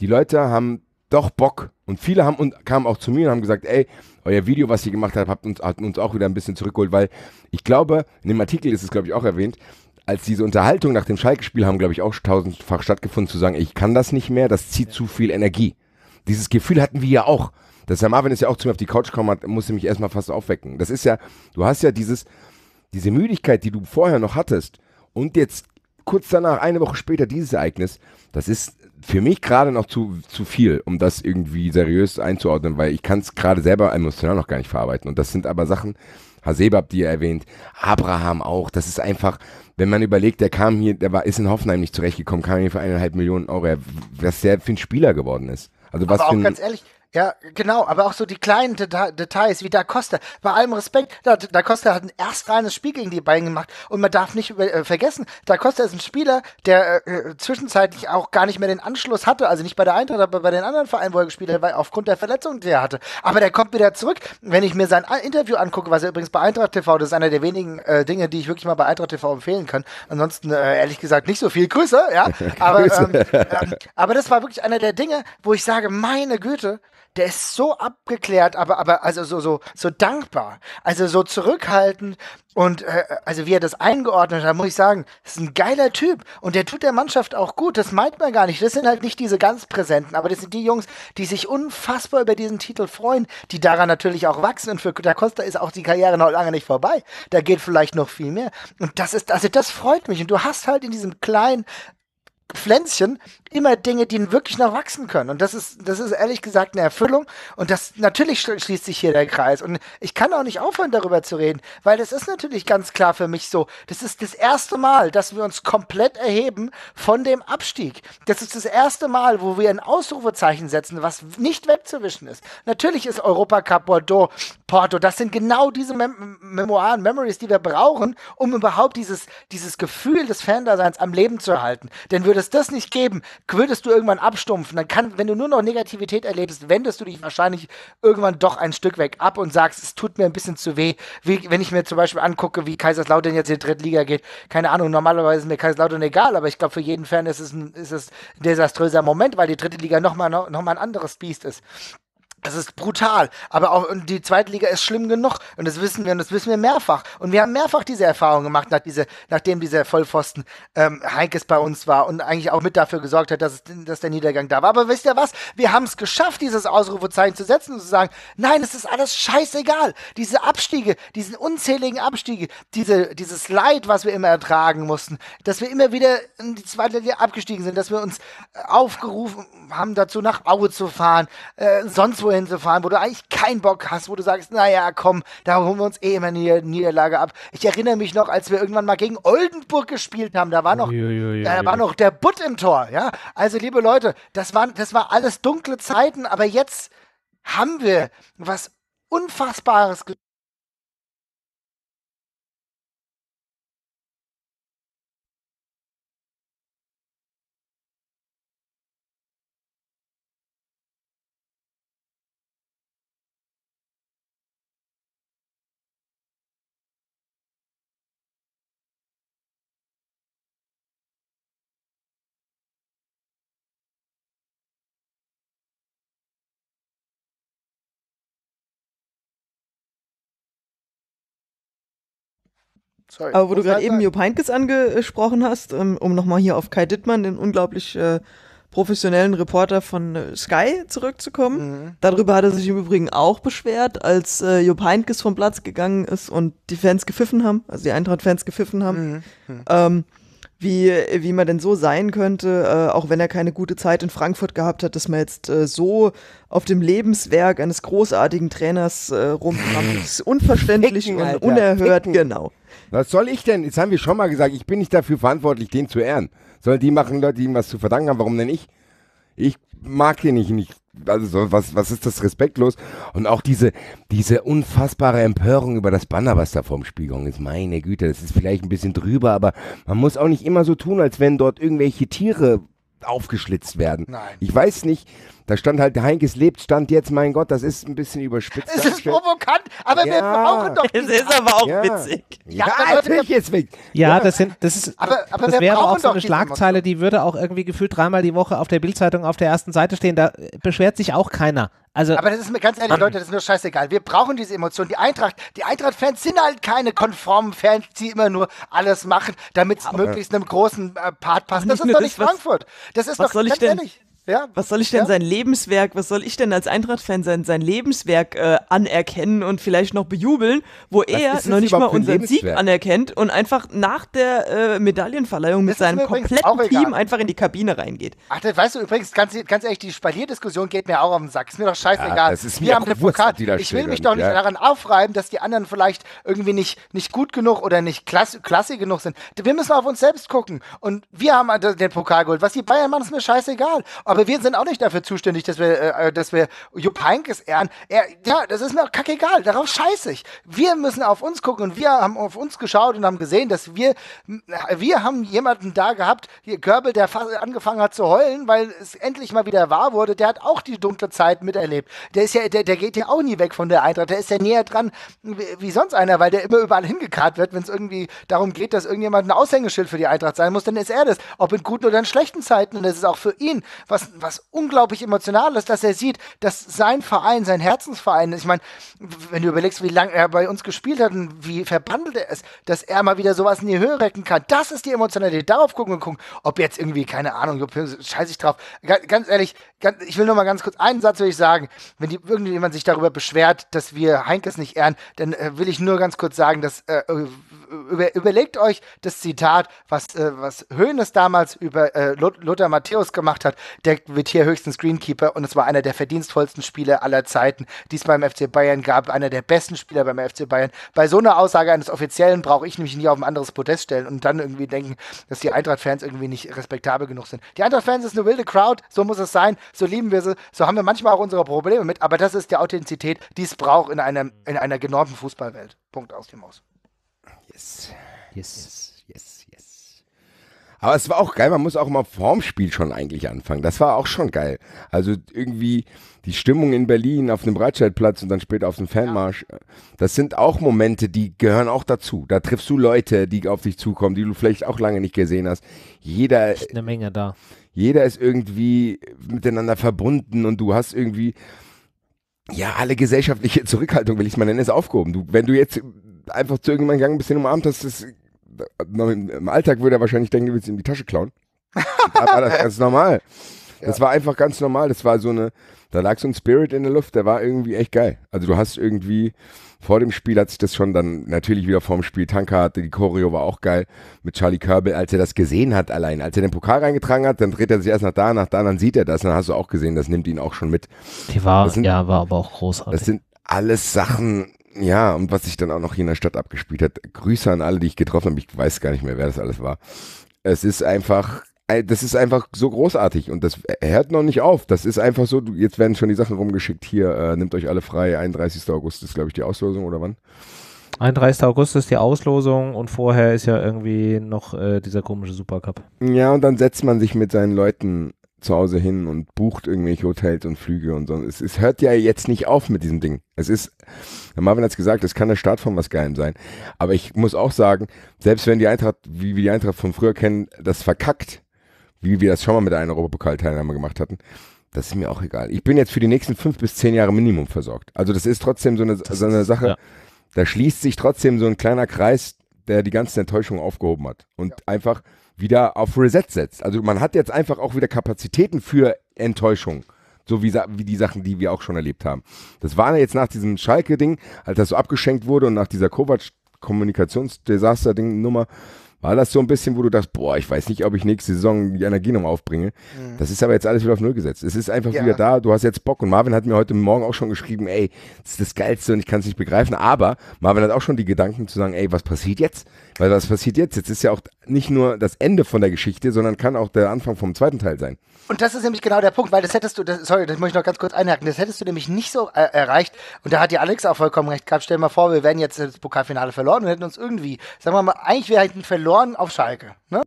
die Leute haben doch Bock. Und viele haben und kamen auch zu mir und haben gesagt, ey, euer Video, was ihr gemacht habt, habt uns, hat uns auch wieder ein bisschen zurückgeholt, weil ich glaube, in dem Artikel ist es, glaube ich, auch erwähnt, als diese Unterhaltung nach dem Schalke-Spiel haben, glaube ich, auch tausendfach stattgefunden, zu sagen, ich kann das nicht mehr, das zieht zu viel Energie. Dieses Gefühl hatten wir ja auch. Dass der Marvin ist ja auch zu mir auf die Couch gekommen hat, musste mich erstmal fast aufwecken. Das ist ja, du hast ja dieses, diese Müdigkeit, die du vorher noch hattest und jetzt kurz danach, eine Woche später, dieses Ereignis, das ist für mich gerade noch zu, zu viel, um das irgendwie seriös einzuordnen, weil ich kann es gerade selber emotional noch gar nicht verarbeiten. Und das sind aber Sachen, Hasebe habt ihr erwähnt, Abraham auch, das ist einfach, wenn man überlegt, der kam hier, der war, ist in Hoffenheim nicht zurechtgekommen, kam hier für eineinhalb Millionen Euro, was der für ein Spieler geworden ist. Also was aber für auch ein, ganz ehrlich, ja, genau, aber auch so die kleinen Deta Details wie Da Costa. Bei allem Respekt, Da, da Costa hat ein erstreines Spiel gegen die Bayern gemacht und man darf nicht äh, vergessen, Da Costa ist ein Spieler, der äh, zwischenzeitlich auch gar nicht mehr den Anschluss hatte, also nicht bei der Eintracht, aber bei den anderen Vereinen, wo er gespielt hat, weil aufgrund der Verletzung, die er hatte. Aber der kommt wieder zurück. Wenn ich mir sein Interview angucke, was er übrigens bei Eintracht TV, das ist einer der wenigen äh, Dinge, die ich wirklich mal bei Eintracht TV empfehlen kann. Ansonsten, äh, ehrlich gesagt, nicht so viel Grüße, ja. aber, ähm, ähm, aber das war wirklich einer der Dinge, wo ich sage, meine Güte, der ist so abgeklärt, aber, aber also so, so, so dankbar, also so zurückhaltend und äh, also wie er das eingeordnet hat, muss ich sagen, ist ein geiler Typ. Und der tut der Mannschaft auch gut, das meint man gar nicht. Das sind halt nicht diese ganz Präsenten, aber das sind die Jungs, die sich unfassbar über diesen Titel freuen, die daran natürlich auch wachsen. Und für Da Costa ist auch die Karriere noch lange nicht vorbei. Da geht vielleicht noch viel mehr. Und das ist, also das freut mich. Und du hast halt in diesem kleinen Pflänzchen immer Dinge, die wirklich noch wachsen können. Und das ist, das ist ehrlich gesagt eine Erfüllung. Und das natürlich schli- schließt sich hier der Kreis. Und ich kann auch nicht aufhören, darüber zu reden, weil das ist natürlich ganz klar für mich so. Das ist das erste Mal, dass wir uns komplett erheben von dem Abstieg. Das ist das erste Mal, wo wir ein Ausrufezeichen setzen, was nicht wegzuwischen ist. Natürlich ist Europacup Bordeaux, Porto, das sind genau diese Mem Memoiren, Memories, die wir brauchen, um überhaupt dieses, dieses Gefühl des Fandaseins am Leben zu erhalten. Denn würde es das nicht geben, würdest du irgendwann abstumpfen. Dann kann, wenn du nur noch Negativität erlebst, wendest du dich wahrscheinlich irgendwann doch ein Stück weg ab und sagst, es tut mir ein bisschen zu weh. Wie, wenn ich mir zum Beispiel angucke, wie Kaiserslautern jetzt in die Drittliga geht, keine Ahnung, normalerweise ist mir Kaiserslautern egal, aber ich glaube, für jeden Fan ist es ein, ist es ein desaströser Moment, weil die dritte Liga nochmal noch, noch mal ein anderes Biest ist. Das ist brutal. Aber auch die zweite Liga ist schlimm genug. Und das wissen wir und das wissen wir mehrfach. Und wir haben mehrfach diese Erfahrung gemacht, nach diese, nachdem dieser Vollpfosten ähm, Heinkes bei uns war und eigentlich auch mit dafür gesorgt hat, dass, es, dass der Niedergang da war. Aber wisst ihr was? Wir haben es geschafft, dieses Ausrufezeichen zu setzen und zu sagen, nein, es ist alles scheißegal. Diese Abstiege, diesen unzähligen Abstiege, diese, dieses Leid, was wir immer ertragen mussten, dass wir immer wieder in die zweite Liga abgestiegen sind, dass wir uns aufgerufen haben dazu, nach Aue zu fahren, äh, sonst wo hinzufahren, wo du eigentlich keinen Bock hast, wo du sagst, naja, komm, da holen wir uns eh immer eine Niederlage ab. Ich erinnere mich noch, als wir irgendwann mal gegen Oldenburg gespielt haben, da war noch, Uiuiui. da war noch der Butt im Tor, ja. Also, liebe Leute, das waren, das war alles dunkle Zeiten, aber jetzt haben wir was Unfassbares Sorry. Aber wo du gerade eben. Jupp Heynckes angesprochen hast, ähm, um nochmal hier auf Kai Dittmann, den unglaublich äh, professionellen Reporter von äh, Sky zurückzukommen. Mhm. Darüber hat er sich im Übrigen auch beschwert, als äh, Jupp Heynckes vom Platz gegangen ist und die Fans gepfiffen haben, also die Eintracht-Fans gepfiffen haben. Mhm. Ähm, wie, wie man denn so sein könnte, äh, auch wenn er keine gute Zeit in Frankfurt gehabt hat, dass man jetzt äh, so auf dem Lebenswerk eines großartigen Trainers äh, rumkommt. Das ist unverständlich Ficken, und Alter, unerhört, ficken. genau. Was soll ich denn? Jetzt haben wir schon mal gesagt, ich bin nicht dafür verantwortlich, den zu ehren. Sollen die machen, Leute, die ihm was zu verdanken haben, warum denn ich? Ich mag den nicht, nicht. Also so, was, was ist das respektlos? Und auch diese, diese unfassbare Empörung über das Banner, was da vorm Spiegel ist. Meine Güte, das ist vielleicht ein bisschen drüber, aber man muss auch nicht immer so tun, als wenn dort irgendwelche Tiere aufgeschlitzt werden. Nein. Ich weiß nicht, da stand halt, Heinkes lebt, stand jetzt, mein Gott, das ist ein bisschen überspitzt. Es ist provokant, aber wir Ja. brauchen doch Es ist aber auch Ja. witzig. Ja, Ja, natürlich jetzt weg. Ja, das sind, das ist, Aber- aber das wir wäre auch so eine Schlagzeile, die würde auch irgendwie gefühlt dreimal die Woche auf der Bildzeitung auf der ersten Seite stehen. Da beschwert sich auch keiner. Also, Aber das ist mir ganz ehrlich, Leute, das ist mir scheißegal. Wir brauchen diese Emotionen. Die Eintracht, die Eintracht-Fans sind halt keine konformen Fans, die immer nur alles machen, damit es möglichst einem großen äh, Part passt. Das ist doch das, nicht was- Frankfurt. Das ist was doch soll ich ganz denn- ehrlich. Ja? Was soll ich denn Ja? sein Lebenswerk, was soll ich denn als Eintracht-Fan sein, sein Lebenswerk äh, anerkennen und vielleicht noch bejubeln, wo er ist es noch nicht mal unseren Sieg anerkennt und einfach nach der äh, Medaillenverleihung mit Das ist seinem kompletten. Team einfach in die Kabine reingeht. Ach, das weißt du übrigens, ganz, ganz ehrlich, die Spalierdiskussion geht mir auch auf den Sack. Ist mir doch scheißegal. Ja, das ist mir Wir haben den Pokal. ob Ich will mich doch nicht, ja. daran aufreiben, dass die anderen vielleicht irgendwie nicht, nicht gut genug oder nicht klasse, klasse genug sind. Wir müssen auf uns selbst gucken. Und wir haben den Pokal geholt. Was die Bayern machen, ist mir scheißegal. Aber wir sind auch nicht dafür zuständig, dass wir, äh, dass wir Jupp Heynckes ehren. Er, ja, das ist mir auch kackegal. Darauf scheiße ich. Wir müssen auf uns gucken und wir haben auf uns geschaut und haben gesehen, dass wir, wir haben jemanden da gehabt, hier Körbel, der angefangen hat zu heulen, weil es endlich mal wieder wahr wurde. Der hat auch die dunkle Zeit miterlebt. Der ist ja, der, der geht ja auch nie weg von der Eintracht. Der ist ja näher dran wie, wie sonst einer, weil der immer überall hingekarrt wird, wenn es irgendwie darum geht, dass irgendjemand ein Aushängeschild für die Eintracht sein muss, dann ist er das. Ob in guten oder in schlechten Zeiten. Und das ist auch für ihn was, was unglaublich emotional ist, dass er sieht, dass sein Verein, sein Herzensverein, ich meine, wenn du überlegst, wie lange er bei uns gespielt hat und wie verbandelt er ist, dass er mal wieder sowas in die Höhe recken kann. Das ist die Emotionalität. Darauf gucken und gucken. Ob jetzt irgendwie, keine Ahnung, scheiß ich drauf. Ga- Ganz ehrlich, ich will nur mal ganz kurz einen Satz will ich sagen. Wenn die, irgendjemand sich darüber beschwert, dass wir Heinkes nicht ehren, dann äh, will ich nur ganz kurz sagen, dass äh, über, überlegt euch das Zitat, was, äh, was Hoeneß damals über äh, Lothar Matthäus gemacht hat. Der wird hier höchstens Greenkeeper und es war einer der verdienstvollsten Spieler aller Zeiten, die es beim FC Bayern gab, einer der besten Spieler beim FC Bayern. Bei so einer Aussage eines Offiziellen brauche ich nämlich nicht auf ein anderes Podest stellen und dann irgendwie denken, dass die Eintracht-Fans irgendwie nicht respektabel genug sind. Die Eintracht-Fans ist eine wilde Crowd, so muss es sein, so lieben wir sie, so haben wir manchmal auch unsere Probleme mit, aber das ist die Authentizität, die es braucht in, einem, in einer genormten Fußballwelt. Punkt aus dem Aus. Yes. yes. Yes, yes. Aber es war auch geil, man muss auch mal vorm Spiel schon eigentlich anfangen. Das war auch schon geil. Also irgendwie die Stimmung in Berlin auf dem Breitscheidplatz und dann später auf dem Fanmarsch. Das sind auch Momente, die gehören auch dazu. Da triffst du Leute, die auf dich zukommen, die du vielleicht auch lange nicht gesehen hast. Jeder, echt eine Menge da. jeder ist irgendwie miteinander verbunden und du hast irgendwie ja, alle gesellschaftliche Zurückhaltung, will ich es mal nennen, ist aufgehoben. Du, wenn du jetzt einfach zu irgendjemandem gegangen bist, den umarmt hast, das, im Alltag würde er wahrscheinlich denken, du willst ihm die Tasche klauen. da war das ganz normal. Das war einfach ganz normal. Das war so eine, da lag so ein Spirit in der Luft, der war irgendwie echt geil. Also du hast irgendwie, vor dem Spiel hat sich das schon dann natürlich wieder vorm Spiel Tanker hatte, die Choreo war auch geil mit Charlie Körbel, als er das gesehen hat allein, als er den Pokal reingetragen hat, dann dreht er sich erst nach da, nach da, dann sieht er das, dann hast du auch gesehen, das nimmt ihn auch schon mit. Die war, sind- ja, war aber auch großartig. Das sind alles Sachen, ja, und was sich dann auch noch hier in der Stadt abgespielt hat. Grüße an alle, die ich getroffen habe. Ich weiß gar nicht mehr, wer das alles war. Es ist einfach, äh, das ist einfach so großartig und das hört noch nicht auf. Das ist einfach so, jetzt werden schon die Sachen rumgeschickt. Hier, äh, nimmt euch alle frei. 31. August ist, glaube ich, die Auslosung oder wann? 31. August ist die Auslosung und vorher ist ja irgendwie noch äh, dieser komische Supercup. Ja, und dann setzt man sich mit seinen Leuten zu Hause hin und bucht irgendwelche Hotels und Flüge und so. Es, es hört ja jetzt nicht auf mit diesem Ding. Es ist, der Marvin hat es gesagt, es kann der Start von was Geilem sein. Aber ich muss auch sagen, selbst wenn die Eintracht, wie wir die Eintracht von früher kennen, das verkackt, wie wir das schon mal mit einer Europapokalteilnahme gemacht hatten, das ist mir auch egal. Ich bin jetzt für die nächsten fünf bis zehn Jahre Minimum versorgt. Also das ist trotzdem so eine, so eine Sache, ja. da schließt sich trotzdem so ein kleiner Kreis, der die ganzen Enttäuschungen aufgehoben hat und einfach wieder auf Reset setzt. Also man hat jetzt einfach auch wieder Kapazitäten für Enttäuschung. So wie, wie die Sachen, die wir auch schon erlebt haben. Das war ja jetzt nach diesem Schalke-Ding, als das so abgeschenkt wurde und nach dieser Kovac-Kommunikationsdesaster-Ding-Nummer, war das so ein bisschen, wo du dachtest, boah, ich weiß nicht, ob ich nächste Saison die Energie nochmal aufbringe. Das ist aber jetzt alles wieder auf Null gesetzt. Es ist einfach Ja. wieder da, du hast jetzt Bock. Und Marvin hat mir heute Morgen auch schon geschrieben, ey, das ist das Geilste und ich kann es nicht begreifen. Aber Marvin hat auch schon die Gedanken zu sagen, ey, was passiert jetzt? Weil was passiert jetzt? Jetzt ist ja auch nicht nur das Ende von der Geschichte, sondern kann auch der Anfang vom zweiten Teil sein. Und das ist nämlich genau der Punkt, weil das hättest du, das, sorry, das muss ich noch ganz kurz einhaken, das hättest du nämlich nicht so äh, erreicht. Und da hat ja Alex auch vollkommen recht gehabt. Stell dir mal vor, wir wären jetzt das Pokalfinale verloren und hätten uns irgendwie, sagen wir mal, eigentlich wir hätten verloren auf Schalke. Ne?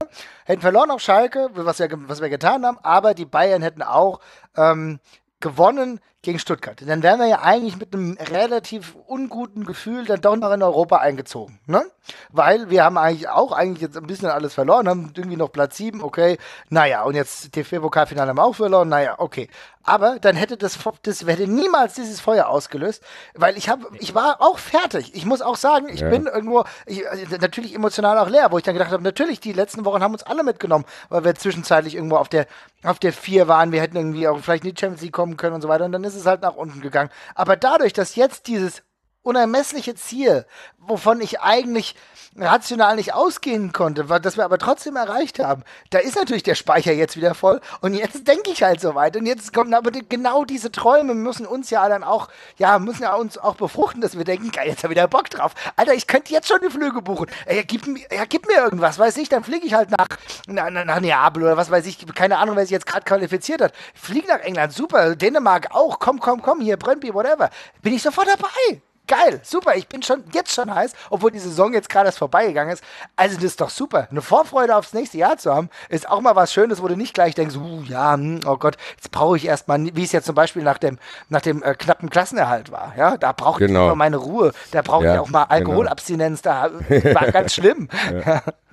Hätten verloren auf Schalke, was wir, was wir getan haben, aber die Bayern hätten auch ähm, gewonnen gegen Stuttgart. Dann wären wir ja eigentlich mit einem relativ unguten Gefühl dann doch noch in Europa eingezogen. Ne? Weil wir haben eigentlich auch eigentlich jetzt ein bisschen alles verloren, haben irgendwie noch Platz 7, okay. Naja, und jetzt DFB-Pokalfinale haben wir auch verloren, naja, okay. Aber dann hätte das, das hätte niemals dieses Feuer ausgelöst, weil ich habe, ich war auch fertig. Ich muss auch sagen, ich Ja. bin irgendwo, ich, also natürlich emotional auch leer, wo ich dann gedacht habe, natürlich, die letzten Wochen haben uns alle mitgenommen, weil wir zwischenzeitlich irgendwo auf der, auf der 4 waren, wir hätten irgendwie auch vielleicht in die Champions League kommen können und so weiter und dann ist es halt nach unten gegangen. Aber dadurch, dass jetzt dieses unermessliche Ziel, wovon ich eigentlich rational nicht ausgehen konnte, das wir aber trotzdem erreicht haben, da ist natürlich der Speicher jetzt wieder voll und jetzt denke ich halt so weit und jetzt kommen aber die, genau diese Träume müssen uns ja dann auch, ja, müssen ja uns auch befruchten, dass wir denken, geil, jetzt hab ich wieder Bock drauf. Alter, ich könnte jetzt schon die Flüge buchen. Ey, gib, ja, gib mir irgendwas, weiß ich, dann fliege ich halt nach, nach, nach Neapel oder was weiß ich, keine Ahnung, wer sich jetzt gerade qualifiziert hat. Flieg nach England, super, Dänemark auch, komm, komm, komm, hier, Brøndby, whatever. Bin ich sofort dabei. Geil, super, ich bin schon jetzt schon heiß, obwohl die Saison jetzt gerade erst vorbeigegangen ist. Also das ist doch super. Eine Vorfreude aufs nächste Jahr zu haben, ist auch mal was Schönes, wo du nicht gleich denkst, uh, ja, hm, oh Gott, jetzt brauche ich erstmal, wie es jetzt zum Beispiel nach dem, nach dem äh, knappen Klassenerhalt war. Ja, da brauche ich Genau. immer meine Ruhe. Da brauche ich Ja, auch mal genau. Alkoholabstinenz. Da war ganz schlimm. Ja,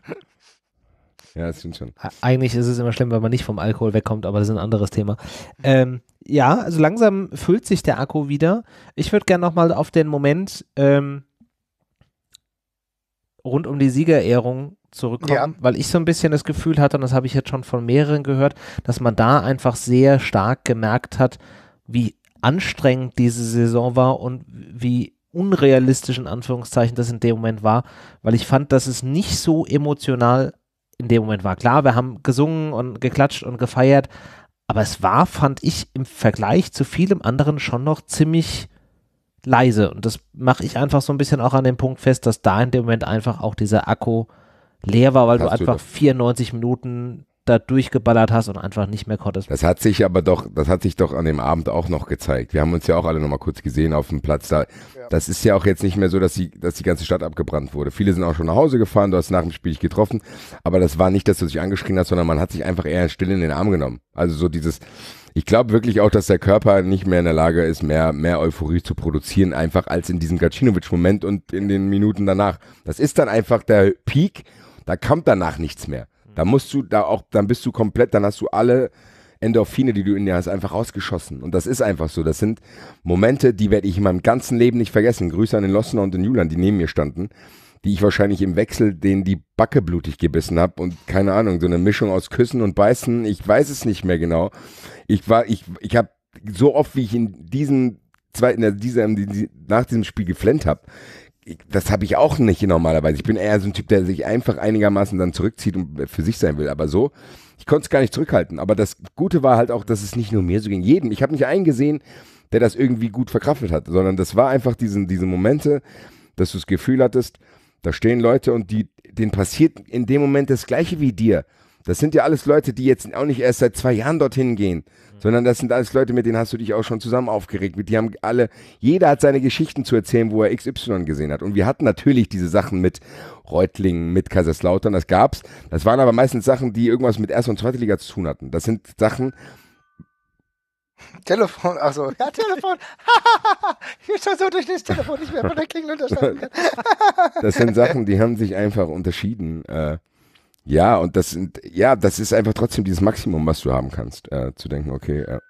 das stimmt schon. Eigentlich ist es immer schlimm, wenn man nicht vom Alkohol wegkommt, aber das ist ein anderes Thema. Ähm, ja, also langsam füllt sich der Akku wieder. Ich würde gerne nochmal auf den Moment ähm, rund um die Siegerehrung zurückkommen, Ja. weil ich so ein bisschen das Gefühl hatte, und das habe ich jetzt schon von mehreren gehört, dass man da einfach sehr stark gemerkt hat, wie anstrengend diese Saison war und wie unrealistisch in Anführungszeichen das in dem Moment war, weil ich fand, dass es nicht so emotional in dem Moment war. Klar, wir haben gesungen und geklatscht und gefeiert, aber es war, fand ich, im Vergleich zu vielem anderen schon noch ziemlich leise. Und das mache ich einfach so ein bisschen auch an dem Punkt fest, dass da in dem Moment einfach auch dieser Akku leer war, weil du Hast du einfach das? 94 Minuten da durchgeballert hast und einfach nicht mehr konntest. Das hat sich aber doch, das hat sich doch an dem Abend auch noch gezeigt. Wir haben uns ja auch alle noch mal kurz gesehen auf dem Platz da. Das ist ja auch jetzt nicht mehr so, dass die, dass die ganze Stadt abgebrannt wurde. Viele sind auch schon nach Hause gefahren, du hast nach dem Spiel dich getroffen. Aber das war nicht, dass du dich angeschrien hast, sondern man hat sich einfach eher still in den Arm genommen. Also so dieses, ich glaube wirklich auch, dass der Körper nicht mehr in der Lage ist, mehr, mehr Euphorie zu produzieren, einfach als in diesem Gacinovic-Moment und in den Minuten danach. Das ist dann einfach der Peak, da kommt danach nichts mehr. Da musst du da auch, dann bist du komplett, dann hast du alle Endorphine, die du in dir hast, einfach rausgeschossen. Und das ist einfach so. Das sind Momente, die werde ich in meinem ganzen Leben nicht vergessen. Grüße an den Lossener und den Julian, die neben mir standen, die ich wahrscheinlich im Wechsel denen die Backe blutig gebissen habe und keine Ahnung, so eine Mischung aus Küssen und Beißen. Ich weiß es nicht mehr genau. Ich war, ich, ich habe so oft, wie ich in diesen zwei, in dieser, nach diesem Spiel geflennt habe, das habe ich auch nicht normalerweise. Ich bin eher so ein Typ, der sich einfach einigermaßen dann zurückzieht und für sich sein will. Aber so, ich konnte es gar nicht zurückhalten. Aber das Gute war halt auch, dass es nicht nur mir so ging. Jedem. Ich habe nicht einen gesehen, der das irgendwie gut verkraftet hat, sondern das war einfach diesen, diese Momente, dass du das Gefühl hattest, da stehen Leute und die, denen passiert in dem Moment das Gleiche wie dir. Das sind ja alles Leute, die jetzt auch nicht erst seit zwei Jahren dorthin gehen, sondern das sind alles Leute, mit denen hast du dich auch schon zusammen aufgeregt. Mit die haben alle, jeder hat seine Geschichten zu erzählen, wo er XY gesehen hat. Und wir hatten natürlich diese Sachen mit Reutlingen, mit Kaiserslautern, das gab's. Das waren aber meistens Sachen, die irgendwas mit erster und zweiter Liga zu tun hatten. Das sind Sachen, Telefon, also ja, Telefon. ich bin schon so durch das Telefon nicht mehr von der Klingel unterscheiden kann. das sind Sachen, die haben sich einfach unterschieden. Äh, ja, und das sind, ja, das ist einfach trotzdem dieses Maximum, was du haben kannst, äh, zu denken, okay, äh,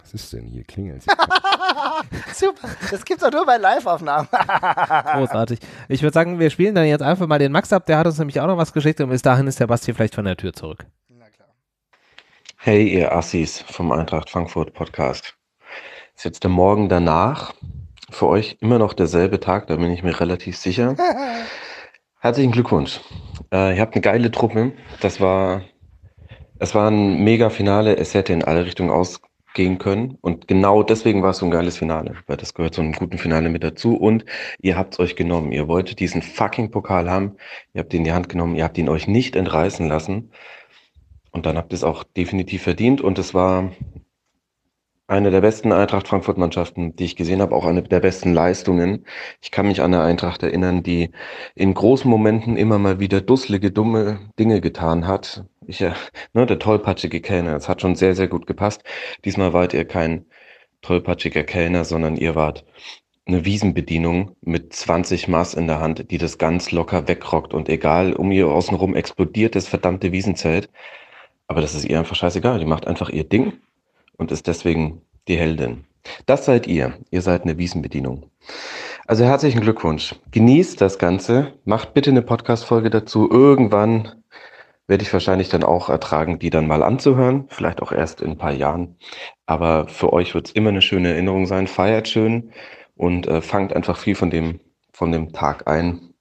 was ist denn hier? Klingelt. Super, das gibt's auch nur bei Live-Aufnahmen. Großartig. Ich würde sagen, wir spielen dann jetzt einfach mal den Max ab, der hat uns nämlich auch noch was geschickt und bis dahin ist der Basti vielleicht von der Tür zurück. Na klar. Hey, ihr Assis vom Eintracht Frankfurt Podcast. Ist jetzt der Morgen danach. Für euch immer noch derselbe Tag, da bin ich mir relativ sicher. Herzlichen Glückwunsch. Äh, ihr habt eine geile Truppe. Das war, es war ein mega Finale. Es hätte in alle Richtungen ausgehen können. Und genau deswegen war es so ein geiles Finale, weil das gehört zu einem guten Finale mit dazu. Und ihr habt es euch genommen. Ihr wolltet diesen fucking Pokal haben. Ihr habt ihn in die Hand genommen. Ihr habt ihn euch nicht entreißen lassen. Und dann habt ihr es auch definitiv verdient. Und es war eine der besten Eintracht Frankfurt-Mannschaften, die ich gesehen habe, auch eine der besten Leistungen. Ich kann mich an eine Eintracht erinnern, die in großen Momenten immer mal wieder dusselige, dumme Dinge getan hat. Ich, äh, ne, der tollpatschige Kellner, das hat schon sehr, sehr gut gepasst. Diesmal wart ihr kein tollpatschiger Kellner, sondern ihr wart eine Wiesenbedienung mit 20 Maß in der Hand, die das ganz locker wegrockt und egal, um ihr außenrum explodiert das verdammte Wiesenzelt. Aber das ist ihr einfach scheißegal. Die macht einfach ihr Ding und ist deswegen die Heldin. Das seid ihr. Ihr seid eine Wiesenbedienung. Also herzlichen Glückwunsch. Genießt das Ganze. Macht bitte eine Podcast-Folge dazu. Irgendwann werde ich wahrscheinlich dann auch ertragen, die dann mal anzuhören. Vielleicht auch erst in ein paar Jahren. Aber für euch wird es immer eine schöne Erinnerung sein. Feiert schön und äh, fangt einfach viel von dem, von dem Tag ein.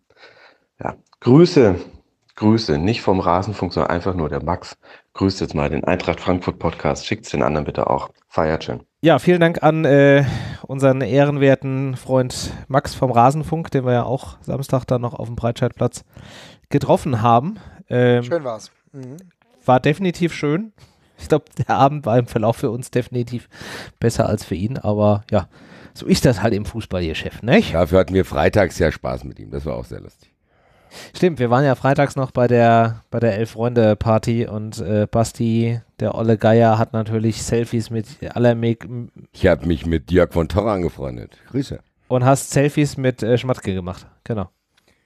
Ja. Grüße, Grüße, nicht vom Rasenfunk, sondern einfach nur der Max grüßt jetzt mal den Eintracht Frankfurt Podcast. Schickt es den anderen bitte auch. Feiert schön. Ja, vielen Dank an äh, unseren ehrenwerten Freund Max vom Rasenfunk, den wir ja auch Samstag dann noch auf dem Breitscheidplatz getroffen haben. Ähm, schön war's. Mhm. War definitiv schön. Ich glaube, der Abend war im Verlauf für uns definitiv besser als für ihn, aber ja, so ist das halt im Fußballgeschäft, nicht? Dafür hatten wir freitags ja Spaß mit ihm. Das war auch sehr lustig. Stimmt, wir waren ja freitags noch bei der bei der Elf-Freunde-Party und äh, Basti, der Olle Geier, hat natürlich Selfies mit aller Make Ich habe mich mit Jörg von Torra angefreundet. Grüße. Und hast Selfies mit äh, Schmatke gemacht, genau.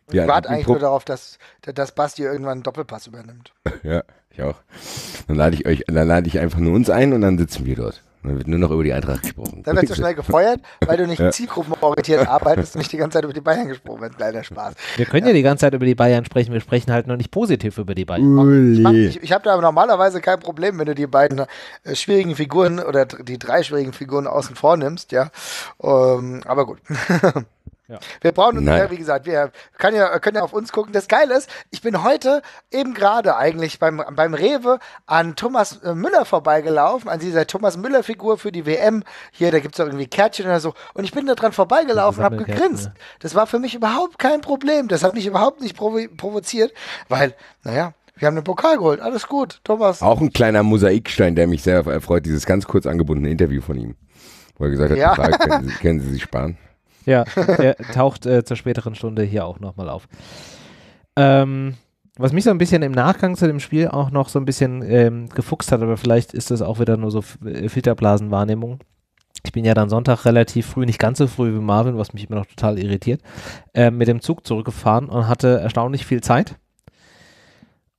Ich warte eigentlich nur darauf, dass, dass Basti irgendwann einen Doppelpass übernimmt. ja, ich auch. Dann lade ich euch, dann lade ich einfach nur uns ein und dann sitzen wir dort. Dann wird nur noch über die Eintracht gesprochen. Dann wirst du schnell gefeuert, weil du nicht ja. zielgruppenorientiert arbeitest und nicht die ganze Zeit über die Bayern gesprochen wird. Kleiner Spaß. Wir können ja. ja. die ganze Zeit über die Bayern sprechen, wir sprechen halt noch nicht positiv über die Bayern. Ich, ich, ich habe da normalerweise kein Problem, wenn du die beiden äh, schwierigen Figuren oder die drei schwierigen Figuren außen vor nimmst, ja. Ähm, aber gut. Ja. Wir brauchen uns, ja, wie gesagt, wir können ja, können ja auf uns gucken. Das Geile ist, ich bin heute eben gerade eigentlich beim, beim Rewe an Thomas äh, Müller vorbeigelaufen, an dieser Thomas Müller-Figur für die WM. Hier, da gibt es auch irgendwie Kärtchen oder so. Und ich bin da dran vorbeigelaufen und habe gegrinst. Das war für mich überhaupt kein Problem. Das hat mich überhaupt nicht provo provoziert, weil, naja, wir haben den Pokal geholt. Alles gut, Thomas. Auch ein kleiner Mosaikstein, der mich sehr erfreut, dieses ganz kurz angebundene Interview von ihm. Wo er gesagt hat, ja. Frage, können, Sie, können Sie sich sparen? Ja, der taucht äh, zur späteren Stunde hier auch nochmal auf. Ähm, was mich so ein bisschen im Nachgang zu dem Spiel auch noch so ein bisschen ähm, gefuchst hat, aber vielleicht ist das auch wieder nur so äh, Filterblasenwahrnehmung. Ich bin ja dann Sonntag relativ früh, nicht ganz so früh wie Marvin, was mich immer noch total irritiert, äh, mit dem Zug zurückgefahren und hatte erstaunlich viel Zeit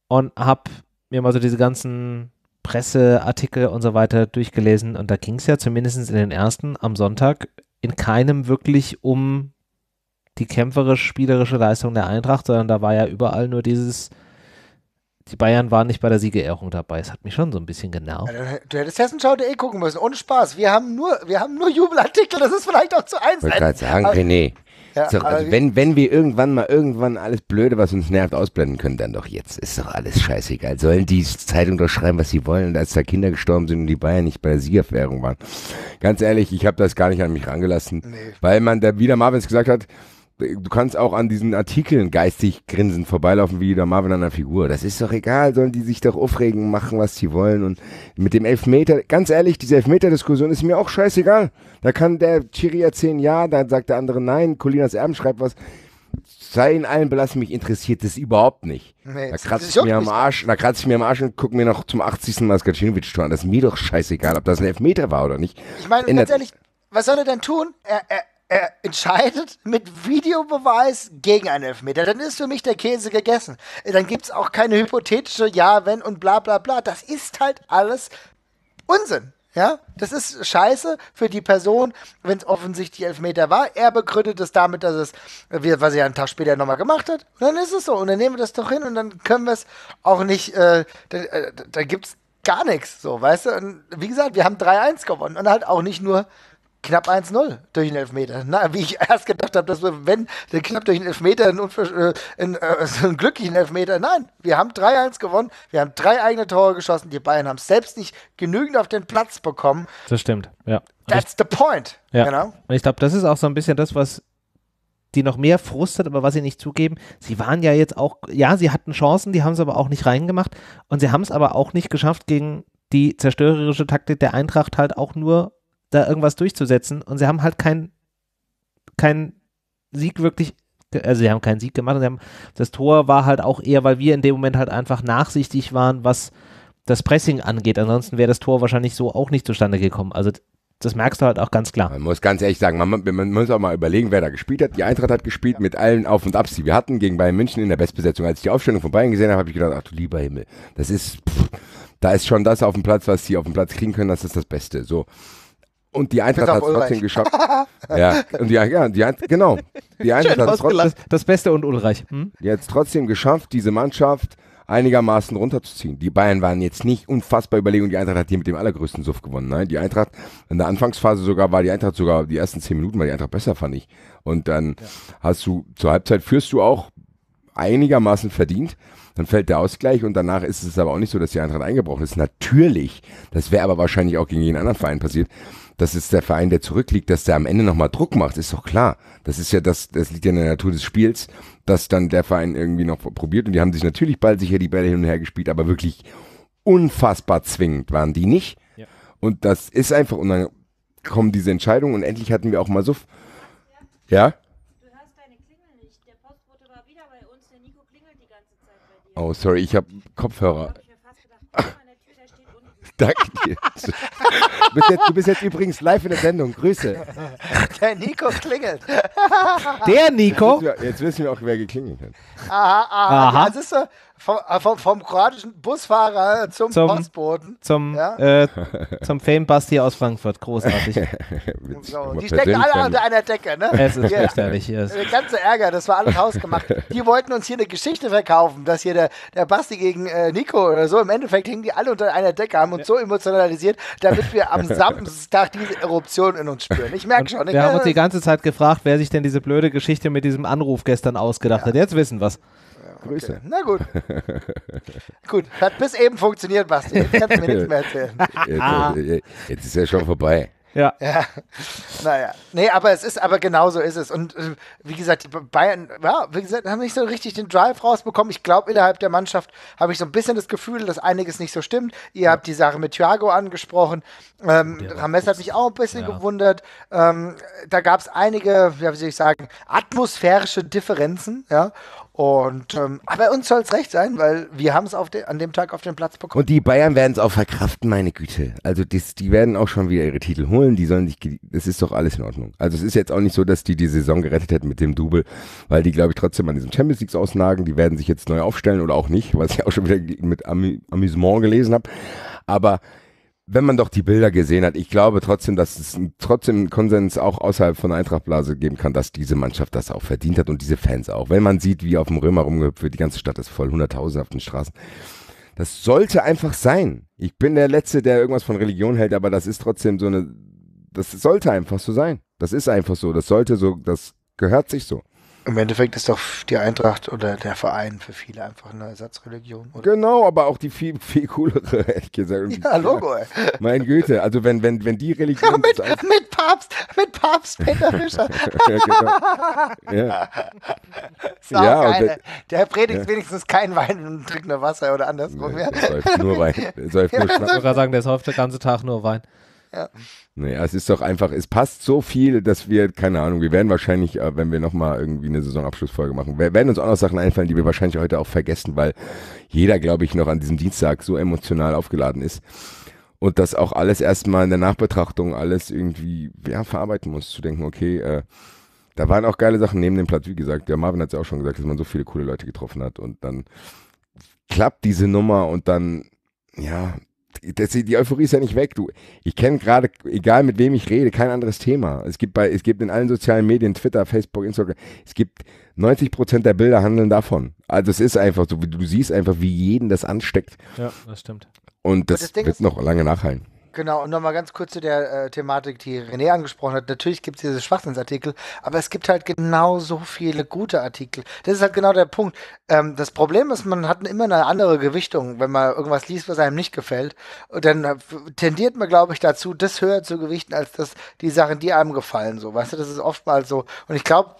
und habe mir mal so diese ganzen Presseartikel und so weiter durchgelesen und da ging es ja zumindest in den ersten am Sonntag in keinem wirklich um die kämpferisch-spielerische Leistung der Eintracht, sondern da war ja überall nur dieses, die Bayern waren nicht bei der Siegerehrung dabei. Es hat mich schon so ein bisschen genervt. Ja, du hättest Hessenschau.de gucken müssen, ohne Spaß. Wir haben nur, wir haben nur Jubelartikel, das ist vielleicht auch zu eins. Ich wollte gerade sagen, René. Ja, also wenn, wenn wir irgendwann mal irgendwann alles Blöde, was uns nervt, ausblenden können, dann doch jetzt. Ist doch alles scheißegal. Sollen die Zeitung doch schreiben, was sie wollen, als da Kinder gestorben sind und die Bayern nicht bei der Siegerfährung waren. Ganz ehrlich, ich habe das gar nicht an mich rangelassen, weil man da wieder Marvins gesagt hat, du kannst auch an diesen Artikeln geistig grinsend vorbeilaufen wie der Marvin an einer Figur. Das ist doch egal, sollen die sich doch aufregen, machen, was sie wollen. Und mit dem Elfmeter, ganz ehrlich, diese Elfmeter-Diskussion ist mir auch scheißegal. Da kann der Chiri erzählen, ja, dann sagt der andere nein, Colinas Erben schreibt was. Sei in allen belassen, mich interessiert das überhaupt nicht. Nee, da kratze ich mir am Arsch, da kratze ich mir am Arsch und gucke mir noch zum 80. Mal Skacinovic an. Das ist mir doch scheißegal, ob das ein Elfmeter war oder nicht. Ich meine, ganz ehrlich, was soll er denn tun? Er, er, er entscheidet mit Videobeweis gegen einen Elfmeter. Dann ist für mich der Käse gegessen. Dann gibt es auch keine hypothetische Ja, wenn und bla bla bla. Das ist halt alles Unsinn. Ja, das ist scheiße für die Person, wenn es offensichtlich Elfmeter war. Er begründet es damit, dass es, was er einen Tag später nochmal gemacht hat. Und dann ist es so. Und dann nehmen wir das doch hin und dann können wir es auch nicht, äh, da, äh, da gibt es gar nichts, so, weißt du? Und wie gesagt, wir haben 3-1 gewonnen und halt auch nicht nur knapp 1-0 durch den Elfmeter. Na, wie ich erst gedacht habe, dass wir, wenn, dann knapp durch den Elfmeter einen, äh, einen, äh, einen glücklichen Elfmeter. Nein, wir haben 3-1 gewonnen, wir haben drei eigene Tore geschossen, die Bayern haben es selbst nicht genügend auf den Platz bekommen. Das stimmt, ja. That's the point. Ja. Genau. Und ich glaube, das ist auch so ein bisschen das, was die noch mehr frustet, aber was sie nicht zugeben. Sie waren ja jetzt auch, ja, sie hatten Chancen, die haben sie aber auch nicht reingemacht und sie haben es aber auch nicht geschafft, gegen die zerstörerische Taktik der Eintracht halt auch nur da irgendwas durchzusetzen und sie haben halt kein, kein Sieg wirklich, also sie haben keinen Sieg gemacht und sie haben, das Tor war halt auch eher, weil wir in dem Moment halt einfach nachsichtig waren, was das Pressing angeht. Ansonsten wäre das Tor wahrscheinlich so auch nicht zustande gekommen. Also das merkst du halt auch ganz klar. Man muss ganz ehrlich sagen, man, man muss auch mal überlegen, wer da gespielt hat. Die Eintracht hat gespielt mit allen Auf- und Abs, die wir hatten gegen Bayern München in der Bestbesetzung. Als ich die Aufstellung von Bayern gesehen habe, habe ich gedacht, ach du lieber Himmel, das ist, pff, da ist schon das auf dem Platz, was sie auf dem Platz kriegen können, das ist das Beste. So. Und die Eintracht hat es trotzdem geschafft. ja, und die, ja, die, genau. Die Eintracht hat es trotzdem, Das, das Beste und Ulreich. Hm? die hat es trotzdem geschafft, diese Mannschaft einigermaßen runterzuziehen. Die Bayern waren jetzt nicht unfassbar überlegen und die Eintracht hat hier mit dem allergrößten Suff gewonnen. Nein, die Eintracht, in der Anfangsphase sogar war die Eintracht sogar, die ersten zehn Minuten war die Eintracht besser, fand ich. Und dann hast du, zur Halbzeit führst du auch einigermaßen verdient. Dann fällt der Ausgleich und danach ist es aber auch nicht so, dass die Eintracht eingebrochen ist. Natürlich, das wäre aber wahrscheinlich auch gegen jeden anderen Verein passiert, dass es der Verein, der zurückliegt, dass der am Ende nochmal Druck macht, ist doch klar. Das ist ja das, das liegt ja in der Natur des Spiels, dass dann der Verein irgendwie noch probiert und die haben sich natürlich bald sicher die Bälle hin und her gespielt, aber wirklich unfassbar zwingend waren die nicht. Ja. Und das ist einfach, und dann kommen diese Entscheidungen und endlich hatten wir auch mal so. f- Ja? Du hörst deine Klingel nicht. Der Postbote war wieder bei uns. Der Nico klingelt die ganze Zeit bei dir. Oh, sorry, ich habe Kopfhörer. Hab ich mir fast gedacht, guck mal an der Tür, der steht unten. Danke dir. Du bist, jetzt, du bist jetzt übrigens live in der Sendung. Grüße. Der Nico klingelt. Der Nico, Ja, Jetzt wissen wir auch, wer geklingelt hat. Aha, aha. Aha. Das ist so vom, äh, vom, vom kroatischen Busfahrer zum, Zum- Postboten. zum, Ja. äh, zum Fame Basti aus Frankfurt. Großartig. So, die stecken alle unter einer Decke, ne? es ist Ja. fürchterlich. ist- Der ganze Ärger, das war alles hausgemacht. Die wollten uns hier eine Geschichte verkaufen, dass hier der, der Basti gegen äh, Nico oder so. Im Endeffekt hingen die alle unter einer Decke, haben uns so emotionalisiert, damit wir am Samstag diese Eruption in uns spüren. Ich merke schon. Ich, Wir haben uns die ganze Zeit gefragt, wer sich denn diese blöde Geschichte mit diesem Anruf gestern ausgedacht hat. Jetzt wissen wir's. Grüße. na gut. gut, hat bis eben funktioniert, Basti. Jetzt kannst du mir nichts mehr erzählen. Ah. Jetzt, äh, jetzt ist ja schon vorbei. Ja. Ja, naja. Nee, aber es ist, aber genau so ist es. Und äh, wie gesagt, die Bayern, ja, wie gesagt, haben nicht so richtig den Drive rausbekommen. Ich glaube, innerhalb der Mannschaft habe ich so ein bisschen das Gefühl, dass einiges nicht so stimmt. Ihr habt die Sache mit Thiago angesprochen. Ähm, Rames hat mich auch ein bisschen Ja. gewundert. Ähm, da gab es einige, ja, wie soll ich sagen, atmosphärische Differenzen, ja. Und ähm, aber uns soll es recht sein, weil wir haben es de an dem Tag auf den Platz bekommen. Und die Bayern werden es auch verkraften, meine Güte. Also das, die werden auch schon wieder ihre Titel holen. Die sollen sich, das ist doch alles in Ordnung. Also es ist jetzt auch nicht so, dass die die Saison gerettet hätten mit dem Double, weil die, glaube ich, trotzdem an diesen Champions Leagues ausnagen. Die werden sich jetzt neu aufstellen oder auch nicht, was ich auch schon wieder mit Amü Amüsement gelesen habe. Aber wenn man doch die Bilder gesehen hat, ich glaube trotzdem, dass es trotzdem einen Konsens auch außerhalb von Eintrachtblase geben kann, dass diese Mannschaft das auch verdient hat und diese Fans auch. Wenn man sieht, wie auf dem Römer rumgehüpft wird, die ganze Stadt ist voll, hunderttausend auf den Straßen. Das sollte einfach sein. Ich bin der Letzte, der irgendwas von Religion hält, aber das ist trotzdem so eine, das sollte einfach so sein. Das ist einfach so. Das sollte so, das gehört sich so. Im Endeffekt ist doch die Eintracht oder der Verein für viele einfach eine Ersatzreligion. Oder? Genau, aber auch die viel, viel coolere, ehrlich gesagt. Ja, Logo, ey. Mein Güte, also wenn, wenn, wenn die Religion. Ja, mit, mit Papst, mit Papst Peter Fischer. ja, genau. ja. Ja, geil. der- Der predigt ja. wenigstens kein Wein und trinkt nur Wasser oder andersrum. Ja. Der säuft nur Wein. Säuft nur Ich gerade sagen, der säuft den ganzen Tag nur Wein. Nee, es ist doch einfach, es passt so viel, dass wir, keine Ahnung, wir werden wahrscheinlich, äh, wenn wir nochmal irgendwie eine Saisonabschlussfolge machen, wir werden uns auch noch Sachen einfallen, die wir wahrscheinlich heute auch vergessen, weil jeder, glaube ich, noch an diesem Dienstag so emotional aufgeladen ist. Und das auch alles erstmal in der Nachbetrachtung alles irgendwie ja, verarbeiten muss, zu denken, okay, äh, da waren auch geile Sachen neben dem Platz, wie gesagt. Der Marvin hat es ja auch schon gesagt, dass man so viele coole Leute getroffen hat und dann klappt diese Nummer und dann, ja, das, die Euphorie ist ja nicht weg. Du, ich kenne gerade, egal mit wem ich rede, kein anderes Thema. Es gibt bei, es gibt in allen sozialen Medien, Twitter, Facebook, Instagram, es gibt 90 Prozent der Bilder handeln davon. Also es ist einfach so, du siehst einfach, wie jeden das ansteckt Ja, das stimmt. und das, das wird ist- noch lange nachhallen. Genau, und nochmal ganz kurz zu der äh, Thematik, die René angesprochen hat. Natürlich gibt es diese Schwachsinnsartikel, aber es gibt halt genau so viele gute Artikel. Das ist halt genau der Punkt. Ähm, das Problem ist, man hat immer eine andere Gewichtung, wenn man irgendwas liest, was einem nicht gefällt. Und dann äh, tendiert man, glaube ich, dazu, das höher zu gewichten, als das, die Sachen, die einem gefallen. So, weißt du, das ist oftmals so. Und ich glaube,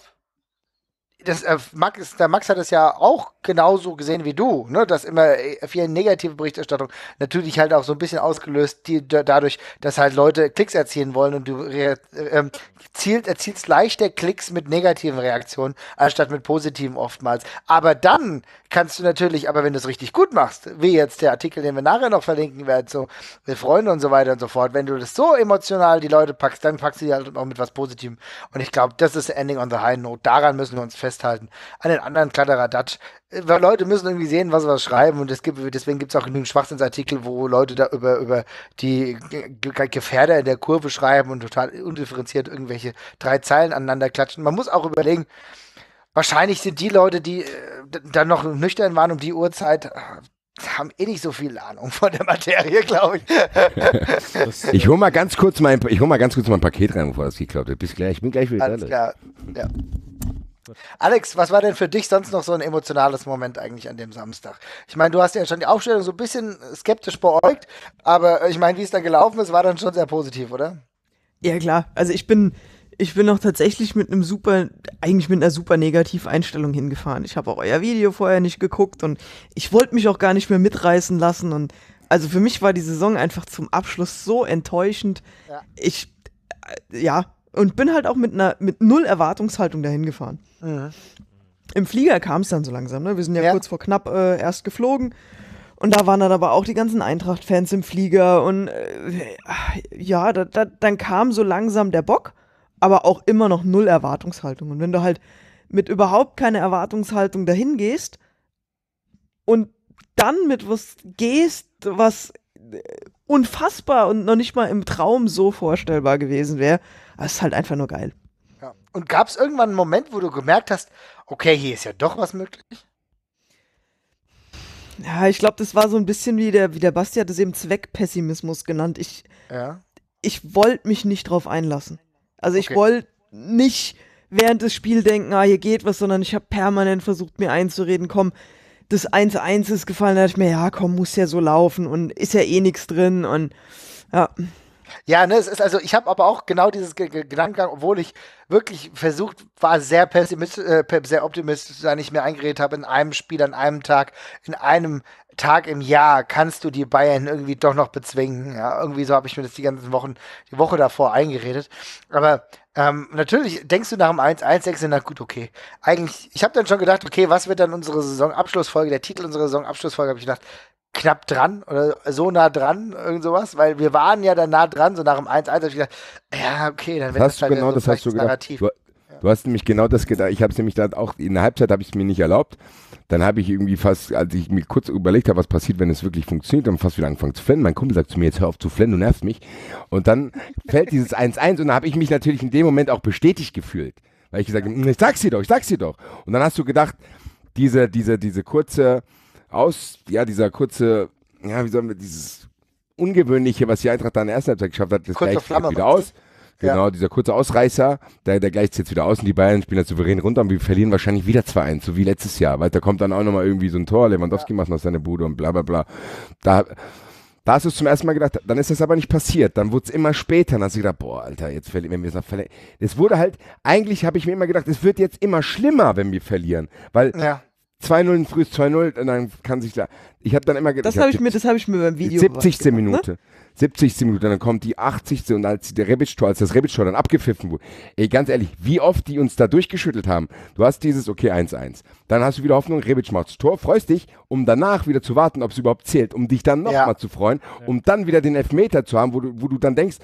das, äh, Max, der Max hat es ja auch genauso gesehen wie du, ne? dass immer äh, viel negative Berichterstattung natürlich halt auch so ein bisschen ausgelöst, die, da, dadurch, dass halt Leute Klicks erzielen wollen und du äh, zielt, erzielst leichter Klicks mit negativen Reaktionen, anstatt mit positiven oftmals. Aber dann kannst du natürlich, aber wenn du es richtig gut machst, wie jetzt der Artikel, den wir nachher noch verlinken werden, so mit Freunden und so weiter und so fort, wenn du das so emotional die Leute packst, dann packst du die halt auch mit was Positivem. Und ich glaube, das ist Ending on the High Note. Daran müssen wir uns festhalten. An den anderen Kladderadatsch. Äh, Weil Leute müssen irgendwie sehen, was wir schreiben und es gibt, deswegen gibt es auch genügend Schwachsinnsartikel, wo Leute da über, über die Ge- Ge- Gefährder in der Kurve schreiben und total undifferenziert irgendwelche drei Zeilen aneinander klatschen. Man muss auch überlegen, wahrscheinlich sind die Leute, die äh, dann noch nüchtern waren um die Uhrzeit, äh, haben eh nicht so viel Ahnung von der Materie, glaube ich. Ich hol mal ganz kurz mein, ich hol mal ganz kurz mein Paket rein, bevor das geklaut wird. Bis gleich, ich bin gleich wieder Alles da. klar. Ja. Alex, was war denn für dich sonst noch so ein emotionales Moment eigentlich an dem Samstag? Ich meine, du hast ja schon die Aufstellung so ein bisschen skeptisch beäugt, aber ich meine, wie es dann gelaufen ist, war dann schon sehr positiv, oder? Ja, klar. Also ich bin, ich bin auch tatsächlich mit einem super, eigentlich mit einer super Negativeinstellung hingefahren. Ich habe auch euer Video vorher nicht geguckt und ich wollte mich auch gar nicht mehr mitreißen lassen. Und also für mich war die Saison einfach zum Abschluss so enttäuschend. Ja. Ich, äh, ja, und bin halt auch mit einer, mit null Erwartungshaltung dahin gefahren. Mhm. Im Flieger kam es dann so langsam, ne? Wir sind ja, Ja. kurz vor knapp äh, erst geflogen. Und da waren dann aber auch die ganzen Eintracht-Fans im Flieger. Und äh, ja, da, da, dann kam so langsam der Bock, aber auch immer noch null Erwartungshaltung. Und wenn du halt mit überhaupt keine Erwartungshaltung dahin gehst und dann mit was gehst, was äh, unfassbar und noch nicht mal im Traum so vorstellbar gewesen wäre, das ist halt einfach nur geil. Ja. Und gab es irgendwann einen Moment, wo du gemerkt hast, okay, hier ist ja doch was möglich? Ja, ich glaube, das war so ein bisschen wie der, wie der Basti hat es eben Zweckpessimismus genannt. Ich, Ja. ich wollte mich nicht drauf einlassen. Also ich Okay. wollte nicht während des Spiels denken, ah, hier geht was, sondern ich habe permanent versucht, mir einzureden, komm, das 1-1 ist gefallen, da dachte ich mir, ja, komm, muss ja so laufen und ist ja eh nichts drin und ja, Ja, ne, es ist also, ich habe aber auch genau dieses Ge Ge Gedankengang, obwohl ich wirklich versucht war, sehr pessimistisch, äh, sehr optimistisch zu sein, ich mir eingeredet habe, in einem Spiel, an einem Tag, in einem Tag im Jahr kannst du die Bayern irgendwie doch noch bezwingen. Ja, irgendwie so habe ich mir das die ganzen Wochen, die Woche davor eingeredet. Aber ähm, natürlich denkst du nach dem 1-1, denkst du, na gut, okay. Eigentlich, ich habe dann schon gedacht, okay, was wird dann unsere Saisonabschlussfolge, der Titel unserer Saisonabschlussfolge, habe ich gedacht, knapp dran oder so nah dran, irgend sowas, weil wir waren ja dann nah dran, so nach dem 1-1 habe ich gedacht, ja, okay, dann wird Das du halt genau, so das hast du gedacht. Narrativ. Du, du hast nämlich genau das gedacht. Ich habe es nämlich dann auch in der Halbzeit habe ich es mir nicht erlaubt. Dann habe ich irgendwie fast, als ich mir kurz überlegt habe, was passiert, wenn es wirklich funktioniert, dann fast wieder angefangen zu flennen. Mein Kumpel sagt zu mir, jetzt hör auf zu flennen, du nervst mich. Und dann fällt dieses 1-1 und da habe ich mich natürlich in dem Moment auch bestätigt gefühlt. Weil ich gesagt habe, ich sag's dir doch, ich sag's dir doch. Und dann hast du gedacht, diese, diese, diese kurze Aus, ja, dieser kurze, ja, wie sollen wir, dieses Ungewöhnliche, was die Eintracht da in der ersten Halbzeit geschafft hat, das Kurze gleicht Flamme, wieder aus. Genau, dieser kurze Ausreißer, der, der gleicht jetzt wieder aus und die Bayern spielen das souverän runter und wir verlieren wahrscheinlich wieder 2-1, so wie letztes Jahr, weil da kommt dann auch nochmal irgendwie so ein Tor, Lewandowski macht noch seine Bude und bla bla bla. Da, da hast du es zum ersten Mal gedacht, dann ist das aber nicht passiert. Dann wurde es immer später. Dann hast du gedacht, boah, Alter, jetzt verlieren, wenn wir es noch verlieren. Es wurde halt, eigentlich habe ich mir immer gedacht, es wird jetzt immer schlimmer, wenn wir verlieren. Weil Ja. 2-0 ein frühes 2-0, und dann kann sich da. Ich habe dann immer gedacht, Das habe ich mir, das habe ich mir beim Video 70. gemacht, Minute. 70. Minute, dann kommt die 80. und als der Rebic-Tor, als das Rebic-Tor dann abgepfiffen wurde. Ey, ganz ehrlich, wie oft die uns da durchgeschüttelt haben. Du hast dieses, okay, 1-1. Dann hast du wieder Hoffnung, Rebic macht's Tor, freust dich, um danach wieder zu warten, ob es überhaupt zählt, um dich dann nochmal Ja. zu freuen, um dann wieder den Elfmeter zu haben, wo du, wo du dann denkst,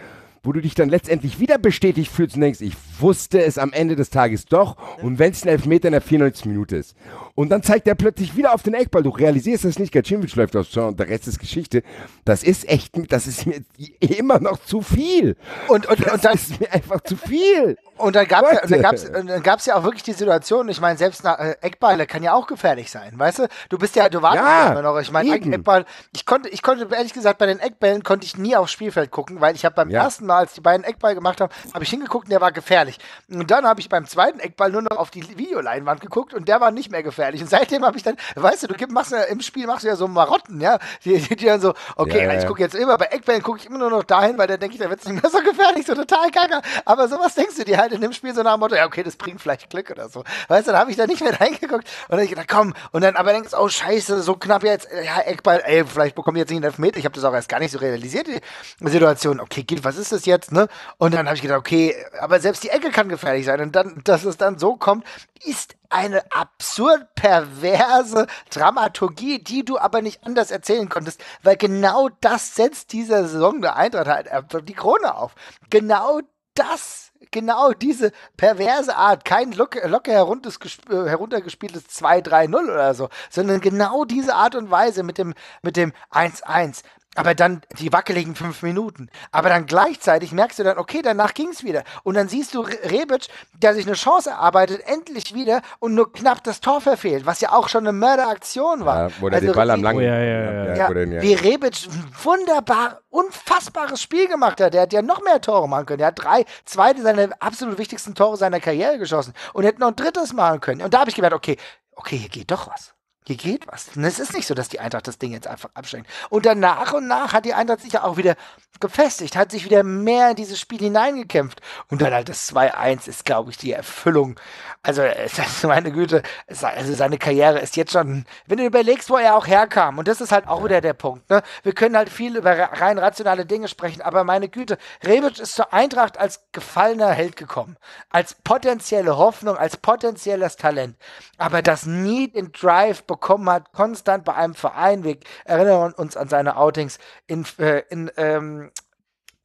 wo du dich dann letztendlich wieder bestätigt fühlst und denkst, ich wusste es am Ende des Tages doch und wenn es ein Elfmeter in der 94. Minute ist. Und dann zeigt er plötzlich wieder auf den Eckball, du realisierst das nicht, Gacinovic läuft aufs Tor und der Rest ist Geschichte. Das ist echt, das ist mir immer noch zu viel. Und, und, Das und dann, ist mir einfach zu viel. Und dann gab es ja, gab's, ja auch wirklich die Situation, ich meine, selbst nach äh, Eckball kann ja auch gefährlich sein, weißt du? Du bist ja, du wartest Ja, immer noch. Ich meine. Eckball, ich konnte, ich konnte, ehrlich gesagt, bei den Eckbällen konnte ich nie aufs Spielfeld gucken, weil ich habe beim Ja. ersten Mal, als die beiden Eckball gemacht haben, habe ich hingeguckt und der war gefährlich. Und dann habe ich beim zweiten Eckball nur noch auf die Videoleinwand geguckt und der war nicht mehr gefährlich. Und seitdem habe ich dann, weißt du, du machst ja, im Spiel machst du ja so Marotten, ja, die, die, dann so, okay, Ja, ja, ich gucke jetzt immer, bei Eckbällen gucke ich immer nur noch dahin, weil da denke ich, da wird es nicht mehr so gefährlich, so total kacke. Aber sowas denkst du dir halt in dem Spiel so nach dem Motto, ja, okay, das bringt vielleicht Glück oder so. Weißt du, dann habe ich da nicht mehr reingeguckt und dann hab ich gedacht, komm, und dann aber denkst du, oh scheiße, so knapp jetzt, ja, Eckball, ey, vielleicht bekommen die jetzt nicht einen Elfmeter. Ich habe das auch erst gar nicht so realisiert, die Situation. Okay, geht, was ist das jetzt, ne? Und dann habe ich gedacht, okay, aber selbst die Ecke kann gefährlich sein. Und dann, dass es dann so kommt, ist eine absurd perverse Dramaturgie, die du aber nicht anders erzählen konntest, weil genau das setzt dieser Saison der Eintracht halt einfach die Krone auf. Genau das, genau diese perverse Art, kein locker, äh, heruntergespieltes 2-3-0 oder so, sondern genau diese Art und Weise mit dem, mit dem 1-1. Aber dann die wackeligen fünf Minuten. Aber dann gleichzeitig merkst du dann, okay, danach ging's wieder. Und dann siehst du Re- Rebic, der sich eine Chance erarbeitet, endlich wieder und nur knapp das Tor verfehlt, was ja auch schon eine Mörderaktion war. Ja, wo der den Ball am wie- langen. Oh, ja, ja, ja. ja, wie Rebic ein wunderbar, unfassbares Spiel gemacht hat. Der hat ja noch mehr Tore machen können. Der hat drei, zwei seiner absolut wichtigsten Tore seiner Karriere geschossen und hätte noch ein drittes machen können. Und da habe ich gedacht, okay, okay, hier geht doch was. Hier geht was. Und es ist nicht so, dass die Eintracht das Ding jetzt einfach abschenkt. Und dann nach und nach hat die Eintracht sich ja auch wieder gefestigt, hat sich wieder mehr in dieses Spiel hineingekämpft. Und dann halt das 2-1 ist, glaube ich, die Erfüllung. Also, äh, meine Güte, also seine Karriere ist jetzt schon, wenn du überlegst, wo er auch herkam, und das ist halt auch wieder der Punkt, ne? Wir können halt viel über rein rationale Dinge sprechen, aber meine Güte, Rebic ist zur Eintracht als gefallener Held gekommen, als potenzielle Hoffnung, als potenzielles Talent, aber das nie den Drive bekommen hat, konstant bei einem Verein. Wir erinnern uns an seine Outings in, äh, in ähm,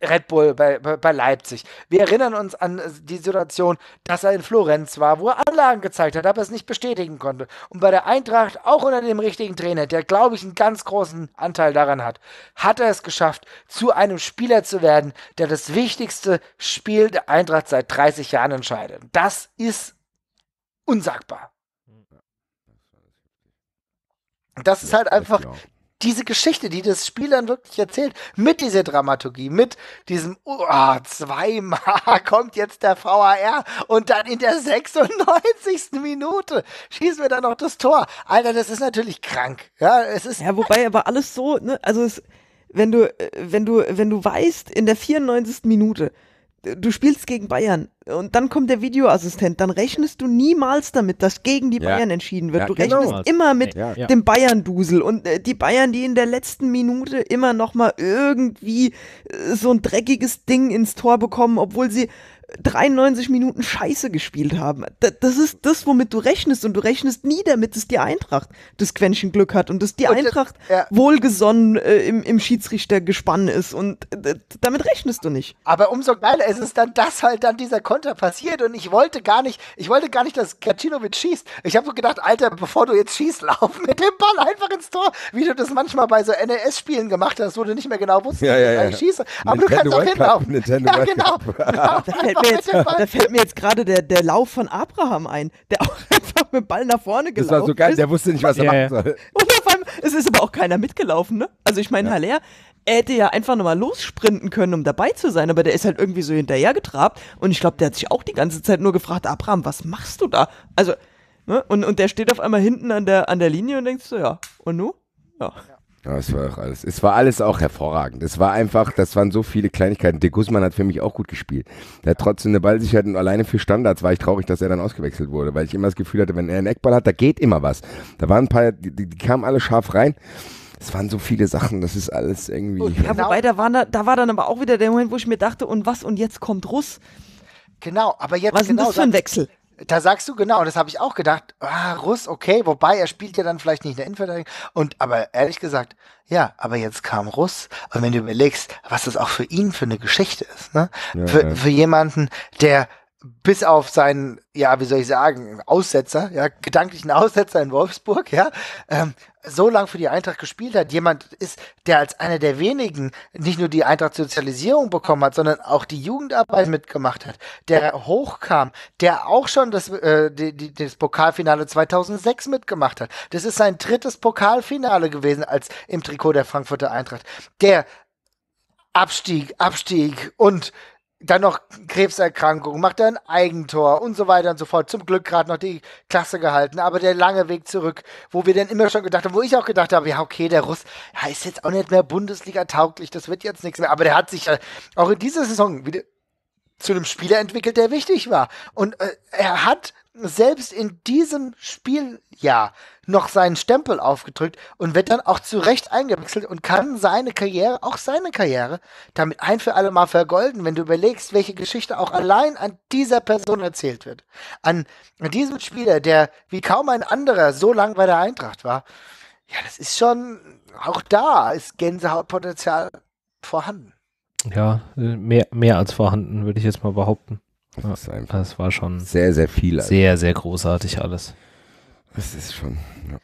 Red Bull bei, bei, bei Leipzig. Wir erinnern uns an äh, die Situation, dass er in Florenz war, wo er Anlagen gezeigt hat, aber es nicht bestätigen konnte. Und bei der Eintracht, auch unter dem richtigen Trainer, der, glaube ich, einen ganz großen Anteil daran hat, hat er es geschafft, zu einem Spieler zu werden, der das wichtigste Spiel der Eintracht seit 30 Jahren entscheidet. Das ist unsagbar. Das ist halt einfach diese Geschichte, die das Spiel dann wirklich erzählt, mit dieser Dramaturgie, mit diesem, oh, zweimal kommt jetzt der VAR und dann in der 96. Minute schießen wir dann noch das Tor. Alter, das ist natürlich krank. Ja, es ist, Ja, wobei aber alles so, ne, also es, wenn du, äh, wenn du, wenn du weißt, in der 94. Minute, du spielst gegen Bayern und dann kommt der Videoassistent, dann rechnest du niemals damit, dass gegen die Ja. Bayern entschieden wird. Ja, du genau. rechnest immer mit Ja. Dem Bayern-Dusel und äh, die Bayern, die in der letzten Minute immer noch mal irgendwie äh, so ein dreckiges Ding ins Tor bekommen, obwohl sie 93 Minuten Scheiße gespielt haben. Da- Das ist das, womit du rechnest und du rechnest nie damit, dass die Eintracht das Quäntchen Glück hat und dass die Und das- Eintracht ja. wohlgesonnen äh, im, im Schiedsrichtergespann ist und äh, damit rechnest du nicht. Aber umso geiler ist es dann, dass halt dann dieser Konter passiert und ich wollte gar nicht, ich wollte gar nicht, dass Kacinovic schießt. Ich habe so gedacht, Alter, bevor du jetzt schießt, lauf mit dem Ball einfach ins Tor, wie du das manchmal bei so NES-Spielen gemacht hast, wo du nicht mehr genau wusstest, Ja, ja, wie ja. ich schieße. Aber Nintendo du kannst auch hinlaufen. Nintendo ja, genau. Fällt mir jetzt, da fällt mir jetzt gerade der, der Lauf von Abraham ein, der auch einfach mit dem Ball nach vorne Das gelaufen war so geil, ist. der wusste nicht, was er Ja, machen ja. soll. Und auf einmal, es ist aber auch keiner mitgelaufen, ne? Also ich meine, Haller, er hätte ja einfach nochmal lossprinten können, um dabei zu sein, aber der ist halt irgendwie so hinterhergetrabt und ich glaube, der hat sich auch die ganze Zeit nur gefragt, Abraham, was machst du da? Also, ne? Und, und der steht auf einmal hinten an der, an der Linie und denkt so, ja, und nu? Ja. Ja, es war auch alles. Es war alles auch hervorragend. Es war einfach, das waren so viele Kleinigkeiten. De Guzman hat für mich auch gut gespielt. Der hat trotzdem eine Ballsicherheit und alleine für Standards war ich traurig, dass er dann ausgewechselt wurde, weil ich immer das Gefühl hatte, wenn er einen Eckball hat, da geht immer was. Da waren ein paar, die, die, kamen alle scharf rein. Es waren so viele Sachen, das ist alles irgendwie. Und Ja, Genau. wobei, da, waren da, da war dann aber auch wieder der Moment, wo ich mir dachte, und was, und jetzt kommt Russ? Genau, aber jetzt Was ist denn genau, das für ein Wechsel? Da sagst du genau, das habe ich auch gedacht, ah, Russ, okay, wobei er spielt ja dann vielleicht nicht in der Innenverteidigung. Und aber ehrlich gesagt, ja, aber jetzt kam Russ. Und wenn du überlegst, was das auch für ihn für eine Geschichte ist, ne? Ja, für, ja. für jemanden, der bis auf seinen, ja, wie soll ich sagen, Aussetzer, ja, gedanklichen Aussetzer in Wolfsburg, ja, ähm, so lang für die Eintracht gespielt hat, jemand ist, der als einer der wenigen nicht nur die Eintracht Sozialisierung bekommen hat, sondern auch die Jugendarbeit mitgemacht hat, der hochkam, der auch schon das, äh, die, die, das Pokalfinale 2006 mitgemacht hat. Das ist sein drittes Pokalfinale gewesen als im Trikot der Frankfurter Eintracht. Der Abstieg, Abstieg und dann noch Krebserkrankung, macht er ein Eigentor und so weiter und so fort. Zum Glück gerade noch die Klasse gehalten, aber der lange Weg zurück, wo wir dann immer schon gedacht haben, wo ich auch gedacht habe, ja, okay, der Russ, ja, ist jetzt auch nicht mehr Bundesliga tauglich, das wird jetzt nichts mehr, aber der hat sich ja auch in dieser Saison wieder zu einem Spieler entwickelt, der wichtig war. Und äh, er hat selbst in diesem Spieljahr noch seinen Stempel aufgedrückt und wird dann auch zu Recht eingewechselt und kann seine Karriere, auch seine Karriere, damit ein für alle Mal vergolden, wenn du überlegst, welche Geschichte auch allein an dieser Person erzählt wird. An, an diesem Spieler, der wie kaum ein anderer so lang bei der Eintracht war. Ja, das ist schon, auch da ist Gänsehautpotenzial vorhanden. Ja, äh, mehr, mehr als vorhanden, würde ich jetzt mal behaupten. Das ist einfach Das war schon sehr, sehr viel. Alter. sehr, sehr großartig alles. Das ist schon. Ja.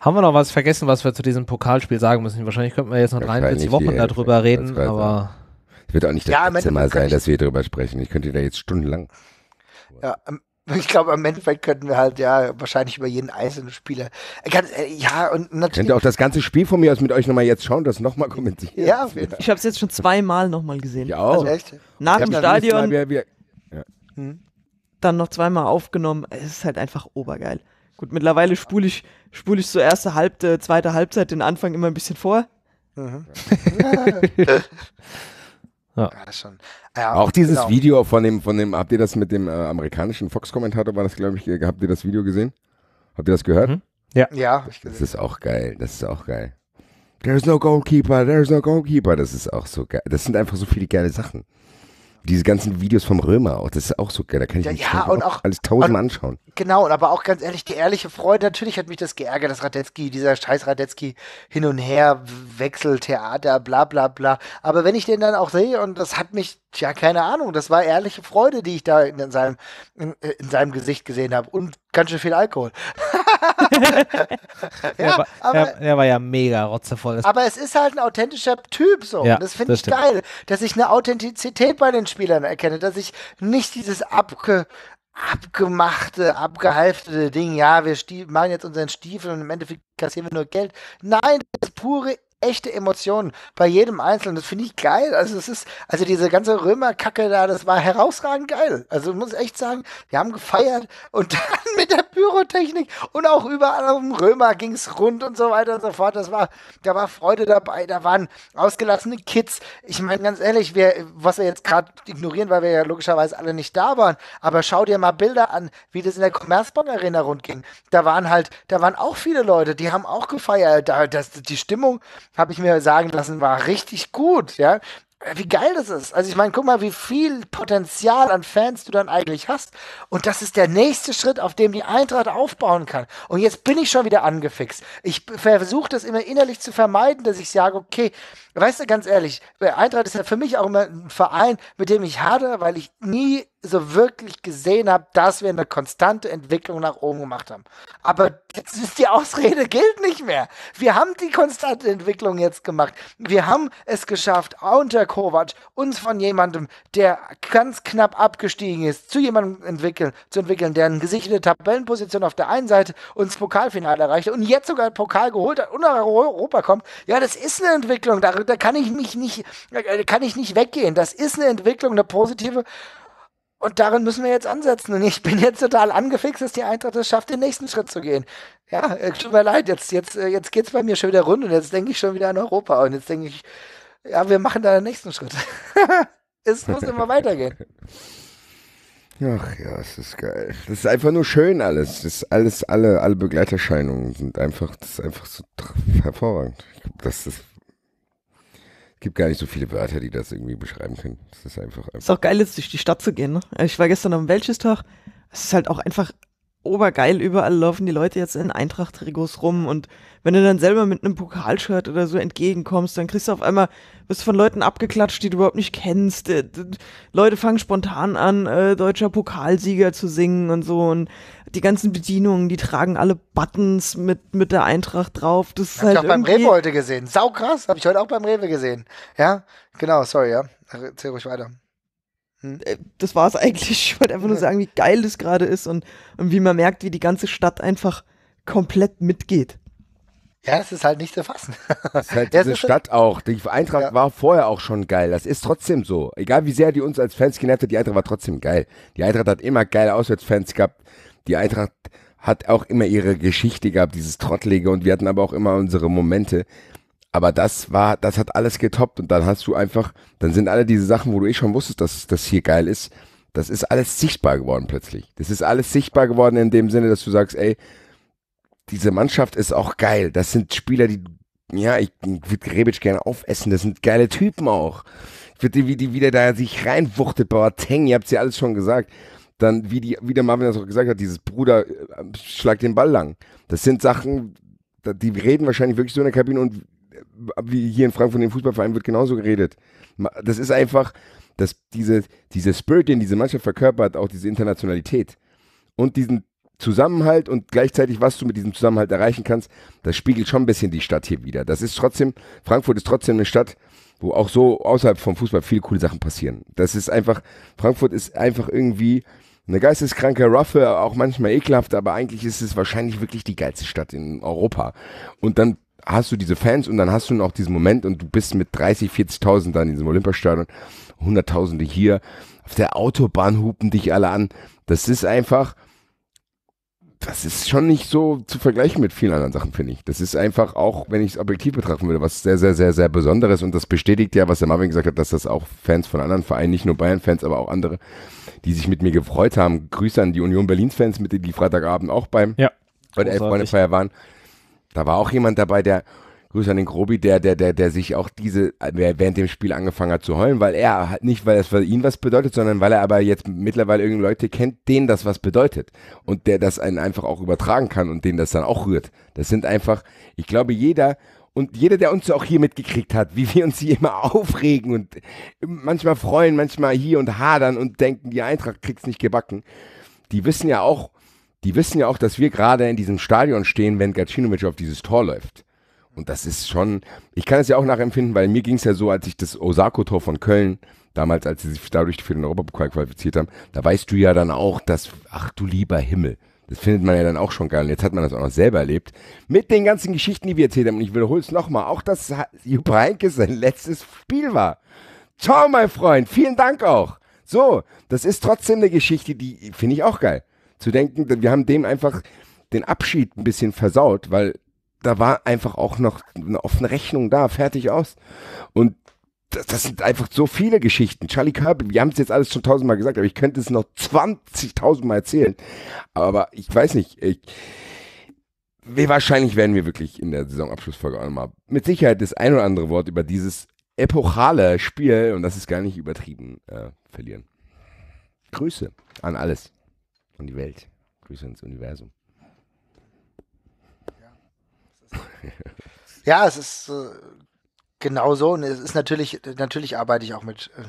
Haben wir noch was vergessen, was wir zu diesem Pokalspiel sagen müssen? Wahrscheinlich könnten wir jetzt noch Wahrscheinlich 43 Wochen darüber reden, aber Es wird auch nicht das Ja, letzte Mal sein, dass wir darüber sprechen. Ich könnte da jetzt stundenlang. Ja, ähm, ich glaube, im Endeffekt könnten wir halt ja wahrscheinlich über jeden einzelnen Spieler. äh, Ganz, äh, ja, und Könnt natürlich. ihr auch das ganze Spiel von mir aus mit euch nochmal jetzt schauen, das nochmal kommentieren? Ja. Ich habe es jetzt schon zweimal nochmal gesehen. Ja, auch. Also echt. Nach dem hab das nächste Mal Stadion wieder- wieder- dann noch zweimal aufgenommen. Es ist halt einfach obergeil. Gut, mittlerweile spule ich, spule ich so erste Halbzeit, zweite Halbzeit den Anfang immer ein bisschen vor. Mhm. Ja. ja, schon. Ja, Auch dieses genau. Video von dem, von dem, habt ihr das mit dem äh, amerikanischen Fox-Kommentator, war das, glaube ich, ge- habt ihr das Video gesehen? Habt ihr das gehört? Mhm. Ja, hab ich Das ist auch geil, das ist auch geil. There's no goalkeeper, there's no goalkeeper, das ist auch so geil. Das sind einfach so viele geile Sachen. Diese ganzen Videos vom Römer auch, das ist auch so geil, da kann ich Ja, mich ja, und auch- alles tausendmal anschauen. Genau, und aber auch ganz ehrlich, die ehrliche Freude, natürlich hat mich das geärgert, dass Radetzky, dieser scheiß Radetzky hin und her wechselt, Theater, bla bla bla. Aber wenn ich den dann auch sehe und das hat mich, ja, keine Ahnung, das war ehrliche Freude, die ich da in seinem, in, in seinem Gesicht gesehen habe. Und ganz schön viel Alkohol. er, ja, war, aber, er, er war ja mega rotzevoll. Aber es ist halt ein authentischer Typ so. Ja, das finde ich stimmt. geil, dass ich eine Authentizität bei den Spielern erkenne, dass ich nicht dieses abge, abgemachte, abgehalftete Ding, ja, wir machen jetzt unseren Stiefel und im Endeffekt kassieren wir nur Geld. Nein, das ist pure echte Emotionen bei jedem Einzelnen. Das finde ich geil. Also es ist, also diese ganze Römerkacke da, das war herausragend geil. Also ich muss echt sagen, wir haben gefeiert und dann mit der Pyrotechnik und auch überall dem Römer ging's rund und so weiter und so fort. Das war, da war Freude dabei, da waren ausgelassene Kids. Ich meine ganz ehrlich, wir, was wir jetzt gerade ignorieren, weil wir ja logischerweise alle nicht da waren, aber schau dir mal Bilder an, wie das in der Commerzbank Arena rundging. Da waren halt, da waren auch viele Leute, die haben auch gefeiert. Da, das, die Stimmung, habe ich mir sagen lassen, war richtig gut, ja. wie geil das ist. Also ich meine, guck mal, wie viel Potenzial an Fans du dann eigentlich hast. Und das ist der nächste Schritt, auf dem die Eintracht aufbauen kann. Und jetzt bin ich schon wieder angefixt. Ich versuche das immer innerlich zu vermeiden, dass ich sage, okay, weißt du, ganz ehrlich, Eintracht ist ja für mich auch immer ein Verein, mit dem ich hadere, weil ich nie so wirklich gesehen habe, dass wir eine konstante Entwicklung nach oben gemacht haben. Aber jetzt ist die Ausrede gilt nicht mehr. Wir haben die konstante Entwicklung jetzt gemacht. Wir haben es geschafft, unter Kovac uns von jemandem, der ganz knapp abgestiegen ist, zu jemandem entwickeln, zu entwickeln, der eine gesicherte Tabellenposition auf der einen Seite und das Pokalfinale erreicht und jetzt sogar ein Pokal geholt hat und nach Europa kommt. Ja, das ist eine Entwicklung. Da, da kann ich mich nicht, da kann ich nicht weggehen. Das ist eine Entwicklung, eine positive. Und darin müssen wir jetzt ansetzen. Und ich bin jetzt total angefixt, dass die Eintracht es schafft, den nächsten Schritt zu gehen. Ja, äh, tut mir leid, jetzt, jetzt, äh, jetzt geht es bei mir schon wieder rund und jetzt denke ich schon wieder an Europa. Und jetzt denke ich, ja, wir machen da den nächsten Schritt. es muss immer weitergehen. Ach ja, es ist geil. Das ist einfach nur schön alles. Das ist alles, alle, alle Begleiterscheinungen sind einfach, das ist einfach so hervorragend. Das ist gibt gar nicht so viele Wörter, die das irgendwie beschreiben können. Das ist einfach. einfach ist auch geil, jetzt durch die Stadt zu gehen. Ne? Ich war gestern am Welchestag. Es ist halt auch einfach obergeil. Überall laufen die Leute jetzt in Eintracht-Trikots rum und wenn du dann selber mit einem Pokalshirt oder so entgegenkommst, dann kriegst du auf einmal, wirst von Leuten abgeklatscht, die du überhaupt nicht kennst. Leute fangen spontan an, äh, deutscher Pokalsieger zu singen und so und die ganzen Bedienungen, die tragen alle Buttons mit, mit der Eintracht drauf. Das ist hab halt ich auch beim Rewe heute gesehen. Sau krass, habe ich heute auch beim Rewe gesehen. Ja, genau, sorry, ja. Erzähl ruhig weiter. äh, das war es eigentlich. Ich wollte einfach nur sagen, wie geil das gerade ist und, und wie man merkt, wie die ganze Stadt einfach komplett mitgeht. Ja, es ist halt nicht zu fassen. Das ist halt diese ist- Stadt auch. Die Eintracht Ja. war vorher auch schon geil. Das ist trotzdem so. Egal wie sehr die uns als Fans genervt hat, die Eintracht war trotzdem geil. Die Eintracht hat immer geile Auswärtsfans gehabt. Die Eintracht hat auch immer ihre Geschichte gehabt, dieses Trottelige und wir hatten aber auch immer unsere Momente. Aber das war, das hat alles getoppt und dann hast du einfach, dann sind alle diese Sachen, wo du eh schon wusstest, dass das hier geil ist, das ist alles sichtbar geworden plötzlich. Das ist alles sichtbar geworden in dem Sinne, dass du sagst, ey, diese Mannschaft ist auch geil. Das sind Spieler, die, ja, ich würde Rebic gerne aufessen. Das sind geile Typen auch. Ich würde, wie die wieder da sich reinwuchtet, Boateng, ihr habt ja alles schon gesagt. Dann, wie, die, wie der Marvin das auch gesagt hat, dieses Bruder, äh, schlag den Ball lang. Das sind Sachen, die reden wahrscheinlich wirklich so in der Kabine und äh, wie hier in Frankfurt im Fußballverein wird genauso geredet. Das ist einfach, dass diese, diese Spirit, den diese Mannschaft verkörpert, auch diese Internationalität und diesen Zusammenhalt und gleichzeitig, was du mit diesem Zusammenhalt erreichen kannst, das spiegelt schon ein bisschen die Stadt hier wieder. Das ist trotzdem, Frankfurt ist trotzdem eine Stadt, wo auch so außerhalb vom Fußball viele coole Sachen passieren. Das ist einfach, Frankfurt ist einfach irgendwie eine geisteskranke Ruffe, auch manchmal ekelhaft, aber eigentlich ist es wahrscheinlich wirklich die geilste Stadt in Europa. Und dann hast du diese Fans und dann hast du noch diesen Moment und du bist mit 30, 40.000 da in diesem Olympiastadion, Hunderttausende hier, auf der Autobahn hupen dich alle an. Das ist einfach, das ist schon nicht so zu vergleichen mit vielen anderen Sachen, finde ich. Das ist einfach auch, wenn ich es objektiv betrachten würde, was sehr, sehr, sehr, sehr Besonderes und das bestätigt ja, was der Marvin gesagt hat, dass das auch Fans von anderen Vereinen, nicht nur Bayern-Fans, aber auch andere, die sich mit mir gefreut haben. Grüße an die Union Berlins-Fans, mit denen die Freitagabend auch beim Ja. bei der. Elf-Freunde-Feier waren. Da war auch jemand dabei, der, Grüße an den Grobi, der, der, der, der sich auch diese, während dem Spiel angefangen hat zu heulen, weil er halt nicht, weil es für ihn was bedeutet, sondern weil er aber jetzt mittlerweile irgendeine Leute kennt, denen das was bedeutet. Und der das einen einfach auch übertragen kann und denen das dann auch rührt. Das sind einfach, ich glaube, jeder, und jeder, der uns auch hier mitgekriegt hat, wie wir uns hier immer aufregen und manchmal freuen, manchmal hier und hadern und denken, die Eintracht kriegt's nicht gebacken, die wissen ja auch, die wissen ja auch, dass wir gerade in diesem Stadion stehen, wenn Gacinovic auf dieses Tor läuft. Und das ist schon, ich kann es ja auch nachempfinden, weil mir ging es ja so, als ich das Osako-Tor von Köln, damals, als sie sich dadurch für den Europapokal qualifiziert haben, da weißt du ja dann auch, dass, ach du lieber Himmel, das findet man ja dann auch schon geil. Und jetzt hat man das auch noch selber erlebt. Mit den ganzen Geschichten, die wir erzählt haben. Und ich wiederhole es nochmal. Auch, dass Jupp Heynckes sein letztes Spiel war. Ciao, mein Freund. Vielen Dank auch. So, das ist trotzdem eine Geschichte, die finde ich auch geil. Zu denken, wir haben dem einfach den Abschied ein bisschen versaut, weil da war einfach auch noch eine offene Rechnung da, fertig aus. Und das, das sind einfach so viele Geschichten. Charlie Kirby, wir haben es jetzt alles schon tausendmal gesagt, aber ich könnte es noch 20.000 Mal erzählen. Aber ich weiß nicht, ich, wir, wahrscheinlich werden wir wirklich in der Saisonabschlussfolge auch nochmal mit Sicherheit das ein oder andere Wort über dieses epochale Spiel, und das ist gar nicht übertrieben, äh, verlieren. Grüße an alles. An die Welt. Grüße ins Universum. Ja, es ist äh, genau so. Und es ist natürlich, natürlich arbeite ich auch mit, äh,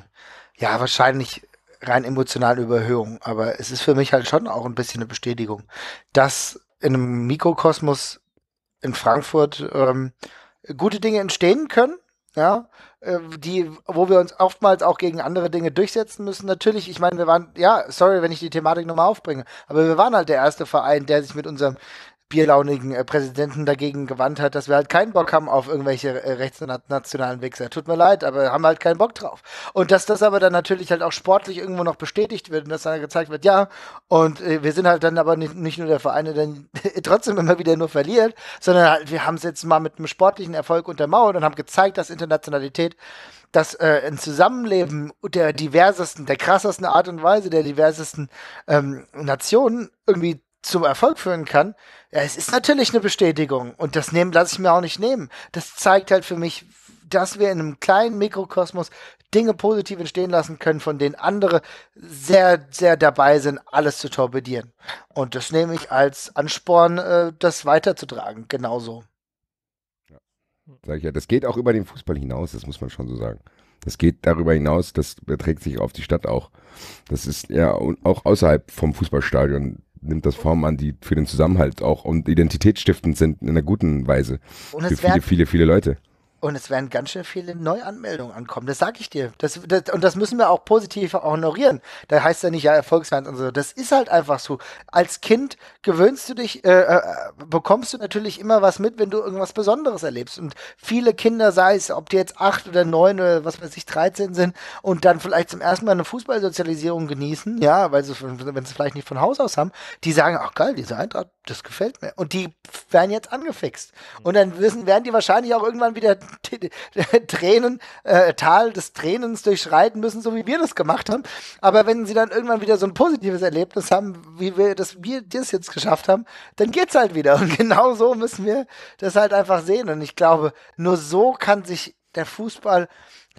ja, wahrscheinlich rein emotionalen Überhöhungen. Aber es ist für mich halt schon auch ein bisschen eine Bestätigung, dass in einem Mikrokosmos in Frankfurt ähm, gute Dinge entstehen können. Ja, äh, die, wo wir uns oftmals auch gegen andere Dinge durchsetzen müssen. Natürlich, ich meine, wir waren, ja, sorry, wenn ich die Thematik nochmal aufbringe, aber wir waren halt der erste Verein, der sich mit unserem bierlaunigen äh, Präsidenten dagegen gewandt hat, dass wir halt keinen Bock haben auf irgendwelche äh, rechtsnationalen Wichser. Tut mir leid, aber haben halt keinen Bock drauf. Und dass das aber dann natürlich halt auch sportlich irgendwo noch bestätigt wird und dass dann gezeigt wird, ja, und äh, wir sind halt dann aber nicht, nicht nur der Verein, der trotzdem immer wieder nur verliert, sondern halt, wir haben es jetzt mal mit einem sportlichen Erfolg untermauert und haben gezeigt, dass Internationalität dass äh, ein Zusammenleben der diversesten, der krassesten Art und Weise, der diversesten ähm, Nationen irgendwie zum Erfolg führen kann, ja, es ist natürlich eine Bestätigung und das lasse ich mir auch nicht nehmen. Das zeigt halt für mich, dass wir in einem kleinen Mikrokosmos Dinge positiv entstehen lassen können, von denen andere sehr, sehr dabei sind, alles zu torpedieren. Und das nehme ich als Ansporn, äh, das weiterzutragen. Genauso. Sag ich ja, das geht auch über den Fußball hinaus, das muss man schon so sagen. Das geht darüber hinaus, das überträgt sich auf die Stadt auch. Das ist ja auch außerhalb vom Fußballstadion nimmt das Form an, die für den Zusammenhalt auch und identitätsstiftend sind in einer guten Weise. Und für viele, viele, viele Leute. Und es werden ganz schön viele Neuanmeldungen ankommen. Das sage ich dir. Das, das, und das müssen wir auch positiv honorieren. Da heißt ja nicht, ja, Erfolgsfans und so. Das ist halt einfach so. Als Kind gewöhnst du dich, äh, äh, bekommst du natürlich immer was mit, wenn du irgendwas Besonderes erlebst. Und viele Kinder, sei es, ob die jetzt acht oder neun oder was weiß ich, 13 sind und dann vielleicht zum ersten Mal eine Fußballsozialisierung genießen, ja, weil sie, wenn sie vielleicht nicht von Haus aus haben, die sagen, ach geil, diese Eintracht, das gefällt mir. Und die werden jetzt angefixt. Und dann wissen, werden die wahrscheinlich auch irgendwann wieder Tränen, äh, Tal des Tränens durchschreiten müssen, so wie wir das gemacht haben. Aber wenn sie dann irgendwann wieder so ein positives Erlebnis haben, wie wir das, wir das jetzt geschafft haben, dann geht's halt wieder. Und genau so müssen wir das halt einfach sehen. Und ich glaube, nur so kann sich der Fußball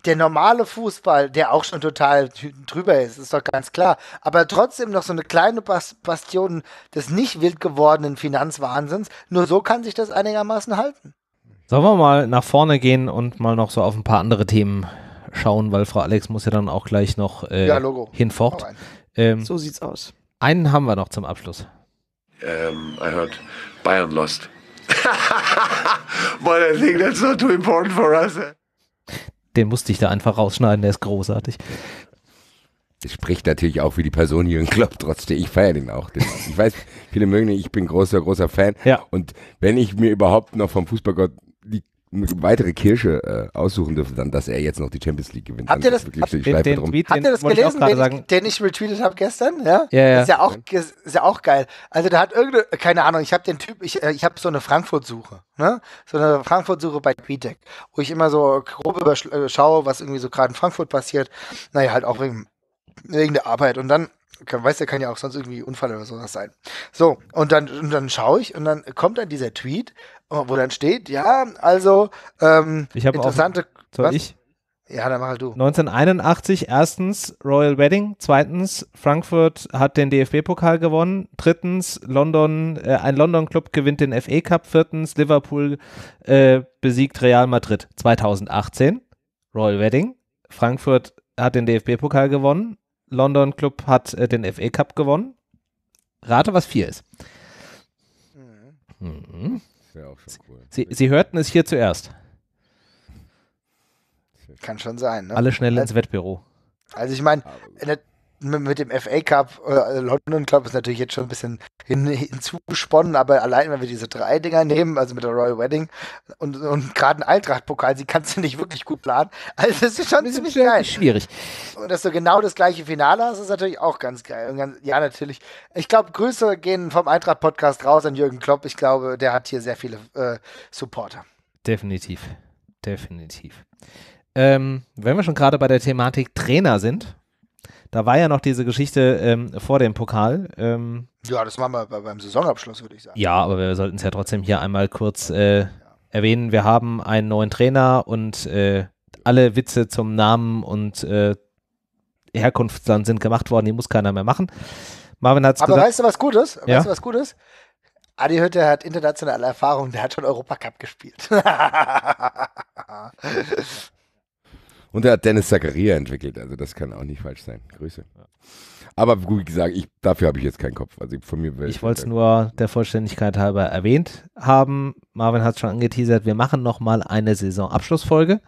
der normale Fußball, der auch schon total drüber ist, ist doch ganz klar, aber trotzdem noch so eine kleine Bas Bastion des nicht wild gewordenen Finanzwahnsinns, nur so kann sich das einigermaßen halten. Sollen wir mal nach vorne gehen und mal noch so auf ein paar andere Themen schauen, weil Frau Alex muss ja dann auch gleich noch äh, Ja, Logo. hinfort. Ähm, So sieht's aus. einen haben wir noch zum Abschluss. Um, I heard Bayern lost. but I think that's not too important for us. Den musste ich da einfach rausschneiden, der ist großartig. Es spricht natürlich auch für die Person Jürgen Klopp trotzdem. Ich feiere den auch. Ich weiß, viele mögen ihn, ich bin großer, großer Fan. Ja. Und wenn ich mir überhaupt noch vom Fußballgott weitere Kirche äh, aussuchen dürfte, dann, dass er jetzt noch die Champions League gewinnt. Habt ihr das- die Den, den drum. Tweet, Habt ihr das ich gelesen, gerade den, ich, den ich retweetet habe gestern? Ja, Ja, ja. Ist ja auch, ist ja auch geil. Also da hat irgendeine, keine Ahnung, ich habe den Typ, ich, äh, ich habe so eine Frankfurt-Suche, ne? So eine Frankfurt-Suche bei TweetDeck, wo ich immer so grob überschaue, was irgendwie so gerade in Frankfurt passiert. Naja, halt auch wegen, wegen der Arbeit. Und dann, kann, weißt du, kann ja auch sonst irgendwie Unfall oder sowas sein. So, und dann, und dann schaue ich und dann kommt dann dieser Tweet, wo dann steht, ja, also, ähm, Ich auch. interessante, Soll was? ich? Ja, dann mach halt du. 1981 erstens Royal Wedding, zweitens Frankfurt hat den DFB-Pokal gewonnen, drittens London, äh, ein London-Club gewinnt den FA Cup, viertens Liverpool äh, besiegt Real Madrid. 2018 Royal Wedding, Frankfurt hat den DFB-Pokal gewonnen, London Club hat äh, den FA Cup gewonnen. Rate, was vier ist. Mhm. Das wäre auch schon cool. Sie, Sie hörten es hier zuerst. Kann schon sein, ne? Alle schnell ins Wettbüro. Also ich meine, mit, dem FA Cup oder London Club ist natürlich jetzt schon ein bisschen hin, hinzugesponnen, aber allein wenn wir diese drei Dinger nehmen, also mit der Royal Wedding und, und gerade ein Eintracht-Pokal, sie kannst du nicht wirklich gut planen. Also das ist schon ziemlich geil. Schwierig. Und dass du genau das gleiche Finale hast, ist natürlich auch ganz geil. Ganz, ja, natürlich. Ich glaube, Grüße gehen vom Eintracht-Podcast raus an Jürgen Klopp. Ich glaube, der hat hier sehr viele äh, Supporter. Definitiv. Definitiv. Ähm, wenn wir schon gerade bei der Thematik Trainer sind, da war ja noch diese Geschichte ähm, vor dem Pokal. Ähm, Ja, das machen wir bei, beim Saisonabschluss, würde ich sagen. ja, aber wir sollten es ja trotzdem hier einmal kurz äh, erwähnen. Wir haben einen neuen Trainer und äh, alle Witze zum Namen und äh, Herkunftsland sind gemacht worden, die muss keiner mehr machen. Marvin hat es Aber gesagt. weißt du, was gut ist? Weißt Ja. du, was gut ist? Adi Hütte hat internationale Erfahrung, der hat schon Europacup gespielt. Und er hat Dennis Zakaria entwickelt, also das kann auch nicht falsch sein. Grüße. Aber gut gesagt, ich, dafür habe ich jetzt keinen Kopf. Also von mir will Ich wollte es nur der Vollständigkeit halber erwähnt haben. Marvin hat es schon angeteasert. Wir machen nochmal eine Saisonabschlussfolge.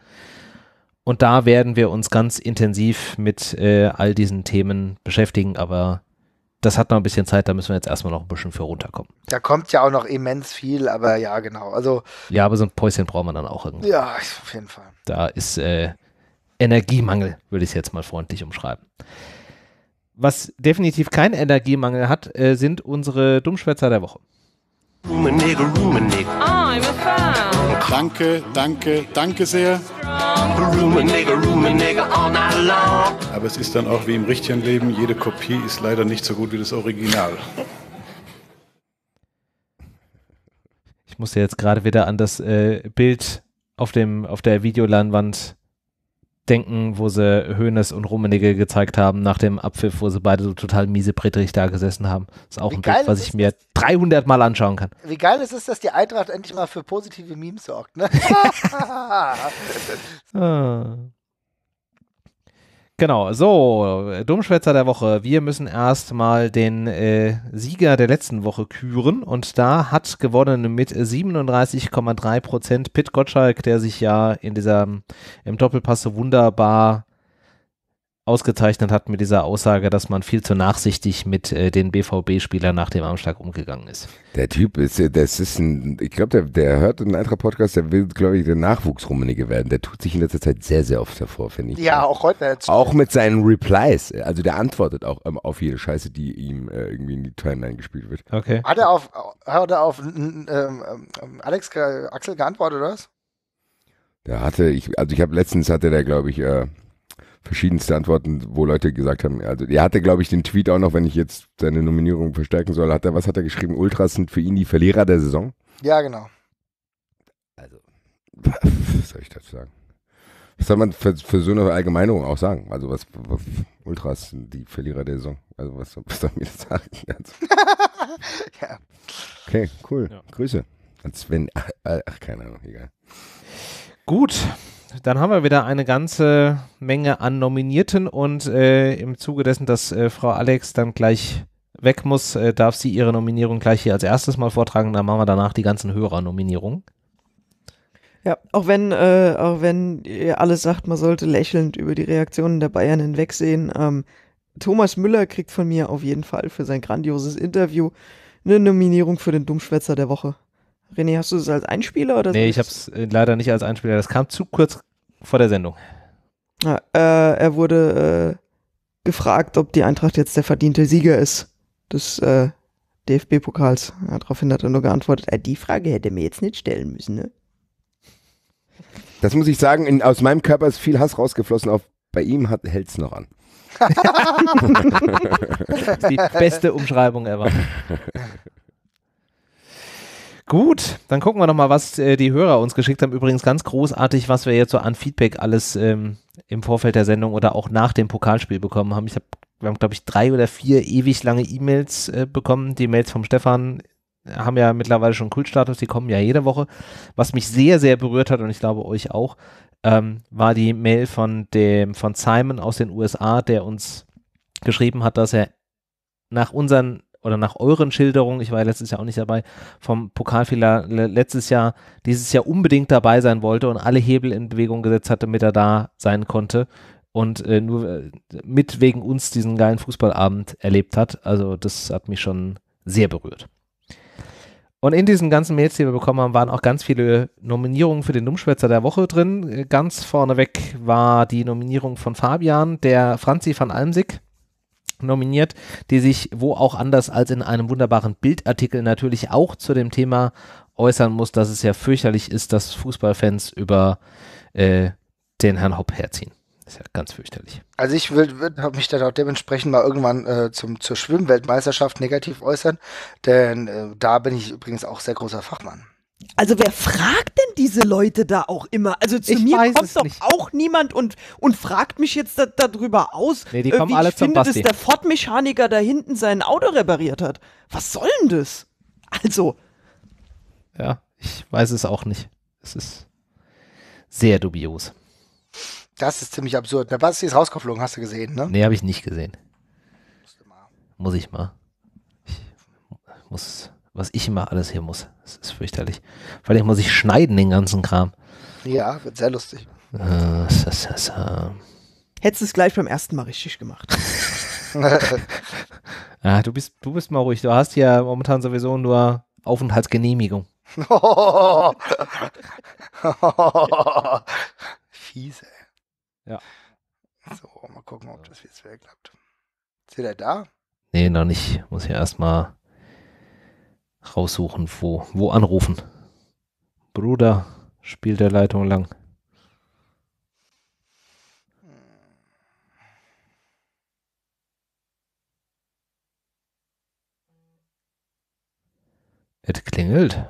Und da werden wir uns ganz intensiv mit äh, all diesen Themen beschäftigen. Aber das hat noch ein bisschen Zeit. Da müssen wir jetzt erstmal noch ein bisschen für runterkommen. da kommt ja auch noch immens viel, aber ja, genau. Also, Ja, aber so ein Päuschen brauchen wir dann auch irgendwie. ja, auf jeden Fall. Da ist äh, Energiemangel, würde ich es jetzt mal freundlich umschreiben. Was definitiv kein Energiemangel hat, äh, sind unsere Dummschwätzer der Woche. I'm a fan. Danke, danke, danke sehr. Aber es ist dann auch wie im richtigen Leben, jede Kopie ist leider nicht so gut wie das Original. Ich musste jetzt gerade wieder an das äh, Bild auf, dem, auf der Videoleinwand denken, wo sie Hoeneß und Rummenigge gezeigt haben nach dem Abpfiff, wo sie beide so total miesebrettrig da gesessen haben. Das ist auch Wie ein Bild, was ist ich mir 300 Mal anschauen kann. Wie geil ist es, dass die Eintracht endlich mal für positive Memes sorgt, ne? Genau, so, Dummschwätzer der Woche. Wir müssen erstmal den äh, Sieger der letzten Woche küren und da hat gewonnen mit 37,3 Prozent Pit Gottschalk, der sich ja in dieser, im Doppelpass wunderbar ausgezeichnet hat mit dieser Aussage, dass man viel zu nachsichtig mit äh, den BVB-Spielern nach dem Anschlag umgegangen ist. Der Typ ist, äh, das ist ein, ich glaube, der, der hört einen Eintracht Podcast, der will, glaube ich, der Nachwuchsrummenige werden. Der tut sich in letzter Zeit sehr, sehr oft hervor, finde ich. ja, auch heute jetzt. Auch mit seinen Replies. Also der antwortet auch ähm, auf jede Scheiße, die ihm äh, irgendwie in die Timeline gespielt wird. Okay. Hat er auf, hat er auf ähm, ähm, Alex Axel geantwortet, oder was? Der hatte, ich, also ich habe letztens hatte der, glaube ich, äh, verschiedenste Antworten, wo Leute gesagt haben, also er hatte, glaube ich, den Tweet auch noch, wenn ich jetzt seine Nominierung verstärken soll, hat er, was hat er geschrieben? Ultras sind für ihn die Verlierer der Saison. Ja, genau. Was soll ich dazu sagen? Was soll man für, für so eine Allgemeinerung auch sagen? Also was, was Ultras sind die Verlierer der Saison. Also was, was soll mir das sagen? Also, Ja. okay, cool. Ja. Grüße. An Sven, ach, ach, keine Ahnung, egal. Gut, dann haben wir wieder eine ganze Menge an Nominierten und äh, im Zuge dessen, dass äh, Frau Alex dann gleich weg muss, äh, darf sie ihre Nominierung gleich hier als erstes mal vortragen. Dann machen wir danach die ganzen Hörernominierungen. Ja, auch wenn, äh, auch wenn ihr alles sagt, man sollte lächelnd über die Reaktionen der Bayern hinwegsehen. Ähm, Thomas Müller kriegt von mir auf jeden Fall für sein grandioses Interview eine Nominierung für den Dummschwätzer der Woche. René, hast du das als Einspieler oder? Nee, ich habe es äh, leider nicht als Einspieler. Das kam zu kurz vor der Sendung. Ja, äh, er wurde äh, gefragt, ob die Eintracht jetzt der verdiente Sieger ist des äh, DFB-Pokals. Ja, daraufhin hat er nur geantwortet, äh, die Frage hätte er mir jetzt nicht stellen müssen, ne? Das muss ich sagen, in, aus meinem Körper ist viel Hass rausgeflossen, auf, bei ihm hält es noch an. Das ist die beste Umschreibung ever. Gut, dann gucken wir noch mal, was äh, die Hörer uns geschickt haben. Übrigens ganz großartig, was wir jetzt so an Feedback alles ähm, im Vorfeld der Sendung oder auch nach dem Pokalspiel bekommen haben. Ich habe, wir haben glaube ich drei oder vier ewig lange E-Mails äh, bekommen. Die Mails vom Stefan haben ja mittlerweile schon Kultstatus, die kommen ja jede Woche. Was mich sehr, sehr berührt hat und ich glaube euch auch, ähm, war die Mail von dem von Simon aus den USA, der uns geschrieben hat, dass er nach unseren oder nach euren Schilderungen, ich war ja letztes Jahr auch nicht dabei, vom Pokalfehler le- letztes Jahr, dieses Jahr unbedingt dabei sein wollte und alle Hebel in Bewegung gesetzt hatte, damit er da sein konnte und äh, nur äh, mit wegen uns diesen geilen Fußballabend erlebt hat. Also das hat mich schon sehr berührt. Und in diesen ganzen Mails, die wir bekommen haben, waren auch ganz viele Nominierungen für den Dummschwätzer der Woche drin. Ganz vorneweg war die Nominierung von Fabian, der Franzi van Almsick nominiert, die sich wo auch anders als in einem wunderbaren Bildartikel natürlich auch zu dem Thema äußern muss, dass es ja fürchterlich ist, dass Fußballfans über äh, den Herrn Hopp herziehen. Ist ja ganz fürchterlich. Also ich habe mich dann auch dementsprechend mal irgendwann äh, zum, zur Schwimmweltmeisterschaft negativ äußern, denn äh, da bin ich übrigens auch sehr großer Fachmann. Also wer fragt denn diese Leute da auch immer? Also zu Ich mir weiß kommt es doch nicht. auch niemand und, und fragt mich jetzt da, darüber aus, Nee, die äh, kommen wie alle ich finde, dass Basti. der Ford-Mechaniker da hinten sein Auto repariert hat. Was soll denn das? Also, Ja, ich weiß es auch nicht. Es ist sehr dubios. Das ist ziemlich absurd. Der Basti ist rausgeflogen, hast du gesehen, ne? Nee, habe ich nicht gesehen. Muss ich mal. Ich muss, was ich immer alles hier muss. Das ist fürchterlich. Vor allem muss ich schneiden, den ganzen Kram. Ja, wird sehr lustig. Äh, hättest du es gleich beim ersten Mal richtig gemacht. Ah, du bist, du bist mal ruhig. Du hast ja momentan sowieso nur Aufenthaltsgenehmigung. Fies, ey. Ja. So, mal gucken, ob das jetzt wieder klappt. Ist der da? Nee, noch nicht. Muss ja erstmal raussuchen, wo, wo anrufen. Bruder, spielt der Leitung lang. Es klingelt.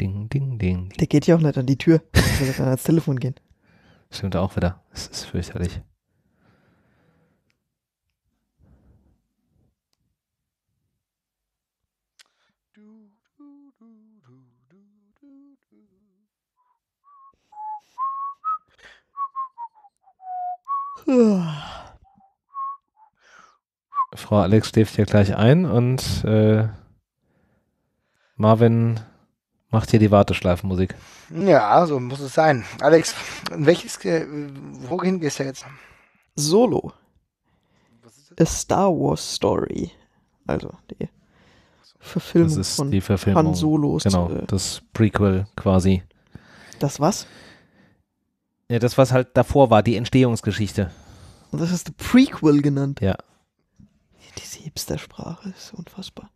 Ding, ding, ding. Der geht ja auch nicht an die Tür. Der wird dann ans Telefon gehen. Stimmt auch wieder. Es ist fürchterlich. Frau Alex schläft ja gleich ein und äh, Marvin macht hier die Warteschleifenmusik. Ja, so muss es sein. Alex, welches, Ge- wohin gehst du jetzt? Solo. A Star Wars Story. Also die Verfilmung Das ist von die Verfilmung. Han Solos. Genau, Äh, das Prequel quasi. das was? Ja, das, was halt davor war, die Entstehungsgeschichte. Und das hast du Prequel genannt. Ja. Diese Hipster-Sprache ist unfassbar.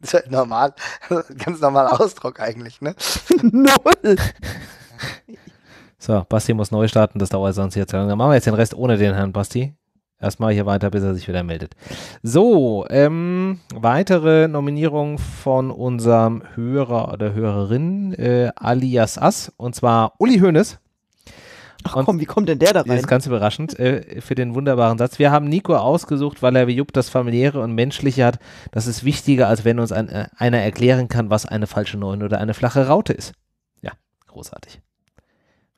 Das ist halt normal, ganz normaler Ausdruck eigentlich, ne? Null. So, Basti muss neu starten, das dauert sonst jetzt lange. Dann machen wir jetzt den Rest ohne den Herrn Basti. Erstmal hier weiter, bis er sich wieder meldet. So, ähm, weitere Nominierung von unserem Hörer oder Hörerin, äh, alias Ass, und zwar Uli Hoeneß. Ach komm, wie kommt denn der da Das ist rein? ganz überraschend äh, für den wunderbaren Satz. Wir haben Nico ausgesucht, weil er wie Jupp das familiäre und menschliche hat. Das ist wichtiger, als wenn uns ein, äh, einer erklären kann, was eine falsche Neun oder eine flache Raute ist. Ja, großartig.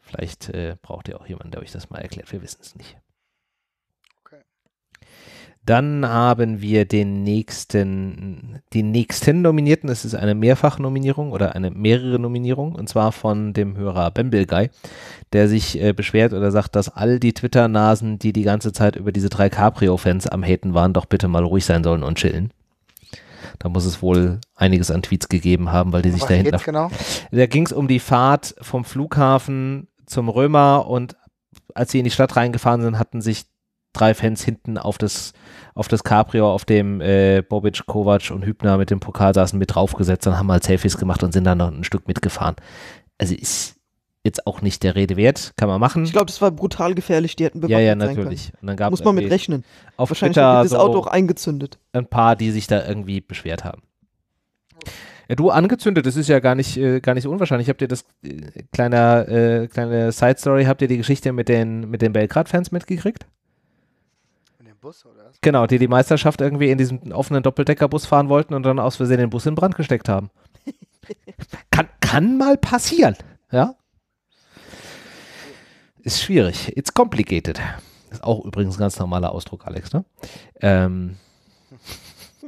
Vielleicht äh, braucht ihr auch jemanden, der euch das mal erklärt. Wir wissen es nicht. Dann haben wir den nächsten, die nächsten Nominierten. Es ist eine Mehrfachnominierung oder eine mehrere Nominierung und zwar von dem Hörer Bembelguy, der sich äh, beschwert oder sagt, dass all die Twitter-Nasen, die die ganze Zeit über diese drei Cabrio-Fans am Haten waren, doch bitte mal ruhig sein sollen und chillen. Da muss es wohl einiges an Tweets gegeben haben, weil die sich Was dahinter. genau? Da ging es um die Fahrt vom Flughafen zum Römer und als sie in die Stadt reingefahren sind, hatten sich drei Fans hinten auf das, auf das Cabrio, auf dem äh, Bobic, Kovac und Hübner mit dem Pokal saßen, mit draufgesetzt und haben halt Selfies gemacht und sind dann noch ein Stück mitgefahren. Also ist jetzt auch nicht der Rede wert, kann man machen. Ich glaube, das war brutal gefährlich. Die hätten ja, ja, bewaffnet sein natürlich. Und dann Können. gab Muss es man mit rechnen. auf Wahrscheinlich Twitter das so Auto auch eingezündet. ein paar, die sich da irgendwie beschwert haben. Ja, du angezündet, das ist ja gar nicht, äh, gar nicht so unwahrscheinlich. Habt ihr das äh, kleine, äh, kleine Side Story, habt ihr die Geschichte mit den, mit den Belgrad-Fans mitgekriegt? Mit dem Bus oder? Genau, die die Meisterschaft irgendwie in diesem offenen Doppeldeckerbus fahren wollten und dann aus Versehen den Bus in Brand gesteckt haben. kann, kann mal passieren, ja? Ist schwierig. It's complicated. Ist auch übrigens ein ganz normaler Ausdruck, Alex, ne? Ähm,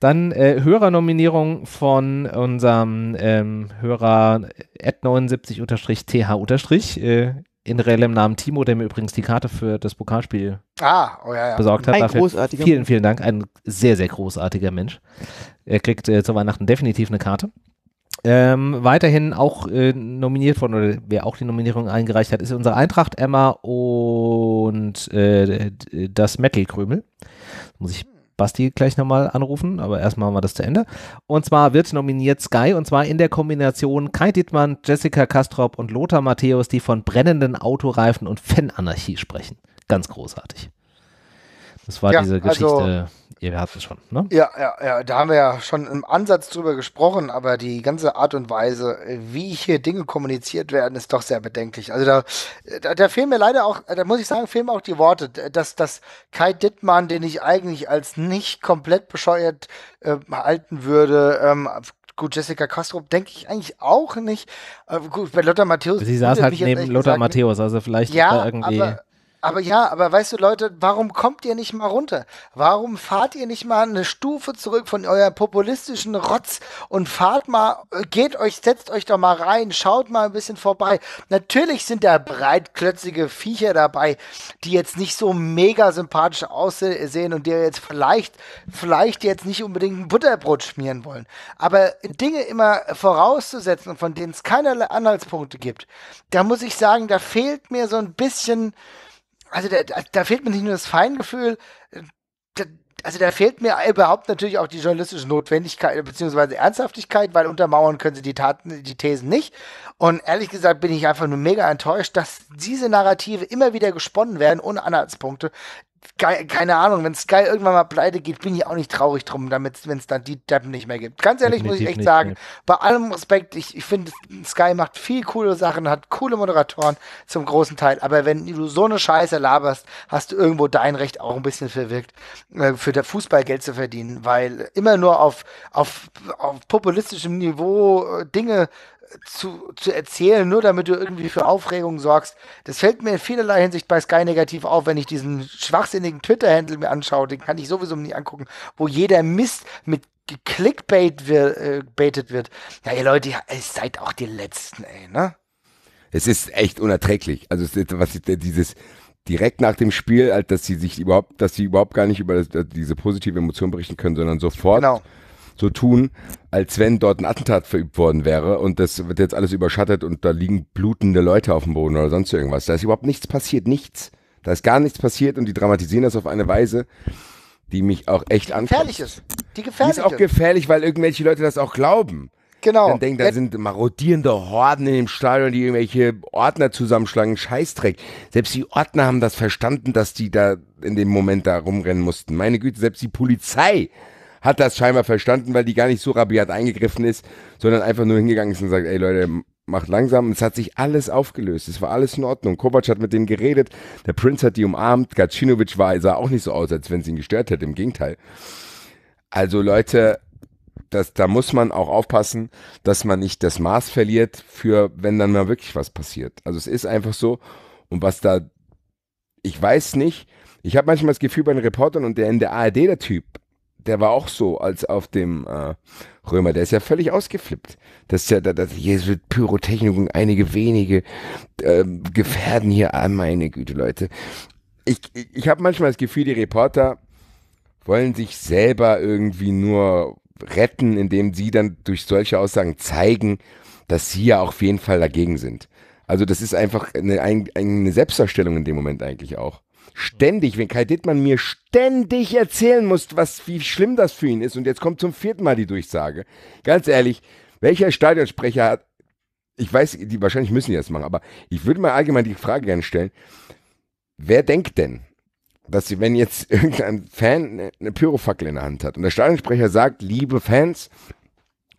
dann äh, Hörernominierung von unserem ähm, Hörer ad79-th- äh, in reellem Namen Timo, der mir übrigens die Karte für das Pokalspiel Ah, oh ja, ja. besorgt hat. Ein Dafür großartiger vielen, Mensch. vielen Dank. Ein sehr, sehr großartiger Mensch. Er kriegt äh, zu Weihnachten definitiv eine Karte. Ähm, weiterhin auch äh, nominiert worden, oder wer auch die Nominierung eingereicht hat, ist unsere Eintracht Emma und äh, das Metal-Krümel. Muss ich Basti gleich nochmal anrufen, aber erstmal machen wir das zu Ende. Und zwar wird nominiert Sky und zwar in der Kombination Kai Dittmann, Jessica Kastrop und Lothar Matthäus, die von brennenden Autoreifen und Fananarchie sprechen. Ganz großartig. Das war Ja, diese also- Ihr habt es schon, ne? Ja, ja, ja, da haben wir ja schon im Ansatz drüber gesprochen, aber die ganze Art und Weise, wie hier Dinge kommuniziert werden, ist doch sehr bedenklich. Also da, da, da fehlen mir leider auch, da muss ich sagen, fehlen mir auch die Worte, dass, dass Kai Dittmann, den ich eigentlich als nicht komplett bescheuert äh, halten würde, ähm, Gut, Jessica Kastrup denke ich eigentlich auch nicht. Äh, gut, bei Lothar Matthäus. Sie saß halt neben Lothar gesagt. Matthäus, also vielleicht Ja, da irgendwie. aber, aber ja, aber weißt du, Leute, warum kommt ihr nicht mal runter? Warum fahrt ihr nicht mal eine Stufe zurück von euer populistischen Rotz und fahrt mal, geht euch, setzt euch doch mal rein, schaut mal ein bisschen vorbei. Natürlich sind da breitklötzige Viecher dabei, die jetzt nicht so mega sympathisch aussehen und die jetzt vielleicht, vielleicht jetzt nicht unbedingt ein Butterbrot schmieren wollen. Aber Dinge immer vorauszusetzen von denen es keinerlei Anhaltspunkte gibt, da muss ich sagen, da fehlt mir so ein bisschen, also da, da, fehlt mir nicht nur das Feingefühl, äh, da, also da fehlt mir überhaupt natürlich auch die journalistische Notwendigkeit bzw. Ernsthaftigkeit, weil untermauern können sie die Taten, die Thesen nicht. Und ehrlich gesagt bin ich einfach nur mega enttäuscht, dass diese Narrative immer wieder gesponnen werden ohne Anhaltspunkte. Keine Ahnung, wenn Sky irgendwann mal pleite geht, bin ich auch nicht traurig drum, damit wenn es dann die Deppen nicht mehr gibt. Ganz ehrlich muss ich Definitiv echt sagen, nee. bei allem Respekt, ich, ich finde, Sky macht viel coole Sachen, hat coole Moderatoren zum großen Teil, aber wenn du so eine Scheiße laberst, hast du irgendwo dein Recht auch ein bisschen verwirkt, äh, für der Fußball Geld zu verdienen, weil immer nur auf, auf, auf populistischem Niveau äh, Dinge zu, zu erzählen, nur damit du irgendwie für Aufregung sorgst. Das fällt mir in vielerlei Hinsicht bei Sky negativ auf, wenn ich diesen schwachsinnigen Twitter-Handle mir anschaue, den kann ich sowieso nie angucken, wo jeder Mist mit Clickbait wir, äh, baitet wird. Ja, ihr Leute, ihr seid auch die Letzten, ey, ne? Es ist echt unerträglich. Also ist, was ist, dieses direkt nach dem Spiel, halt, dass sie sich überhaupt, dass sie überhaupt gar nicht über das, diese positive Emotion berichten können, sondern sofort Genau. So tun, als wenn dort ein Attentat verübt worden wäre und das wird jetzt alles überschattet und da liegen blutende Leute auf dem Boden oder sonst irgendwas. Da ist überhaupt nichts passiert, nichts. Da ist gar nichts passiert und die dramatisieren das auf eine Weise, die mich auch echt ankotzt. Gefährlich ist. Die Die gefährlich ist auch gefährlich, weil irgendwelche Leute das auch glauben. Genau. Dann denken, da sind marodierende Horden in dem Stadion, die irgendwelche Ordner zusammenschlagen, Scheißdreck. Selbst die Ordner haben das verstanden, dass die da in dem Moment da rumrennen mussten. Meine Güte, selbst die Polizei hat das scheinbar verstanden, weil die gar nicht so rabiat eingegriffen ist, sondern einfach nur hingegangen ist und sagt, ey Leute, macht langsam. Und es hat sich alles aufgelöst. Es war alles in Ordnung. Kovac hat mit denen geredet. Der Prinz hat die umarmt. Gacinovic war, sah auch nicht so aus, als wenn es ihn gestört hätte. Im Gegenteil. Also Leute, das, da muss man auch aufpassen, dass man nicht das Maß verliert für, wenn dann mal wirklich was passiert. Also es ist einfach so. Und was da, ich weiß nicht, ich habe manchmal das Gefühl bei den Reportern und der in der ARD, der Typ, der war auch so, als auf dem äh, Römer, der ist ja völlig ausgeflippt. Das ist ja, das, hier wird Pyrotechnik und einige wenige ähm, gefährden hier, ah, meine Güte, Leute. Ich, ich, ich habe manchmal das Gefühl, die Reporter wollen sich selber irgendwie nur retten, indem sie dann durch solche Aussagen zeigen, dass sie ja auf jeden Fall dagegen sind. Also das ist einfach eine, ein- eine Selbstdarstellung in dem Moment eigentlich auch. Ständig, wenn Kai Dittmann mir ständig erzählen muss, was, wie schlimm das für ihn ist, und jetzt kommt zum vierten Mal die Durchsage. Ganz ehrlich, welcher Stadionsprecher hat, ich weiß, die, wahrscheinlich müssen die das machen, aber ich würde mal allgemein die Frage gerne stellen, wer denkt denn, dass sie, wenn jetzt irgendein Fan eine- eine Pyrofackel in der Hand hat und der Stadionsprecher sagt, liebe Fans,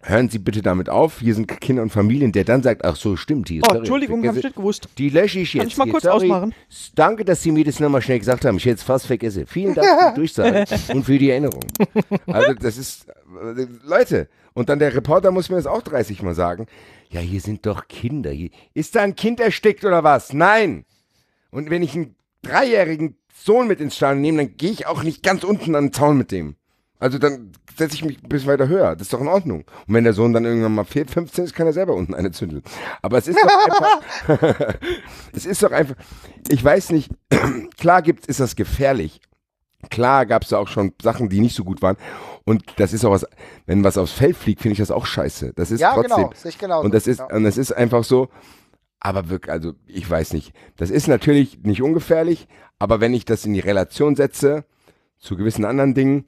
hören Sie bitte damit auf, hier sind Kinder und Familien, der dann sagt, ach so, stimmt, die Oh, sorry, Entschuldigung, hab ich nicht gewusst. Die lösche ich jetzt. Kann ich mal hier, kurz sorry. ausmachen? Danke, dass Sie mir das nochmal schnell gesagt haben. Ich hätte es fast vergessen. Vielen Dank für die Durchsage und für die Erinnerung. Also das ist, Leute, und dann der Reporter muss mir das auch 30 Mal sagen. Ja, hier sind doch Kinder. Hier, ist da ein Kind erstickt oder was? Nein. Und wenn ich einen dreijährigen Sohn mit ins Stadion nehme, dann gehe ich auch nicht ganz unten an den Zaun mit dem. Also dann setze ich mich ein bisschen weiter höher. Das ist doch in Ordnung. Und wenn der Sohn dann irgendwann mal 4, 15 ist, kann er selber unten eine zündeln. Aber es ist doch einfach, es ist doch einfach, ich weiß nicht, klar gibt, ist das gefährlich. Klar gab es da auch schon Sachen, die nicht so gut waren. Und das ist auch was, wenn was aufs Feld fliegt, finde ich das auch scheiße. Das ist Ja, trotzdem. genau, ich genauso, Und das ist, ja. und das ist einfach so, aber wirklich, also ich weiß nicht. Das ist natürlich nicht ungefährlich, aber wenn ich das in die Relation setze zu gewissen anderen Dingen,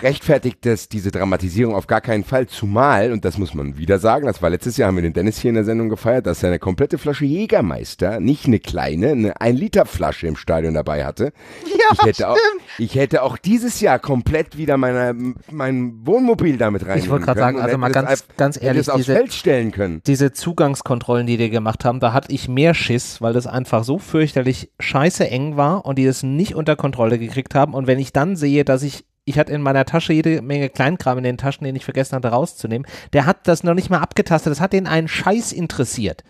rechtfertigt das diese Dramatisierung auf gar keinen Fall. Zumal, und das muss man wieder sagen, das war letztes Jahr, haben wir den Dennis hier in der Sendung gefeiert, dass er eine komplette Flasche Jägermeister, nicht eine kleine, eine 1-Liter-Flasche im Stadion dabei hatte. Ja, ich, hätte auch, stimmt. ich hätte auch dieses Jahr komplett wieder meine, mein Wohnmobil damit rein. Ich wollte gerade sagen, also mal ganz, ganz ehrlich, diese, Feld stellen können. diese Zugangskontrollen, die die gemacht haben, da hatte ich mehr Schiss, weil das einfach so fürchterlich scheiße eng war und die das nicht unter Kontrolle gekriegt haben. Und wenn ich dann sehe, dass ich, ich hatte in meiner Tasche jede Menge Kleinkram in den Taschen, den ich vergessen hatte rauszunehmen, der hat das noch nicht mal abgetastet, das hat den einen Scheiß interessiert.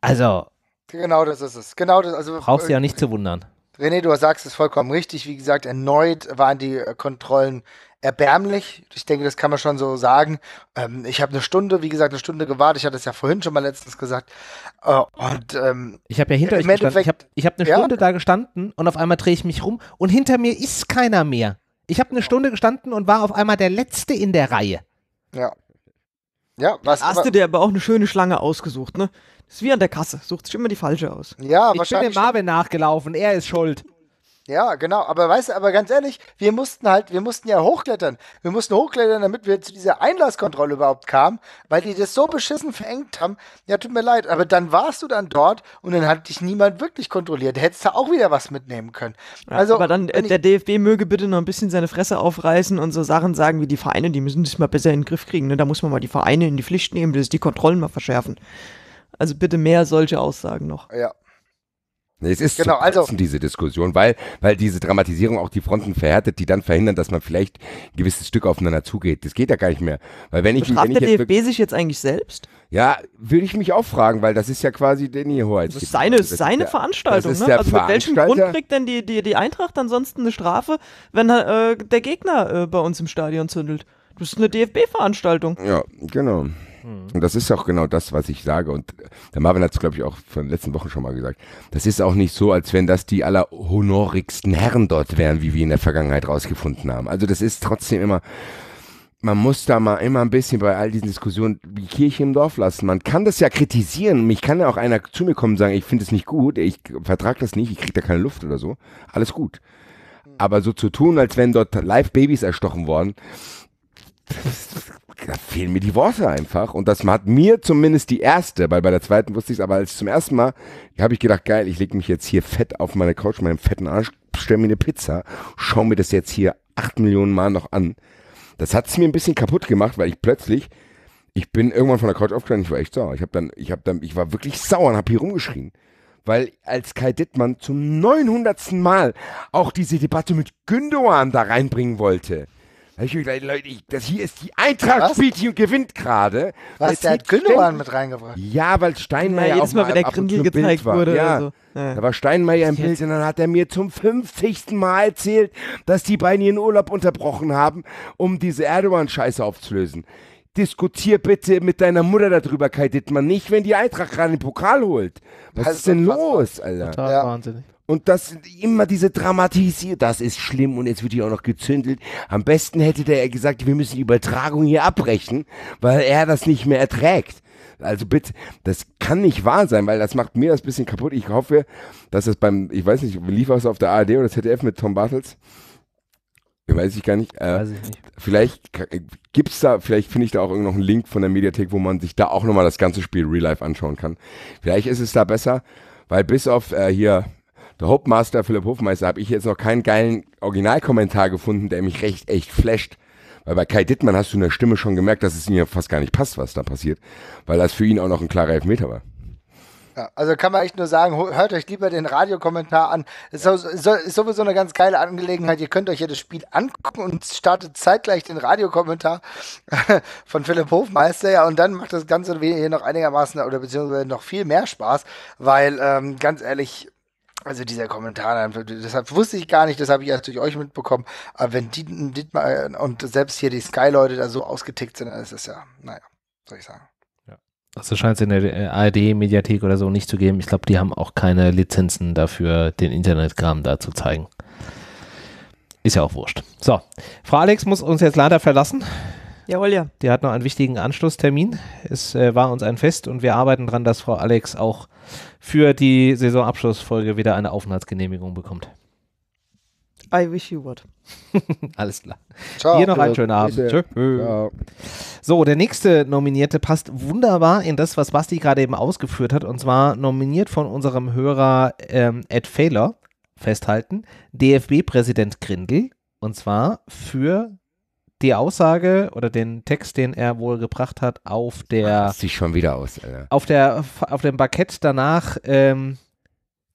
Also, Genau das ist es. Genau das. Also, brauchst du äh, ja nicht zu wundern. René, du sagst es vollkommen richtig. Wie gesagt, erneut waren die äh, Kontrollen erbärmlich. Ich denke, das kann man schon so sagen. Ähm, ich habe eine Stunde, wie gesagt, eine Stunde gewartet. Ich hatte es ja vorhin schon mal letztens gesagt. Äh, und ähm, Ich habe ja hinter euch gestanden. Ich habe hab eine Ja. Stunde da gestanden und auf einmal drehe ich mich rum und hinter mir ist keiner mehr. Ich habe eine Stunde gestanden und war auf einmal der Letzte in der Reihe. ja. Ja, was Hast du dir aber auch eine schöne Schlange ausgesucht, ne? Das ist wie an der Kasse. Sucht sich immer die falsche aus. ja, Ich bin dem wahrscheinlich. Marvin nachgelaufen, er ist schuld. Ja, genau. Aber weißt du, aber ganz ehrlich, wir mussten halt, wir mussten ja hochklettern. Wir mussten hochklettern, damit wir zu dieser Einlasskontrolle überhaupt kamen, weil die das so beschissen verengt haben. Ja, tut mir leid. Aber dann warst du dann dort und dann hat dich niemand wirklich kontrolliert. Hättest du auch wieder was mitnehmen können. Also, aber dann, äh, der DFB möge bitte noch ein bisschen seine Fresse aufreißen und so Sachen sagen wie die Vereine, die müssen das mal besser in den Griff kriegen. Ne? Da muss man mal die Vereine in die Pflicht nehmen, dass die Kontrollen mal verschärfen. Also bitte mehr solche Aussagen noch. ja. Es ist Genau, zu also- diese Diskussion, weil, weil diese Dramatisierung auch die Fronten verhärtet, die dann verhindern, dass man vielleicht ein gewisses Stück aufeinander zugeht. Das geht ja gar nicht mehr. Weil wenn ich, wenn ich der DFB sich jetzt eigentlich selbst? ja, würde ich mich auch fragen, weil das ist ja quasi den hier Hoheit. Das ist seine, seine Veranstaltung. das ist ne? der Also mit welchem Grund kriegt denn die, die, die Eintracht ansonsten eine Strafe, wenn äh, der Gegner äh, bei uns im Stadion zündelt? Das ist eine DFB-Veranstaltung. Ja, genau. Hm. Und das ist auch genau das, was ich sage. Und der Marvin hat es, glaube ich, auch von den letzten Wochen schon mal gesagt. Das ist auch nicht so, als wenn das die allerhonorigsten Herren dort wären, wie wir in der Vergangenheit rausgefunden haben. Also das ist trotzdem immer, man muss da mal immer ein bisschen bei all diesen Diskussionen die Kirche im Dorf lassen. Man kann das ja kritisieren. Mich kann ja auch einer zu mir kommen und sagen, ich finde es nicht gut, ich vertrage das nicht, ich kriege da keine Luft oder so. Alles gut. Aber so zu tun, als wenn dort live Babys erstochen worden, da fehlen mir die Worte einfach. Und das hat mir zumindest die erste, weil bei der zweiten wusste ich es, aber als zum ersten Mal habe ich gedacht, geil, ich lege mich jetzt hier fett auf meine Couch, meinen fetten Arsch, stelle mir eine Pizza, schau mir das jetzt hier acht Millionen Mal noch an. Das hat es mir ein bisschen kaputt gemacht, weil ich plötzlich, ich bin irgendwann von der Couch aufgestanden, ich war echt sauer. Ich habe dann, ich habe dann, ich war wirklich sauer und habe hier rumgeschrien. Weil als Kai Dittmann zum 900. Mal auch diese Debatte mit Gündogan da reinbringen wollte. Ich mir gedacht, Leute, ich, das hier ist die Eintracht Was? spielt hier und gewinnt gerade. Was, der hat Gündogan mit reingebracht. Ja, weil Steinmeier Ja, jedes auch Mal, wenn der ab und zu Grindel gezeigt war. wurde Ja. oder so. Ja. Da war Steinmeier im Bild und dann hat er mir zum 50. Mal erzählt, dass die beiden ihren Urlaub unterbrochen haben, um diese Erdogan-Scheiße aufzulösen. Diskutier bitte mit deiner Mutter darüber, Kai Dittmann, nicht, wenn die Eintracht gerade den Pokal holt. Was ist denn ist unfassbar. los, Alter? Total Ja. wahnsinnig. Und das immer diese Dramatisiert, das ist schlimm und jetzt wird hier auch noch gezündelt. Am besten hätte der gesagt, wir müssen die Übertragung hier abbrechen, weil er das nicht mehr erträgt. Also bitte, das kann nicht wahr sein, weil das macht mir das bisschen kaputt. Ich hoffe, dass es beim, ich weiß nicht, lief was auf der ARD oder ZDF mit Tom Bartels? Weiß ich gar nicht. Äh, Weiß ich nicht. Vielleicht gibt's da, vielleicht finde ich da auch noch einen Link von der Mediathek, wo man sich da auch nochmal das ganze Spiel Real Life anschauen kann. Vielleicht ist es da besser, weil bis auf äh, hier der Hauptmaster Philipp Hofmeister habe ich jetzt noch keinen geilen Originalkommentar gefunden, der mich recht echt flasht. Weil bei Kai Dittmann hast du in der Stimme schon gemerkt, dass es ihm ja fast gar nicht passt, was da passiert, weil das für ihn auch noch ein klarer Elfmeter war. Ja, also kann man echt nur sagen, hört euch lieber den Radiokommentar an. Ist sowieso eine ganz geile Angelegenheit. Ihr könnt euch ja das Spiel angucken und startet zeitgleich den Radiokommentar von Philipp Hofmeister. Ja, und dann macht das Ganze hier noch einigermaßen oder beziehungsweise noch viel mehr Spaß, weil ähm, ganz ehrlich, also dieser Kommentar, deshalb wusste ich gar nicht, das habe ich erst durch euch mitbekommen. Aber wenn die, Dietmar und selbst hier die Sky-Leute da so ausgetickt sind, dann ist es ja, naja, soll ich sagen. Also scheint es in der ARD-Mediathek oder so nicht zu geben. Ich glaube, die haben auch keine Lizenzen dafür, den Internetkram da zu zeigen. Ist ja auch wurscht. So, Frau Alex muss uns jetzt leider verlassen. Jawohl, ja. Die hat noch einen wichtigen Anschlusstermin. Es äh, war uns ein Fest und wir arbeiten dran, dass Frau Alex auch für die Saisonabschlussfolge wieder eine Aufenthaltsgenehmigung bekommt. I wish you would. Alles klar. Ciao. Hier noch einen schönen Abend. Tschö. So, der nächste Nominierte passt wunderbar in das, was Basti gerade eben ausgeführt hat. Und zwar nominiert von unserem Hörer ähm, Ed Fehler, festhalten, DFB-Präsident Grindel. Und zwar für die Aussage oder den Text, den er wohl gebracht hat auf der Das sieht schon wieder aus, Alter. auf, der, auf dem Parkett danach, ähm,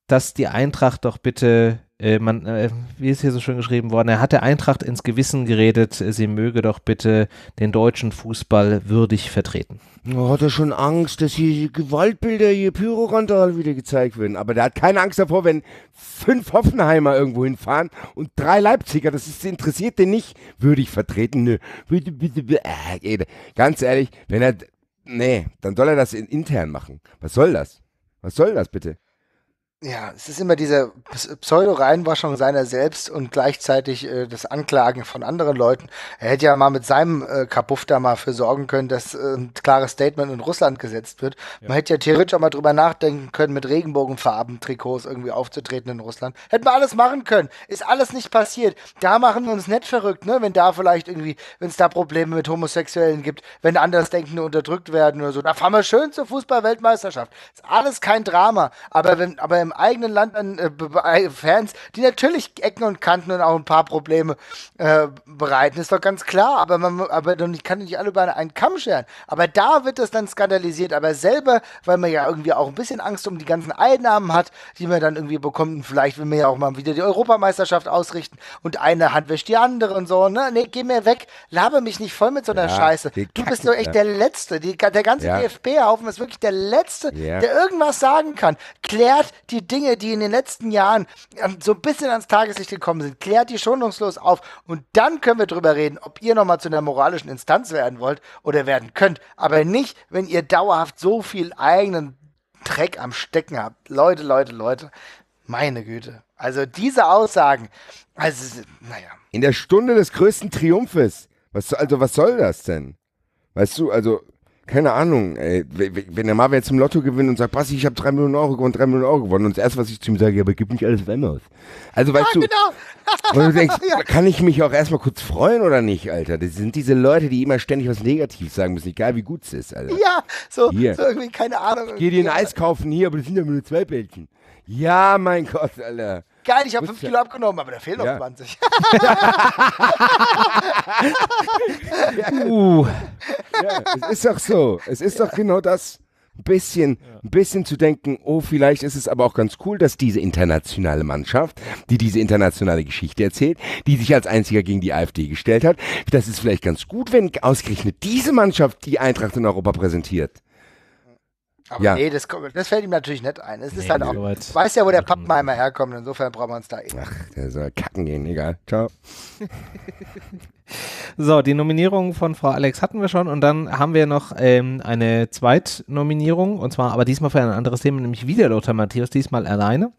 dass die Eintracht doch bitte, äh, man, äh, wie ist hier so schön geschrieben worden, er hat der Eintracht ins Gewissen geredet, äh, sie möge doch bitte den deutschen Fußball würdig vertreten. Oh, hat er schon Angst, dass hier Gewaltbilder, hier Pyrorandal wieder gezeigt werden. Aber der hat keine Angst davor, wenn fünf Hoffenheimer irgendwo hinfahren und drei Leipziger, das ist, interessiert den nicht, würdig vertreten. Nö, bitte, bitte, bitte. Äh, ganz ehrlich, wenn er, nee, dann soll er das in, intern machen. Was soll das? Was soll das bitte? Ja, es ist immer diese Ps- Pseudo-Reinwaschung seiner selbst und gleichzeitig äh, das Anklagen von anderen Leuten. Er hätte ja mal mit seinem äh, Kapuff da mal für sorgen können, dass äh, ein klares Statement in Russland gesetzt wird. Man hätte ja theoretisch auch mal drüber nachdenken können, mit Regenbogenfarben-Trikots irgendwie aufzutreten in Russland. Hätten wir alles machen können. Ist alles nicht passiert. Da machen wir uns nicht verrückt, ne? Wenn da vielleicht irgendwie, wenn es da Probleme mit Homosexuellen gibt, wenn Andersdenkende unterdrückt werden oder so. Da fahren wir schön zur Fußball-Weltmeisterschaft. Ist alles kein Drama. Aber wenn, aber im eigenen Land dann äh, be- Fans, die natürlich Ecken und Kanten und auch ein paar Probleme äh, bereiten, ist doch ganz klar. Aber man, aber dann kann nicht alle über einen Kamm scheren. Aber da wird das dann skandalisiert. Aber selber, weil man ja irgendwie auch ein bisschen Angst um die ganzen Einnahmen hat, die man dann irgendwie bekommt. Und vielleicht will man ja auch mal wieder die Europameisterschaft ausrichten und eine Hand wäscht die andere und so. Ne? Nee, geh mir weg. Laber mich nicht voll mit so einer Ja, Scheiße. Du bist doch echt der Letzte. Die, der ganze Ja. DFB-Haufen ist wirklich der Letzte, Ja. der irgendwas sagen kann. Klärt die Dinge, die in den letzten Jahren ähm, so ein bisschen ans Tageslicht gekommen sind. Klärt die schonungslos auf. Und dann können wir drüber reden, ob ihr nochmal zu einer moralischen Instanz werden wollt oder werden könnt. Aber nicht, wenn ihr dauerhaft so viel eigenen Dreck am Stecken habt. Leute, Leute, Leute. Meine Güte. Also diese Aussagen, also, naja. In der Stunde des größten Triumphes. Was, so- also, was soll das denn? Weißt du, also, keine Ahnung, ey, wenn der Marvin jetzt im Lotto gewinnt und sagt, Basti, ich habe drei Millionen Euro gewonnen, drei Millionen Euro gewonnen, und das erste, was ich zu ihm sage, ja, aber gib nicht alles einmal aus. Also, weißt du, Genau. du denkst, Ja. kann ich mich auch erstmal kurz freuen oder nicht, Alter? Das sind diese Leute, die immer ständig was Negatives sagen müssen, egal wie gut es ist, Alter. Ja, so, Hier. so irgendwie, keine Ahnung. Geh dir ein. Eis kaufen hier, aber das sind ja nur zwei Bällchen. Ja, mein Gott, Alter. Geil, ich habe Muss 5 ja- Kilo abgenommen, aber da fehlen Ja. noch 20. Uh, Ja, es ist doch so. Es ist doch genau das. Ein bisschen, ein bisschen zu denken, oh, vielleicht ist es aber auch ganz cool, dass diese internationale Mannschaft, die diese internationale Geschichte erzählt, die sich als einziger gegen die AfD gestellt hat, das ist vielleicht ganz gut, wenn ausgerechnet diese Mannschaft die Eintracht in Europa präsentiert. Aber Ja. nee, das, das fällt ihm natürlich nicht ein. Es ist Nee, halt nee, auch, soweit. weiß ja, wo der Pappenheimer herkommt, insofern brauchen wir uns da eh. Ach, der soll kacken gehen, egal. Ciao. so, die Nominierung von Frau Alex hatten wir schon und dann haben wir noch ähm, eine Zweitnominierung und zwar aber diesmal für ein anderes Thema, nämlich wieder Lothar Matthäus, diesmal alleine.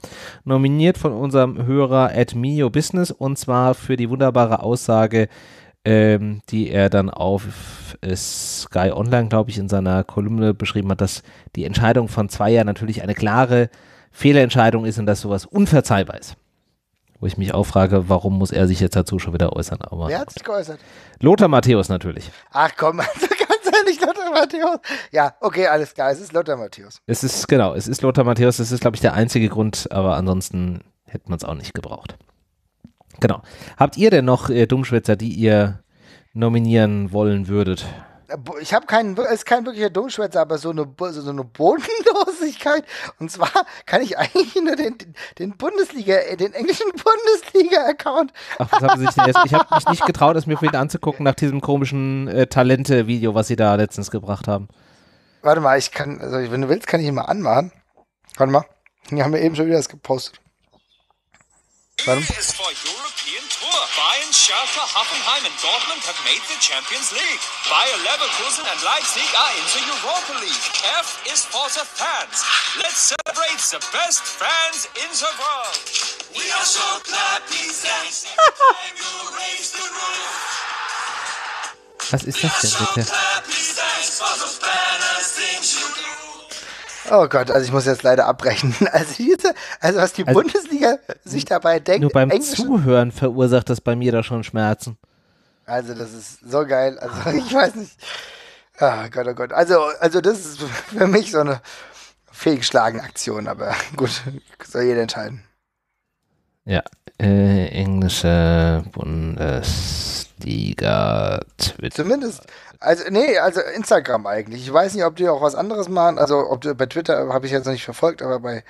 Nominiert von unserem Hörer at Mio Business und zwar für die wunderbare Aussage, ähm, die er dann auf äh, Sky Online, glaube ich, in seiner Kolumne beschrieben hat, dass die Entscheidung von Zweier natürlich eine klare Fehlentscheidung ist und dass sowas unverzeihbar ist. Wo ich mich auch frage, warum muss er sich jetzt dazu schon wieder äußern? Aber Wer hat sich geäußert? Lothar Matthäus natürlich. Ach komm, also ganz ehrlich, Lothar Matthäus. Ja, okay, alles klar, es ist Lothar Matthäus. Es ist, genau, es ist Lothar Matthäus, das ist, glaube ich, der einzige Grund, aber ansonsten hätte man es auch nicht gebraucht. Genau. Habt ihr denn noch äh, Dummschwätzer, die ihr nominieren wollen würdet? Äh, Ich habe keinen, es ist kein wirklicher Dummschwätzer, aber so eine, so eine Bodenlosigkeit. Und zwar kann ich eigentlich nur den, den Bundesliga, äh, den englischen Bundesliga-Account. Ach, das haben sie sich denn jetzt, ich habe mich nicht getraut, es mir vorhin anzugucken nach diesem komischen äh, Talente-Video, was sie da letztens gebracht haben. Warte mal, ich kann, also wenn du willst, kann ich ihn mal anmachen. Warte mal. Die haben wir eben schon wieder das gepostet. Warte mal. Is for European Tour. Bayern, Schalke, Hoffenheim and Dortmund have made the Champions League. Bayer Leverkusen and Leipzig are in the Europa League. F is for the fans. Let's celebrate the best fans in the world. We are so glad these days. Time you raise the roof. Was ist das denn bitte? Oh Gott, also ich muss jetzt leider abbrechen. Also, diese, also was die Also- Bundesliga sich dabei denkt, Nur beim Englisch- Zuhören verursacht das bei mir da schon Schmerzen. Also das ist so geil. Also ich weiß nicht. Ah Gott, oh Gott. Also, also das ist für mich so eine fehlgeschlagene Aktion, aber gut, soll jeder entscheiden. Ja, äh, englische Bundesliga Twitter. Zumindest, also nee, also Instagram eigentlich. Ich weiß nicht, ob die auch was anderes machen. Also ob die, bei Twitter habe ich jetzt noch nicht verfolgt, aber bei,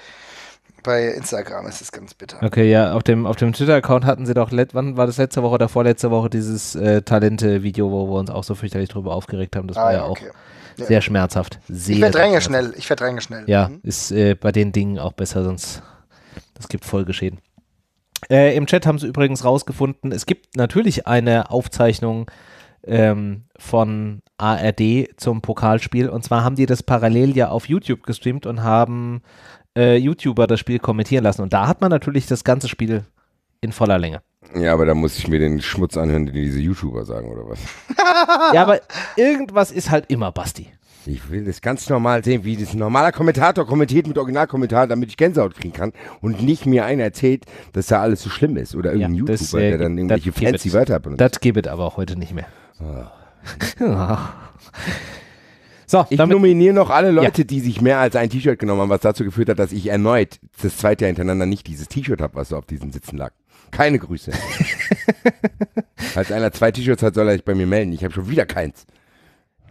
bei Instagram ist es ganz bitter. Okay, ja, auf dem, auf dem Twitter-Account hatten sie doch, let, wann war das letzte Woche oder vorletzte Woche, dieses äh, Talente-Video, wo wir uns auch so fürchterlich drüber aufgeregt haben. Das Ah, war ja ja, auch okay. Ja. sehr schmerzhaft. Sehr, Ich verdränge schnell, ich verdränge schnell. Ja, Mhm. ist äh, bei den Dingen auch besser, sonst das gibt Folgeschäden. Äh, Im Chat haben sie übrigens rausgefunden, es gibt natürlich eine Aufzeichnung ähm, von ARD zum Pokalspiel und zwar haben die das parallel ja auf YouTube gestreamt und haben äh, YouTuber das Spiel kommentieren lassen und da hat man natürlich das ganze Spiel in voller Länge. Ja, aber da muss ich mir den Schmutz anhören, den diese YouTuber sagen, oder was? Ja, aber irgendwas ist halt immer Basti. Ich will das ganz normal sehen, wie das ein normaler Kommentator kommentiert mit Originalkommentar, damit ich Gänsehaut kriegen kann und nicht mir einer erzählt, dass da alles so schlimm ist. Oder irgendein das, YouTuber, äh, der dann irgendwelche fancy. Wörter benutzt. Das gibt es aber auch heute nicht mehr. Ja. So, Ich nominiere noch alle Leute, die sich mehr als ein T-Shirt genommen haben, was dazu geführt hat, dass ich erneut das zweite Jahr hintereinander nicht dieses T-Shirt habe, was so auf diesen Sitzen lag. Keine Grüße. Falls einer zwei T-Shirts hat, soll er sich bei mir melden. Ich habe schon wieder keins.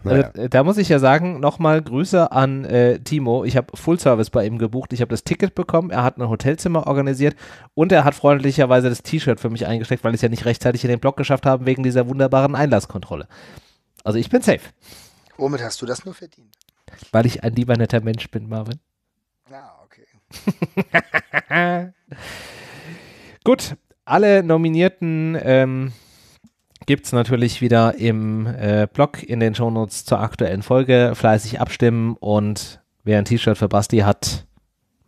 Naja. Also, da muss ich ja sagen, nochmal Grüße an äh, Timo. Ich habe Full Service bei ihm gebucht. Ich habe das Ticket bekommen. Er hat ein Hotelzimmer organisiert und er hat freundlicherweise das T-Shirt für mich eingesteckt, weil ich es ja nicht rechtzeitig in den Blog geschafft habe wegen dieser wunderbaren Einlasskontrolle. Also ich bin safe, Womit hast du das nur verdient? weil ich ein lieber netter Mensch bin, Marvin. Ah, okay. Gut, alle Nominierten ähm, gibt es natürlich wieder im äh, Blog in den Shownotes zur aktuellen Folge. Fleißig abstimmen und wer ein T-Shirt für Basti hat,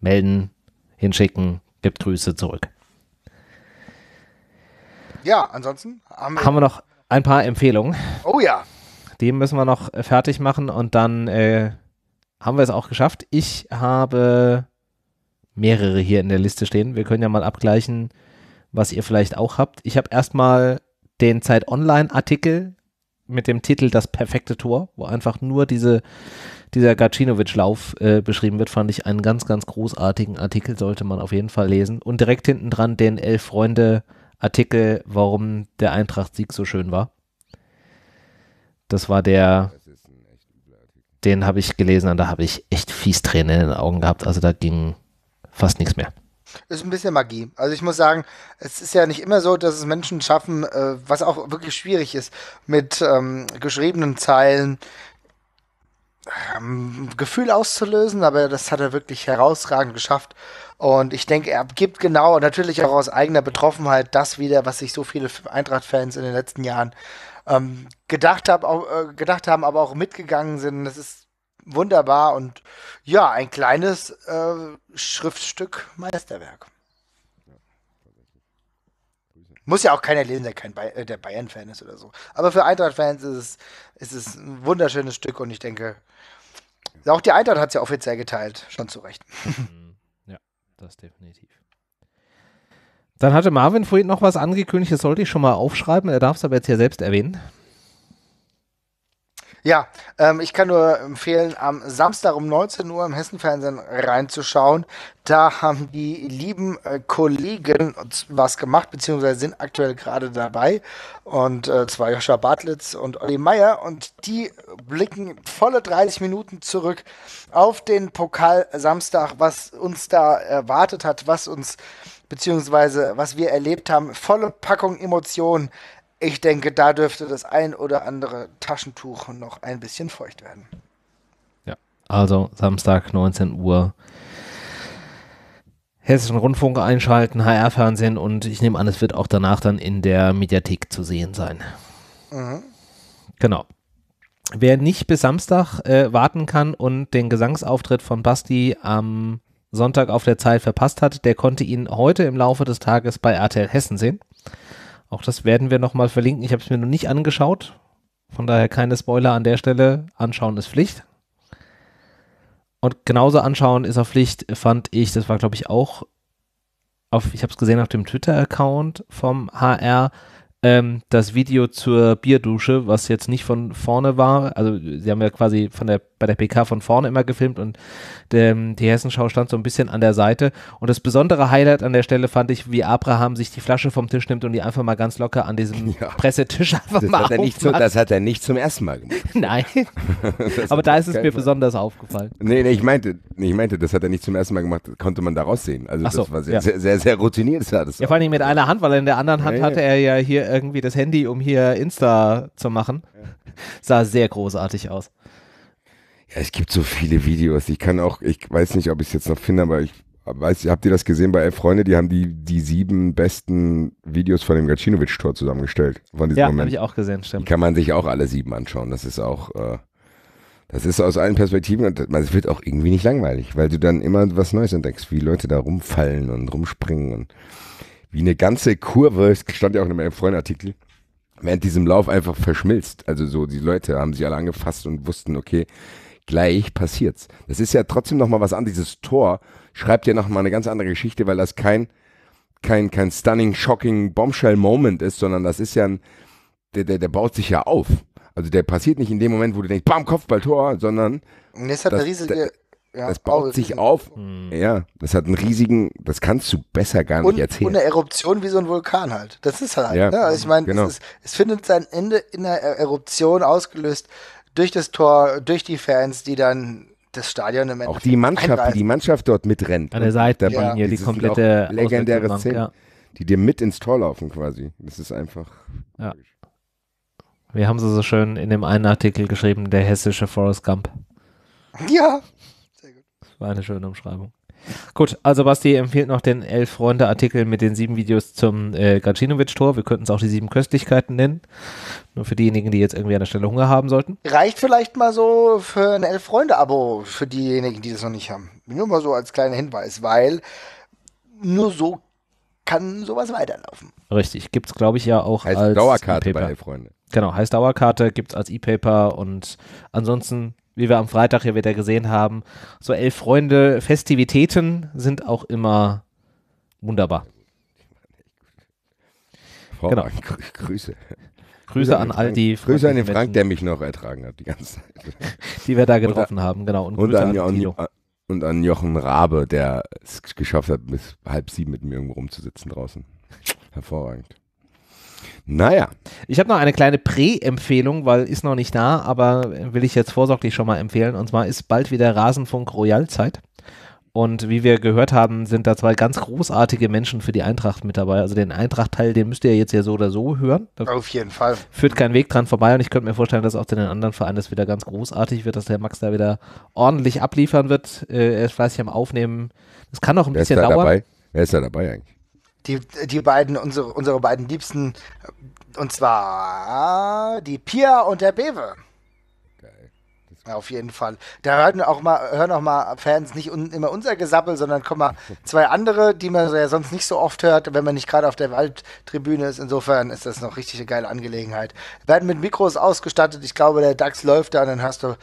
melden, hinschicken, gibt Grüße zurück. Ja, ansonsten haben wir. Haben wir noch ein paar Empfehlungen. oh ja. Die müssen wir noch äh, fertig machen und dann äh, haben wir es auch geschafft. Ich habe mehrere hier in der Liste stehen. Wir können ja mal abgleichen, was ihr vielleicht auch habt. Ich habe erstmal den Zeit Online-Artikel mit dem Titel Das perfekte Tor, wo einfach nur diese, dieser Gacinovic-Lauf äh, beschrieben wird, fand ich einen ganz, ganz großartigen Artikel, sollte man auf jeden Fall lesen. Und direkt hinten dran den Elf Freunde-Artikel, warum der Eintracht-Sieg so schön war. Das war der, den habe ich gelesen und da habe ich echt fies Tränen in den Augen gehabt. Also da ging fast nichts mehr. Ist ein bisschen Magie. Also ich muss sagen, es ist ja nicht immer so, dass es Menschen schaffen, äh, was auch wirklich schwierig ist, mit ähm, geschriebenen Zeilen ähm, Gefühl auszulösen, aber das hat er wirklich herausragend geschafft. Und ich denke, er gibt genau, natürlich auch aus eigener Betroffenheit, das wieder, was sich so viele Eintracht-Fans in den letzten Jahren ähm, gedacht, hab, auch, äh, gedacht haben, aber auch mitgegangen sind. Das ist wunderbar und ja, ein kleines äh, Schriftstück Meisterwerk. Muss ja auch keiner lesen, der kein Bay äh, der Bayern-Fan ist oder so. Aber für Eintracht-Fans ist es, ist es ein wunderschönes Stück und ich denke, auch die Eintracht hat es ja offiziell geteilt, schon zu Recht. Ja, das definitiv. Dann hatte Marvin vorhin noch was angekündigt, das sollte ich schon mal aufschreiben, er darf es aber jetzt hier selbst erwähnen. Ja, ähm, ich kann nur empfehlen, am Samstag um 19 Uhr im Hessenfernsehen reinzuschauen. Da haben die lieben äh, Kollegen was gemacht, beziehungsweise sind aktuell gerade dabei. Und äh, zwar Joscha Bartlitz und Olli Meier. Und die blicken volle 30 Minuten zurück auf den Pokal Samstag, was uns da erwartet hat, was uns, beziehungsweise was wir erlebt haben. Volle Packung Emotionen. Ich denke, da dürfte das ein oder andere Taschentuch noch ein bisschen feucht werden. Also Samstag 19 Uhr. Hessischen Rundfunk einschalten, HR-Fernsehen und ich nehme an, es wird auch danach dann in der Mediathek zu sehen sein. Mhm. Genau. Wer nicht bis Samstag äh, warten kann und den Gesangsauftritt von Basti am Sonntag auf der Zeit verpasst hat, der konnte ihn heute im Laufe des Tages bei RTL Hessen sehen. Auch das werden wir nochmal verlinken. Ich habe es mir noch nicht angeschaut. Von daher keine Spoiler an der Stelle. Anschauen ist Pflicht. Und genauso anschauen ist auf Pflicht, fand ich, das war glaube ich auch auf, ich habe es gesehen auf dem Twitter-Account vom HR, ähm, das Video zur Bierdusche, was jetzt nicht von vorne war, also sie haben ja quasi von der, bei der PK von vorne immer gefilmt und ähm, die Hessenschau stand so ein bisschen an der Seite und das besondere Highlight an der Stelle fand ich, wie Abraham sich die Flasche vom Tisch nimmt und die einfach mal ganz locker an diesem Ja. Pressetisch einfach Das mal hat, er nicht aufmacht. das hat er nicht zum ersten Mal gemacht. Nein, Das aber da ist es mir Fall. besonders aufgefallen. Nee, nee, ich meinte, nee, ich meinte, das hat er nicht zum ersten Mal gemacht, das konnte man daraus sehen. Also so, das war sehr, ja. sehr, sehr, sehr routiniert sah das Ja, vor allem mit einer Hand, weil in der anderen Hand Ja, hatte ja. er ja hier irgendwie das Handy, um hier Insta zu machen. Sah sehr großartig aus. Ja, es gibt so viele Videos. Ich kann auch, ich weiß nicht, ob ich es jetzt noch finde, aber ich weiß, habt ihr das gesehen bei Elf Freunde? Die haben die, die sieben besten Videos von dem Gacinovic-Tor zusammengestellt. Von diesem Ja, habe ich auch gesehen, Die stimmt. kann man sich auch alle sieben anschauen. Das ist auch, äh, das ist aus allen Perspektiven und es wird auch irgendwie nicht langweilig, weil du dann immer was Neues entdeckst, wie Leute da rumfallen und rumspringen und wie eine ganze Kurve, es stand ja auch in einem Freunde-Artikel, während diesem Lauf einfach verschmilzt. Also so, die Leute haben sich alle angefasst und wussten, okay, gleich passiert's. Das ist ja trotzdem nochmal was an. Dieses Tor schreibt ja nochmal eine ganz andere Geschichte, weil das kein, kein, kein stunning, shocking Bombshell-Moment ist, sondern das ist ja ein, der, der, der baut sich ja auf. Also der passiert nicht in dem Moment, wo du denkst, bam, Kopfballtor, sondern Und das hat Das- eine riesige. ja, das baut sich auf. Hm. Ja, das hat einen riesigen, das kannst du besser gar nicht und, erzählen. und eine Eruption wie so ein Vulkan halt. Das ist halt. Ja, ne? also ich meine, genau. es, es findet sein Ende in einer Er- Eruption ausgelöst durch das Tor, durch die Fans, die dann das Stadion im auch Endeffekt die Mannschaft, einreißen. die Mannschaft dort mitrennt. An der Und Seitenlinie, dabei- die komplette auch legendäre Szenen, ja. die dir mit ins Tor laufen quasi. Das ist einfach. Ja. Wir haben sie so schön in dem einen Artikel geschrieben, der hessische Forrest Gump. Ja, Das war eine schöne Umschreibung. Gut, also Basti empfiehlt noch den Elf-Freunde-Artikel mit den sieben Videos zum äh, Gacinovic-Tor. Wir könnten es auch die sieben Köstlichkeiten nennen. Nur für diejenigen, die jetzt irgendwie an der Stelle Hunger haben sollten. reicht vielleicht mal so für ein Elf-Freunde-Abo für diejenigen, die das noch nicht haben. Nur mal so als kleiner Hinweis, weil nur so kann sowas weiterlaufen. Richtig, gibt es glaube ich ja auch Heißt als Dauerkarte bei E-Paper. Elf Freunde. Genau, heißt Dauerkarte, gibt es als E-Paper und ansonsten, wie wir am Freitag hier wieder gesehen haben, so elf Freunde, Festivitäten sind auch immer wunderbar. Genau. Hervorragend. Grü- Grüße. Grüße an all die Grüße an den Frank, der mich noch ertragen hat die ganze Zeit. die wir da getroffen haben, genau. Und, Und Grüße an, an an, und an Jochen Rabe, der es geschafft hat, bis halb sieben mit mir irgendwo rumzusitzen draußen. Hervorragend. Naja, Ich habe noch eine kleine Prä-Empfehlung, weil ist noch nicht da, aber will ich jetzt vorsorglich schon mal empfehlen. Und zwar ist bald wieder Rasenfunk Royal-Zeit. Und wie wir gehört haben, sind da zwei ganz großartige Menschen für die Eintracht mit dabei. Also den Eintracht-Teil, den müsst ihr jetzt ja so oder so hören. Da Auf jeden Fall. führt kein Weg dran vorbei. Und ich könnte mir vorstellen, dass auch zu den anderen Vereinen das wieder ganz großartig wird, dass der Max da wieder ordentlich abliefern wird. Äh, er ist fleißig am Aufnehmen. Das kann noch ein wer ist bisschen da dauern. dabei? Wer ist da dabei eigentlich? Die, die beiden, unsere, unsere beiden Liebsten, und zwar die Pia und der Bewe. Ja, auf jeden Fall. Da hören auch mal, hören auch mal Fans nicht un, immer unser Gesabbel, sondern kommen mal zwei andere, die man ja sonst nicht so oft hört, wenn man nicht gerade auf der Waldtribüne ist. Insofern ist das noch richtig eine geile Angelegenheit. Werden mit Mikros ausgestattet. Ich glaube, der DAX läuft da und dann hast du,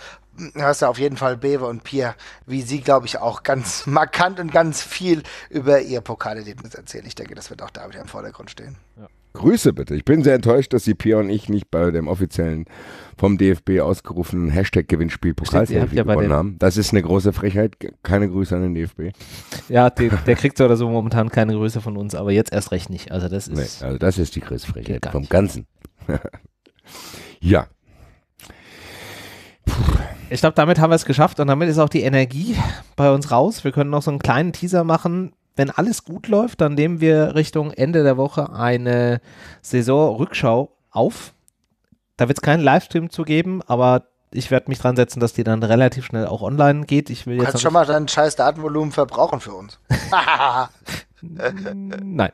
hörst du auf jeden Fall Bewe und Pia, wie sie, glaube ich, auch ganz markant und ganz viel über ihr Pokalerlebnis erzählen. Ich denke, das wird auch da wieder im Vordergrund stehen. Grüße bitte. Ich bin sehr enttäuscht, dass die Pia und ich nicht bei dem offiziellen vom DFB ausgerufenen ihr habt Pokalselfie ja gewonnen haben. Das ist eine große Frechheit. Keine Grüße an den DFB. Ja, den, der kriegt so oder so momentan keine Größe von uns, aber jetzt erst recht nicht. Also das Nee, ist. also das ist die größte Frechheit vom. Ganzen. ja. Ich glaube, damit haben wir es geschafft und damit ist auch die Energie bei uns raus. Wir können noch so einen kleinen Teaser machen. Wenn alles gut läuft, dann nehmen wir Richtung Ende der Woche eine Saisonrückschau auf. Da wird es keinen Livestream zu geben, aber ich werde mich dran setzen, dass die dann relativ schnell auch online geht. Ich will jetzt kannst schon mal dein scheiß Datenvolumen verbrauchen für uns. Nein.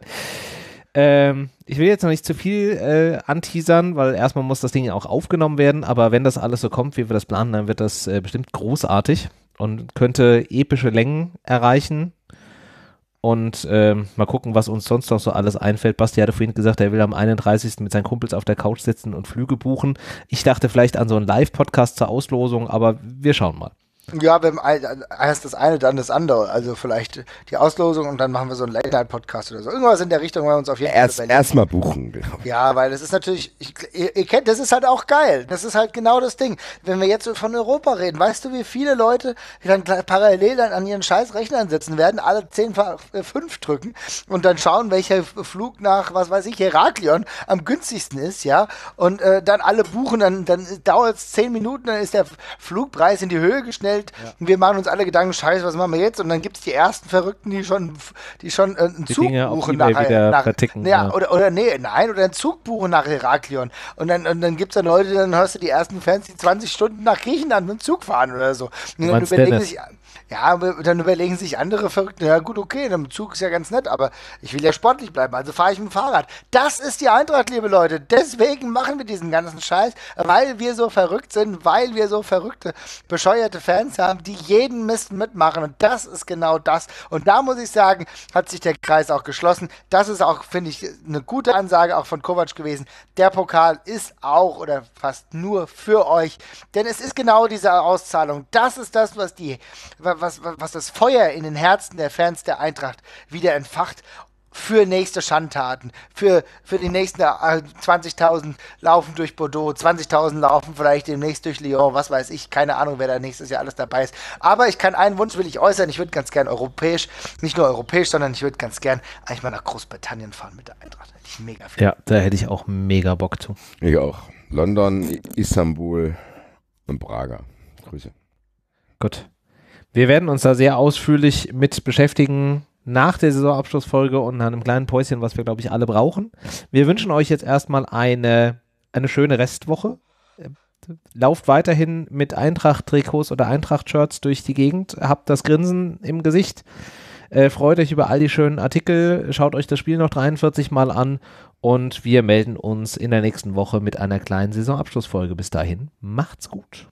Ähm, ich will jetzt noch nicht zu viel äh, anteasern, weil erstmal muss das Ding ja auch aufgenommen werden, aber wenn das alles so kommt, wie wir das planen, dann wird das äh, bestimmt großartig und könnte epische Längen erreichen. Und ähm, mal gucken, was uns sonst noch so alles einfällt. Basti hatte vorhin gesagt, er will am 31. mit seinen Kumpels auf der Couch sitzen und Flüge buchen. Ich dachte vielleicht an so einen Live-Podcast zur Auslosung, aber wir schauen mal. Ja, wenn erst das eine, dann das andere. Also vielleicht die Auslosung und dann machen wir so einen Late-Night-Podcast oder so. Irgendwas in der Richtung, weil wir uns auf jeden Erst Fall erstmal buchen. Genau. Ja, weil das ist natürlich, ich, ihr, ihr kennt, das ist halt auch geil. Das ist halt genau das Ding. Wenn wir jetzt von Europa reden, weißt du, wie viele Leute die dann gleich parallel dann an ihren scheiß Rechnern sitzen werden, alle 10 5 drücken und dann schauen, welcher Flug nach, was weiß ich, Heraklion am günstigsten ist, ja, und äh, dann alle buchen, dann, dann dauert es 10 Minuten, dann ist der Flugpreis in die Höhe geschnellt und wir machen uns alle Gedanken, scheiße, was machen wir jetzt? Und dann gibt es die ersten Verrückten, die schon, die schon äh, einen Die Zug Dinge buchen nach, nach verticken, Ja, ja. oder, oder nee, nein, oder einen Zug buchen nach Heraklion. Und dann, und dann gibt es dann Leute, dann hörst du die ersten Fans, die 20 Stunden nach Griechenland mit dem Zug fahren oder so. Und dann überlegen sich, ja, dann überlegen sich andere Verrückte, ja gut, okay, der Zug ist ja ganz nett, aber ich will ja sportlich bleiben, also fahre ich mit dem Fahrrad. Das ist die Eintracht, liebe Leute. Deswegen machen wir diesen ganzen Scheiß, weil wir so verrückt sind, weil wir so verrückte, bescheuerte Fans haben, die jeden Mist mitmachen. Und das ist genau das. Und da muss ich sagen, hat sich der Kreis auch geschlossen. Das ist auch, finde ich, eine gute Ansage auch von Kovac gewesen. Der Pokal ist auch oder fast nur für euch. Denn es ist genau diese Auszahlung. Das ist das, was die, was, was, was das Feuer in den Herzen der Fans der Eintracht wieder entfacht für nächste Schandtaten, für, für die nächsten äh, 20.000 laufen durch Bordeaux, 20.000 laufen vielleicht demnächst durch Lyon, was weiß ich, keine Ahnung, wer da nächstes Jahr alles dabei ist. Aber ich kann einen Wunsch will ich äußern, ich würde ganz gern europäisch, nicht nur europäisch, sondern ich würde ganz gern eigentlich mal nach Großbritannien fahren mit der Eintracht. Hätte ich mega viel. Ja, da hätte ich auch mega Bock zu. Ich auch. London, Istanbul und Praga. Grüße. Gut. Wir werden uns da sehr ausführlich mit beschäftigen nach der Saisonabschlussfolge und nach einem kleinen Päuschen, was wir, glaube ich, alle brauchen. Wir wünschen euch jetzt erstmal eine, eine schöne Restwoche. Lauft weiterhin mit Eintracht-Trikots oder Eintracht-Shirts durch die Gegend. Habt das Grinsen im Gesicht. Äh, freut euch über all die schönen Artikel. Schaut euch das Spiel noch 43 Mal an. Und wir melden uns in der nächsten Woche mit einer kleinen Saisonabschlussfolge. Bis dahin, macht's gut.